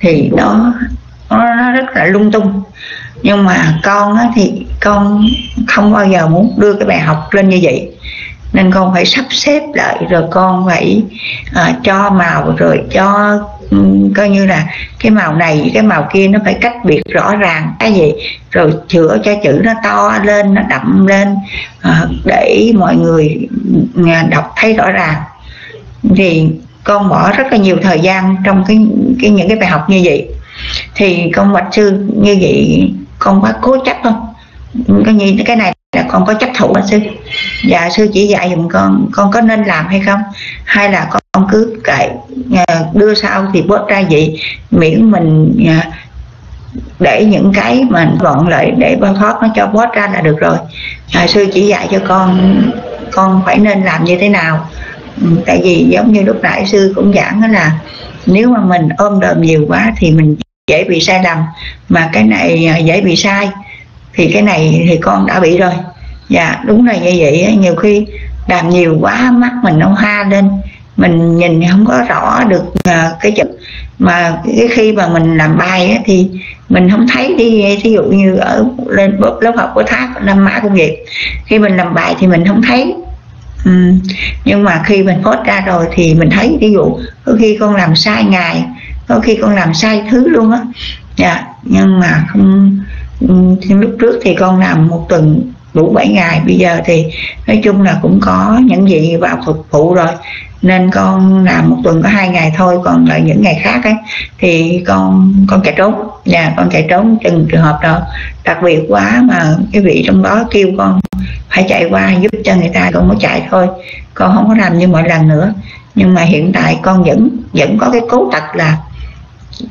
Thì nó nó, nó rất là lung tung. Nhưng mà con á, thì con không bao giờ muốn đưa cái bài học lên như vậy. Nên con phải sắp xếp lại rồi con phải uh, cho màu rồi cho Ừ, coi như là cái màu này cái màu kia nó phải cách biệt rõ ràng. Cái gì? Rồi chữa cho chữ nó to lên nó đậm lên à, để mọi người à, đọc thấy rõ ràng. Thì con bỏ rất là nhiều thời gian trong cái, cái những cái bài học như vậy. Thì con bạch sư như vậy con có cố chấp không? Cái như cái này là con có chấp thủ sư? Dạ sư chỉ dạy dùm con. Con có nên làm hay không? Hay là con cứ kệ ờ, đưa sau thì bớt ra vậy? Miễn mình ờ, để những cái mà gọn lại để bao thoát nó cho bớt ra là được rồi. À, sư chỉ dạy cho con con phải nên làm như thế nào? Ừ, tại vì giống như lúc nãy sư cũng giảng đó là nếu mà mình ôm đờm nhiều quá thì mình dễ bị sai lầm. Mà cái này dễ bị sai thì cái này thì con đã bị rồi. Dạ đúng là như vậy nhiều khi làm nhiều quá mắt mình nó hoa lên. Mình nhìn không có rõ được à, cái chữ mà cái khi mà mình làm bài á, thì mình không thấy đi. Ví dụ như ở lên lớp học của thác năm mã công việc khi mình làm bài thì mình không thấy. Uhm, nhưng mà khi mình post ra rồi thì mình thấy ví dụ có khi con làm sai ngày có khi con làm sai thứ luôn á. Dạ nhưng mà không Ừ, lúc trước thì con làm một tuần, đủ 7 ngày. Bây giờ thì nói chung là cũng có những gì vào phục vụ rồi. Nên con làm một tuần có hai ngày thôi, còn lại những ngày khác ấy, thì con con chạy trốn. Nhà con chạy trốn từng trường hợp đó. Đặc biệt quá mà cái vị trong đó kêu con phải chạy qua giúp cho người ta, con mới chạy thôi. Con không có làm như mọi lần nữa. Nhưng mà hiện tại con vẫn vẫn có cái cố tật là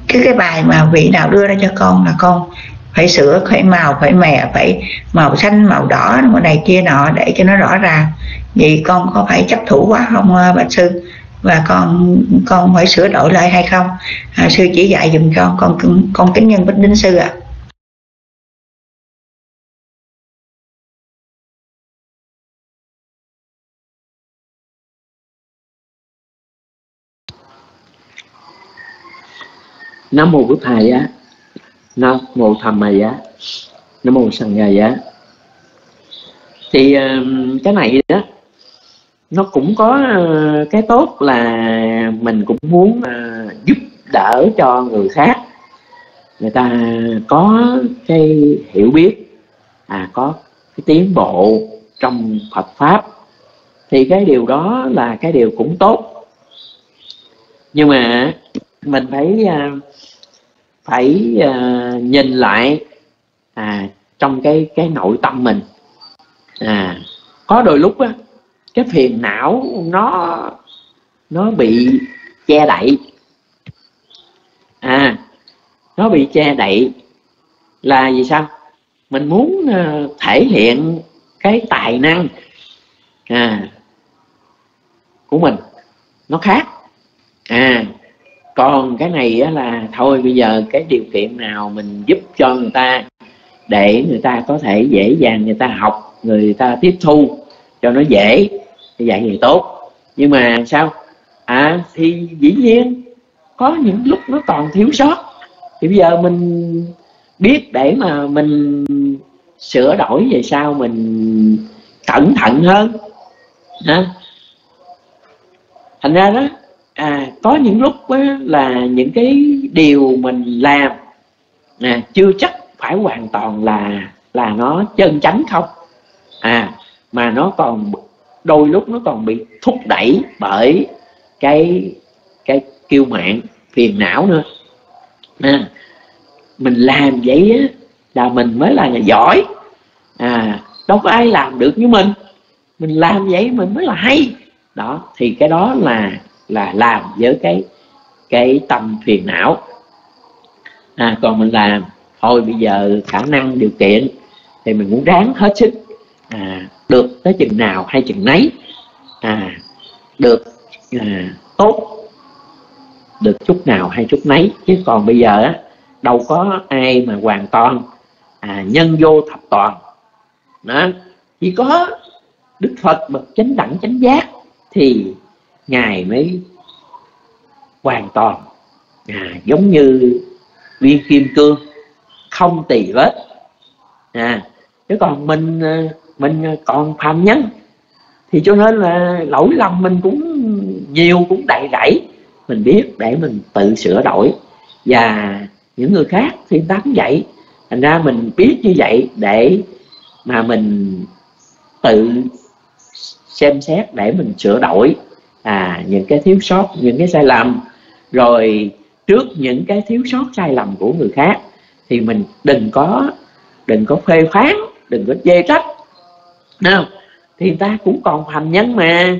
cái cái bài mà vị nào đưa ra cho con là con phải sửa phải màu phải mè phải màu xanh màu đỏ màu này kia nọ để cho nó rõ ràng. Vậy con có phải chấp thủ quá không à, bạch sư? Và con con phải sửa đổi lại hay không? À, sư chỉ dạy dùm con con con kính nhân bích đính sư ạ. À. nam mô bổn thầy á nam mô tham mày á nam mô sằng ngày á thì ờ, cái này đó, nó cũng có ờ, cái tốt là mình cũng muốn ờ, giúp đỡ cho người khác. Người ta có cái hiểu biết à có cái tiến bộ trong Phật pháp. Thì cái điều đó là cái điều cũng tốt. Nhưng mà mình phải phải uh, nhìn lại à, trong cái cái nội tâm mình. À có đôi lúc á cái phiền não nó nó bị che đậy. À nó bị che đậy là vì sao? Mình muốn uh, thể hiện cái tài năng à, của mình. Nó khác. À còn cái này á là thôi, bây giờ cái điều kiện nào mình giúp cho người ta để người ta có thể dễ dàng người ta học, người ta tiếp thu cho nó dễ như vậy thì tốt. Nhưng mà sao? À thì dĩ nhiên có những lúc nó còn thiếu sót. Thì bây giờ mình biết để mà mình sửa đổi về sau mình cẩn thận hơn ha thành ra đó à có những lúc á, là những cái điều mình làm à, chưa chắc phải hoàn toàn là là nó chân chánh không? À mà nó còn đôi lúc nó còn bị thúc đẩy bởi cái cái kiêu mạng phiền não nữa. À, mình làm vậy á, là mình mới là người giỏi. À đâu có ai làm được như mình. Mình làm vậy mình mới là hay. Đó thì cái đó là là làm với cái cái tâm phiền não. À còn mình làm thôi bây giờ khả năng điều kiện thì mình muốn ráng hết sức à, được tới chừng nào hay chừng nấy à, được à, tốt được chút nào hay chút nấy. Chứ còn bây giờ á đâu có ai mà hoàn toàn à, nhân vô thập toàn. Đó. Chỉ có đức phật bậc chánh đẳng chánh giác thì ngài mới hoàn toàn à, giống như viên kim cương không tỳ vết. À chứ còn mình à, mình còn phạm nhân thì cho nên là lỗi lầm mình cũng nhiều cũng đầy rẫy. Mình biết để mình tự sửa đổi. Và những người khác thì người vậy. Thành ra mình biết như vậy để mà mình tự xem xét để mình sửa đổi à những cái thiếu sót những cái sai lầm. Rồi trước những cái thiếu sót sai lầm của người khác thì mình đừng có đừng có phê phán đừng có chê trách. Không? Thì người ta cũng còn phàm nhân mà.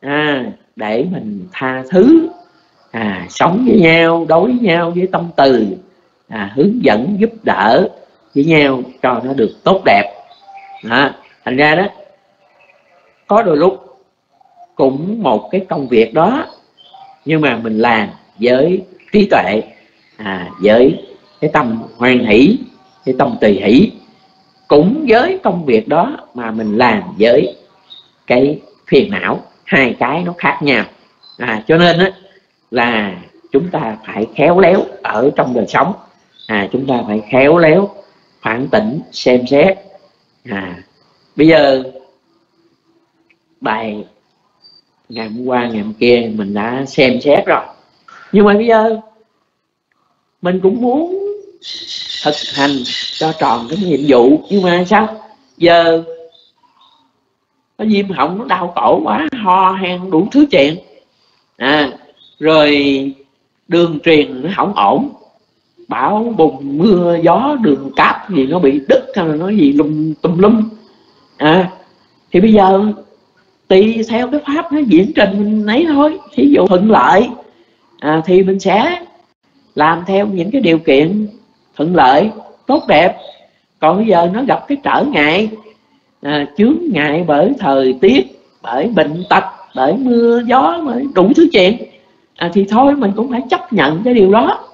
À, để mình tha thứ à, sống với nhau đối với nhau với tâm từ à, hướng dẫn giúp đỡ với nhau cho nó được tốt đẹp. Đó. thành ra đó có đôi lúc cũng một cái công việc đó. Nhưng mà mình làm với trí tuệ à, với cái tâm hoan hỷ cái tâm tùy hỷ. Cũng với công việc đó mà mình làm với cái phiền não hai cái nó khác nhau. À, cho nên á, là chúng ta phải khéo léo ở trong đời sống. À, chúng ta phải khéo léo phản tỉnh xem xét. À, bây giờ bài ngày hôm qua, ngày hôm kia mình đã xem xét rồi. Nhưng mà bây giờ, mình cũng muốn thực hành cho tròn cái nhiệm vụ. Nhưng mà sao? Giờ, nó viêm họng, nó đau cổ quá, ho, hen, đủ thứ chuyện. À rồi đường truyền nó không ổn. Bão, bùng, mưa, gió, đường cáp gì nó bị đứt, hay là nó gì lum tùm lum. À thì bây giờ tùy theo cái pháp nó diễn trình mình ấy thôi. Thí dụ thuận lợi à, thì mình sẽ làm theo những cái điều kiện thuận lợi tốt đẹp. Còn bây giờ nó gặp cái trở ngại à, chướng ngại bởi thời tiết bởi bệnh tật bởi mưa gió bởi đủ thứ chuyện. À, thì thôi mình cũng phải chấp nhận cái điều đó.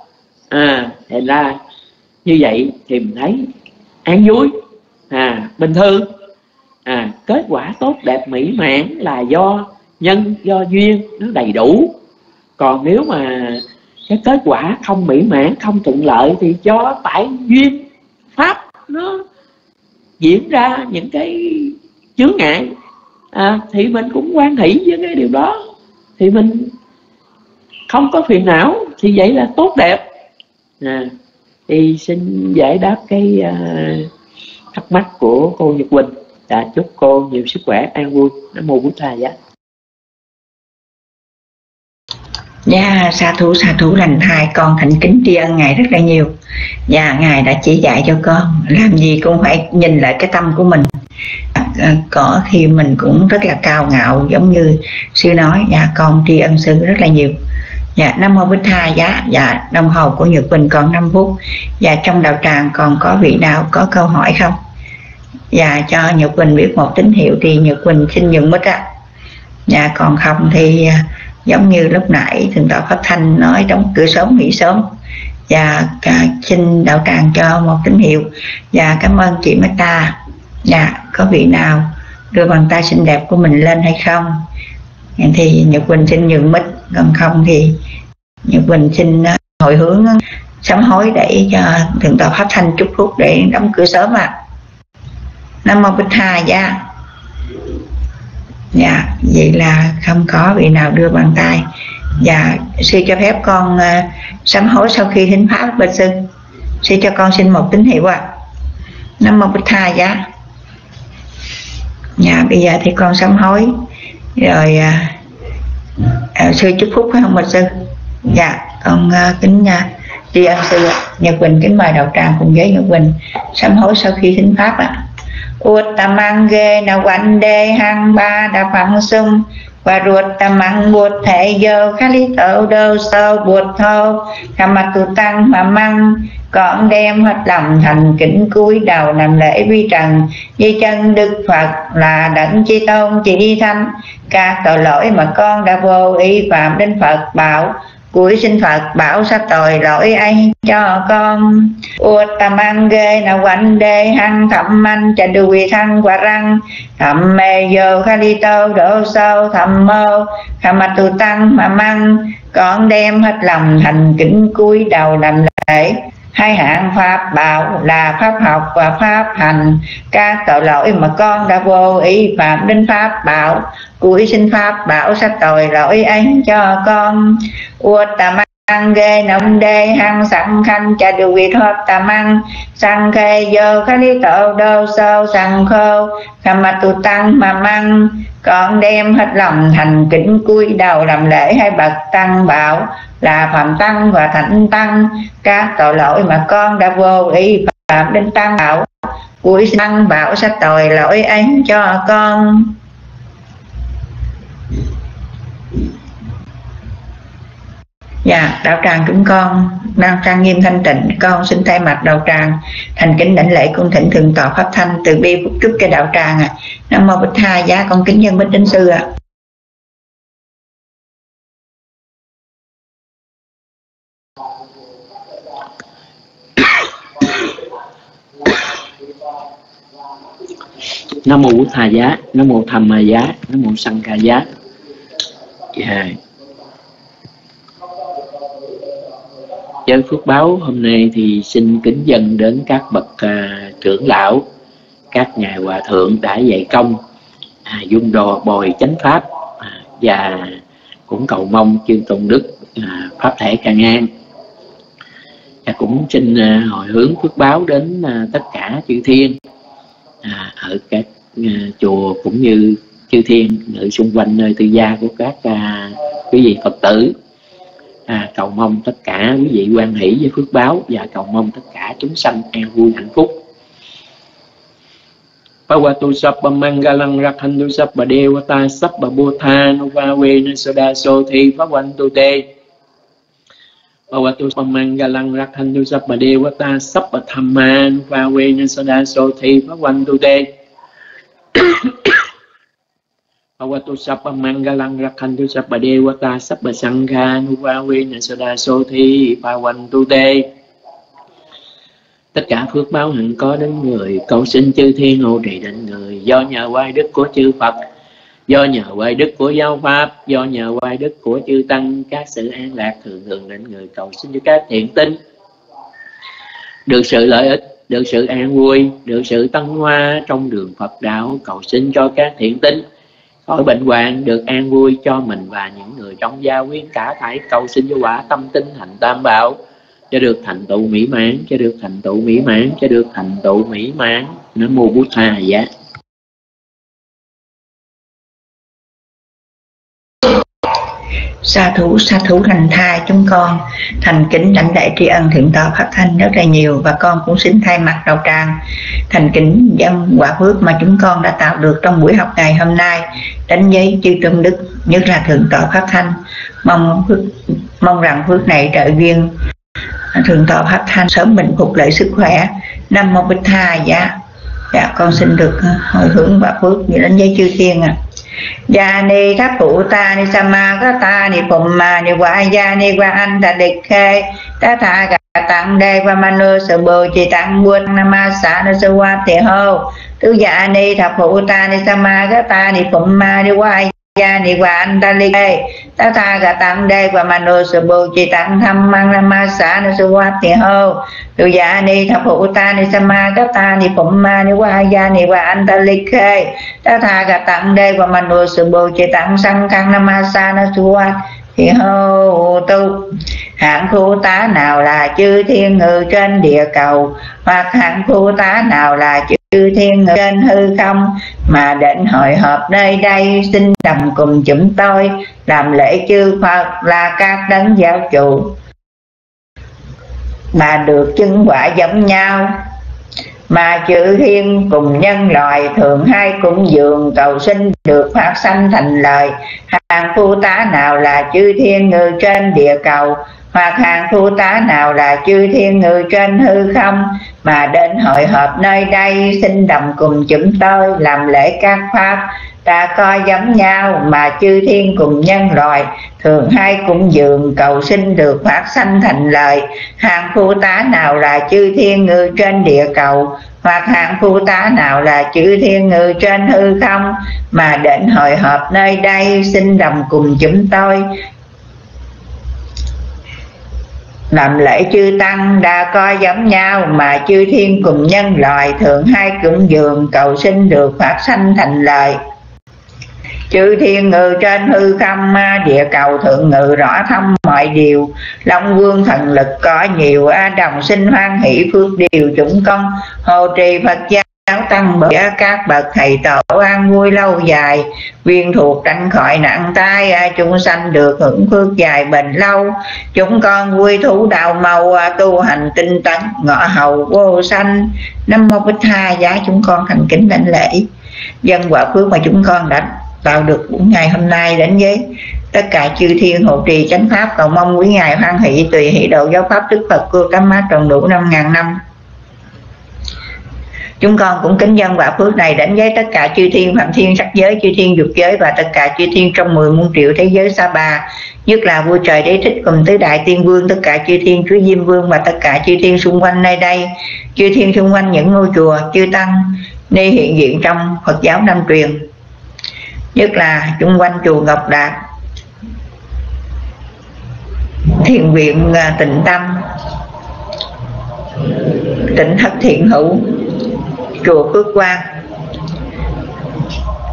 À thành ra như vậy thì mình thấy an vui. À bình thường à kết quả tốt đẹp mỹ mãn là do nhân do duyên nó đầy đủ. Còn nếu mà cái kết quả không mỹ mãn không thuận lợi thì do tại duyên pháp nó diễn ra những cái chướng ngại. À, thì mình cũng quan hỷ với cái điều đó. Thì mình không có phiền não thì vậy là tốt đẹp. À, thì xin giải đáp cái uh, thắc mắc của cô Nhật Quỳnh dạ, chúc cô nhiều sức khỏe an vui. Nam mô bổn thầy giá Dạ, sa thú sa thú lành thai con thành kính tri ân Ngài rất là nhiều. Và Ngài đã chỉ dạy cho con Làm gì cũng phải nhìn lại cái tâm của mình. À, Có thì mình cũng rất là cao ngạo Giống như sư nói. Dạ con tri ân sư rất là nhiều. Dạ Nam Mô Bích Tha Giá Dạ đồng hồ của Nhật Bình còn 5 phút. Dạ trong đạo tràng còn có vị nào có câu hỏi không? Và cho Nhật quỳnh biết một tín hiệu Thì Nhật quỳnh xin dừng mất á Dạ còn không thì à, giống như lúc nãy thượng tọa pháp thanh nói đóng cửa sớm, nghỉ sớm. Dạ, và xin đạo tràng cho một tín hiệu. Và cảm ơn chị Meta dạ có vị nào đưa bàn tay xinh đẹp của mình lên hay không? Thì Nhật Quỳnh xin nhường mic còn không thì Nhật Quỳnh xin à, hồi hướng à, sám hối để cho thượng tọa pháp thanh chúc phúc để đóng cửa sớm ạ. à. Nam mô Bích hà dạ. Dạ vậy là không có vị nào đưa bàn tay. Dạ sư cho phép con uh, sám hối sau khi thính pháp bạch sư. Sư cho con xin một tín hiệu ạ. À. nam mô bích hà dạ. Dạ bây giờ thì con sám hối. Rồi uh, uh, sư chúc phúc phải không bạch sư? Dạ con uh, kính uh, tri ân sư nhật quỳnh kính mời đạo tràng cùng với nhật quỳnh sám hối sau khi thính pháp ạ. à. Uttamange na đề hang ba đà phẳng sung và ruột tam măng buột thể dơ khá lý tẩu đâu sâu buột thâu khả mặt tu tăng mà măng. Còn đem hết lòng thành kính cúi đầu làm lễ vi trần. Di chân đức phật là đẳng chi tôn chỉ thanh các tội lỗi mà con đã vô ý phạm đến phật bảo cuối xin Phật bảo sát tội lỗi ấy cho con? Uttamange na quanh đê, hăng thẩm anh đu quỳ thăng quả răng. Thẩm mê dô khá đi tô, đổ sâu thẩm mô. Khả mặt tu tăng mà măng, con đem hết lòng thành kính cúi đầu làm lễ hai hạng pháp bảo là pháp học và pháp hành. Các tội lỗi mà con đã vô ý phạm đến pháp bảo. Cúi xin pháp bảo sát tội lỗi ấy cho con sang ghê nông đê hăng sẵn khanh cha điều vị thoát tà măng. Sang khê vô khá lý tổ đô sâu sang khô khả mặt tu tăng mà măng. Con đem hết lòng thành kính cúi đầu làm lễ hai bậc tăng bảo, là phạm tăng và thánh tăng. Các tội lỗi mà con đã vô ý phạm đến tăng bảo, cuối tăng bảo sát tội lỗi ấy cho con. Dạ, đạo tràng chúng con đang trang nghiêm thanh tịnh con xin thay mặt đạo tràng thành kính đảnh lễ cung thỉnh thượng tọa pháp thanh từ bi phúc chúc cho đạo tràng ạ. À. Nam mô Bích Tha giá con kính dân bích đến sư ạ. À. nam mô bổn thà giá nam mô Thầm Mà giá nam mô sanh ca giá yeah. Giới phước báo hôm nay thì xin kính dân đến các bậc à, trưởng lão các ngài hòa thượng đã dạy công à, dung đồ bồi chánh pháp à, và cũng cầu mong chư tôn đức à, pháp thể càng an và cũng xin à, hồi hướng phước báo đến à, tất cả chư thiên à, ở các à, chùa cũng như chư thiên ở xung quanh nơi tư gia của các à, quý vị phật tử à, cầu mong tất cả quý vị quan hỷ với phước báo và cầu mong tất cả chúng sanh an vui hạnh phúc. Pawatu sabba mangalang rakhantu sabba devata sabba botha nuvave nasoda sothi bhavantu te. Pawatu sabba mangalang rakhantu sabba devata sabba thamma nuvave nasoda sothi bhavantu te. Awatu sapa mangalang rakhantu sapa devata sapa sangha nuvavena sada sothi pavantu te. Tất cả phước báo hạnh có đến người, Cầu xin chư thiên hộ trì đến người. Do nhờ quay đức của chư Phật, Do nhờ quay đức của giáo Pháp, Do nhờ quay đức của chư Tăng, Các sự an lạc thường thường đến người Cầu xin cho các thiện tinh. Được sự lợi ích, Được sự an vui, Được sự tăng hoa trong đường Phật đạo, Cầu xin cho các thiện tinh khỏi bệnh hoạn được an vui cho mình và những người trong gia quyến cả thảy cầu xin cho quả tâm tinh thành tam bảo. Cho được thành tựu mỹ mãn, cho được thành tựu mỹ mãn, cho được thành tựu mỹ mãn. Nó mua bút Tha giá. Sa thủ sa thủ thành thai chúng con. Thành kính lãnh lễ tri ân thượng tọa pháp thanh rất là nhiều và con cũng xin thay mặt đầu tràng. Thành kính dân quả phước mà chúng con đã tạo được trong buổi học ngày hôm nay. Đánh giấy chư trung đức nhất là thượng tọa pháp thanh mong phước, mong rằng phước này trợ duyên. Thượng tọa pháp thanh sớm bình phục lại sức khỏe. Năm mô bích tha dạ dạ con xin được ờ, hồi hướng quả phước như đánh giấy chư thiên à gia ni tháp phụ ta ni sama có ta ni phụng ma ni qua gia ni qua anh ta địch khê. Ta tha cả tặng đề và manu sự bồ chỉ tặng buôn nama sa na sư qua thì hô. Tu gia ni tháp phụ ta ni sama có ta ni phụng ma ni qua gia ni quả anh ta ly khê ta tha cả tăng đề và manu sự bồ chỉ tăng tham mang nama sa na su qua thì hô. Tu gia dạ ni thập phụ ta ni sama các ta ni phụng ma ni quả gia ni quả anh ta ly khê. Ta tha cả tăng đây và mình sự bồ chế tăng sang căn nam sa na chua thì hô tu. Hạng khu tá nào là chư thiên ngự trên địa cầu? Hoặc hạng khu tá nào là chư chư thiên trên hư không, mà định hội họp nơi đây, xin đồng cùng chúng tôi, làm lễ chư Phật là các đấng giáo chủ. Mà được chứng quả giống nhau mà chữ thiên cùng nhân loại thường hai cung dường cầu sinh được phát sanh thành lời. Hàng phu tá nào là chư thiên ngự trên địa cầu? Hoặc hàng phu tá nào là chư thiên ngự trên hư không? Mà đến hội họp nơi đây, xin đồng cùng chúng tôi làm lễ các pháp ta coi giống nhau mà chư thiên cùng nhân loại thường hay cũng dường cầu sinh được phát sanh thành lời. Hàng phu tá nào là chư thiên ngư trên địa cầu? Hoặc hạng phu tá nào là chư thiên ngư trên hư không? Mà đến hội họp nơi đây, xin đồng cùng chúng tôi. Làm lễ chư tăng đa coi giống nhau mà chư thiên cùng nhân loại thường hai cũng dường cầu sinh được phát sanh thành lời chư thiên ngự trên hư không địa cầu thượng ngự rõ thông mọi điều. Long vương thần lực có nhiều, a đồng sinh hoan hỷ phước điều chúng con hồ trì phật gia giáo tăng bậc, các bậc thầy tổ an vui lâu dài. Viên thuộc tránh khỏi nặng tai chúng sanh được hưởng phước dài bền lâu. Chúng con vui thú đạo màu tu hành tinh tấn, ngọ hầu vô sanh. Năm mô bích tha, giá chúng con thành kính lãnh lễ. Dân quả phước mà chúng con đã vào được ngày hôm nay đến với tất cả chư thiên hộ trì chánh pháp. Cầu mong quý ngài hoan hỷ tùy hỷ độ giáo pháp đức phật cưa cắm mát tròn đủ năm ngàn năm. Chúng con cũng kính dân quả phước này đến với tất cả chư thiên phạm thiên sắc giới, chư thiên dục giới và tất cả chư thiên trong mười muôn triệu thế giới sa bà nhất là vua trời đế thích cùng tứ đại tiên vương, tất cả chư thiên chúa diêm vương và tất cả chư thiên xung quanh nơi đây. Chư thiên xung quanh những ngôi chùa chư tăng, nơi hiện diện trong phật giáo nam truyền nhất là chung quanh chùa Ngọc Đạt. Thiền viện à, tịnh tâm. Tỉnh thất thiện hữu. Chùa phước quang.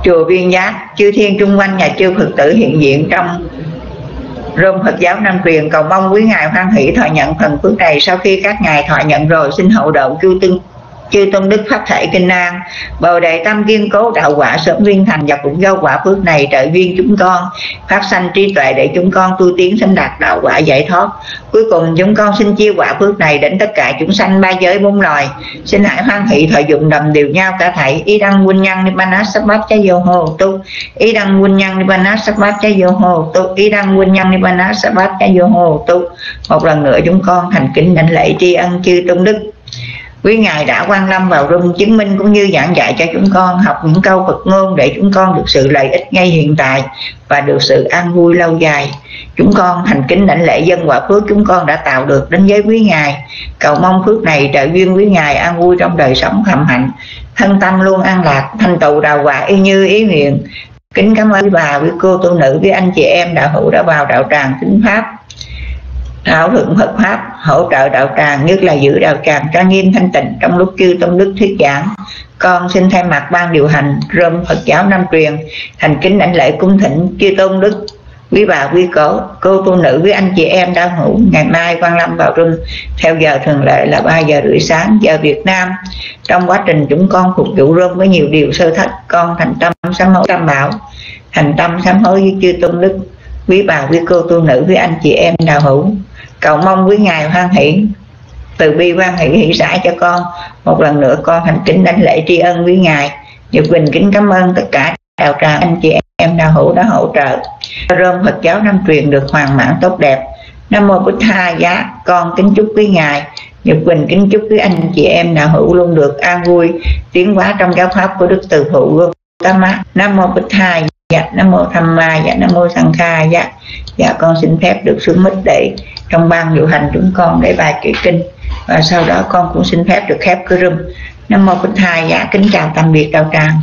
Chùa viên giác, chư thiên chung quanh nhà chư phật tử hiện diện trong rôm Phật giáo Nam truyền. Cầu mong quý ngài hoan hỷ thọ nhận phần phước này sau khi các ngài thọ nhận rồi, xin hậu độ chư tương chư tôn đức pháp thể kinh an, bồ đề tâm kiên cố đạo quả sớm viên thành và cũng do quả phước này trợ duyên chúng con phát sanh trí tuệ để chúng con tu tiến sanh đạt đạo quả giải thoát. Cuối cùng chúng con xin chia quả phước này đến tất cả chúng sanh ba giới bốn loài. Xin hãy hoan hỷ thọ dụng đầm đều nhau cả thảy. Y đăng quân nhân nibbana sabbat cha vô hồ tu. Y đăng quân nhân nibbana sabbat cha vô hồ tu. Y đăng quân nhân nibbana sabbat cha vô hồ tu. Một lần nữa chúng con thành kính đảnh lễ tri ân chư tôn đức quý ngài đã quan lâm vào rung chứng minh cũng như giảng dạy cho chúng con học những câu Phật ngôn để chúng con được sự lợi ích ngay hiện tại và được sự an vui lâu dài. Chúng con thành kính đảnh lễ dân quả phước chúng con đã tạo được đến với quý ngài. Cầu mong phước này trợ duyên quý ngài an vui trong đời sống thầm hạnh, thân tâm luôn an lạc, thành tựu đào quả y như ý nguyện. Kính cảm ơn quý bà, quý cô, tu nữ với anh chị em đạo hữu đã vào đạo tràng kính pháp thảo luận Phật pháp, hỗ trợ đạo tràng, nhất là giữ đạo tràng trang nghiêm thanh tịnh trong lúc chư tôn đức thuyết giảng. Con xin thay mặt ban điều hành rơm Phật giáo Nam truyền thành kính đảnh lễ cung thỉnh chư tôn đức, quý bà, quý cổ, cô tu nữ với anh, chị em đang ngủ. Ngày mai quan lâm vào rung, theo giờ thường lệ là 3 giờ rưỡi sáng, giờ Việt Nam. Trong quá trình chúng con phục vụ rơm với nhiều điều sơ thất, con thành tâm sám hối tam bảo, thành tâm sám hối với chư tôn đức, quý bà, quý cô tu nữ với anh, chị em đạo hữu cầu mong quý ngài hoan hỷ, từ bi quan hỷ hỷ xã cho con. Một lần nữa con thành kính đánh lễ tri ân với ngài. Nhật bình kính cảm ơn tất cả đạo tràng, anh chị em đạo hữu đã hỗ trợ. Rơm Phật giáo Nam truyền được hoàn mãn tốt đẹp. Nam mô Bích Tha giá, con kính chúc quý ngài. Nhật bình kính chúc quý anh chị em đạo hữu luôn được an vui, tiến hóa trong giáo pháp của Đức Từ Phụ Gautama Nam mô Bích Tha dạ Nam mô Tham Ma dạ Nam mô Sang Kha dạ dạ con xin phép được xuống mít để trong ban điều hành chúng con để bài kệ kinh. Và sau đó con cũng xin phép được khép cửa rừng Nam mô Bích Tha dạ kính chào tạm biệt đạo tràng.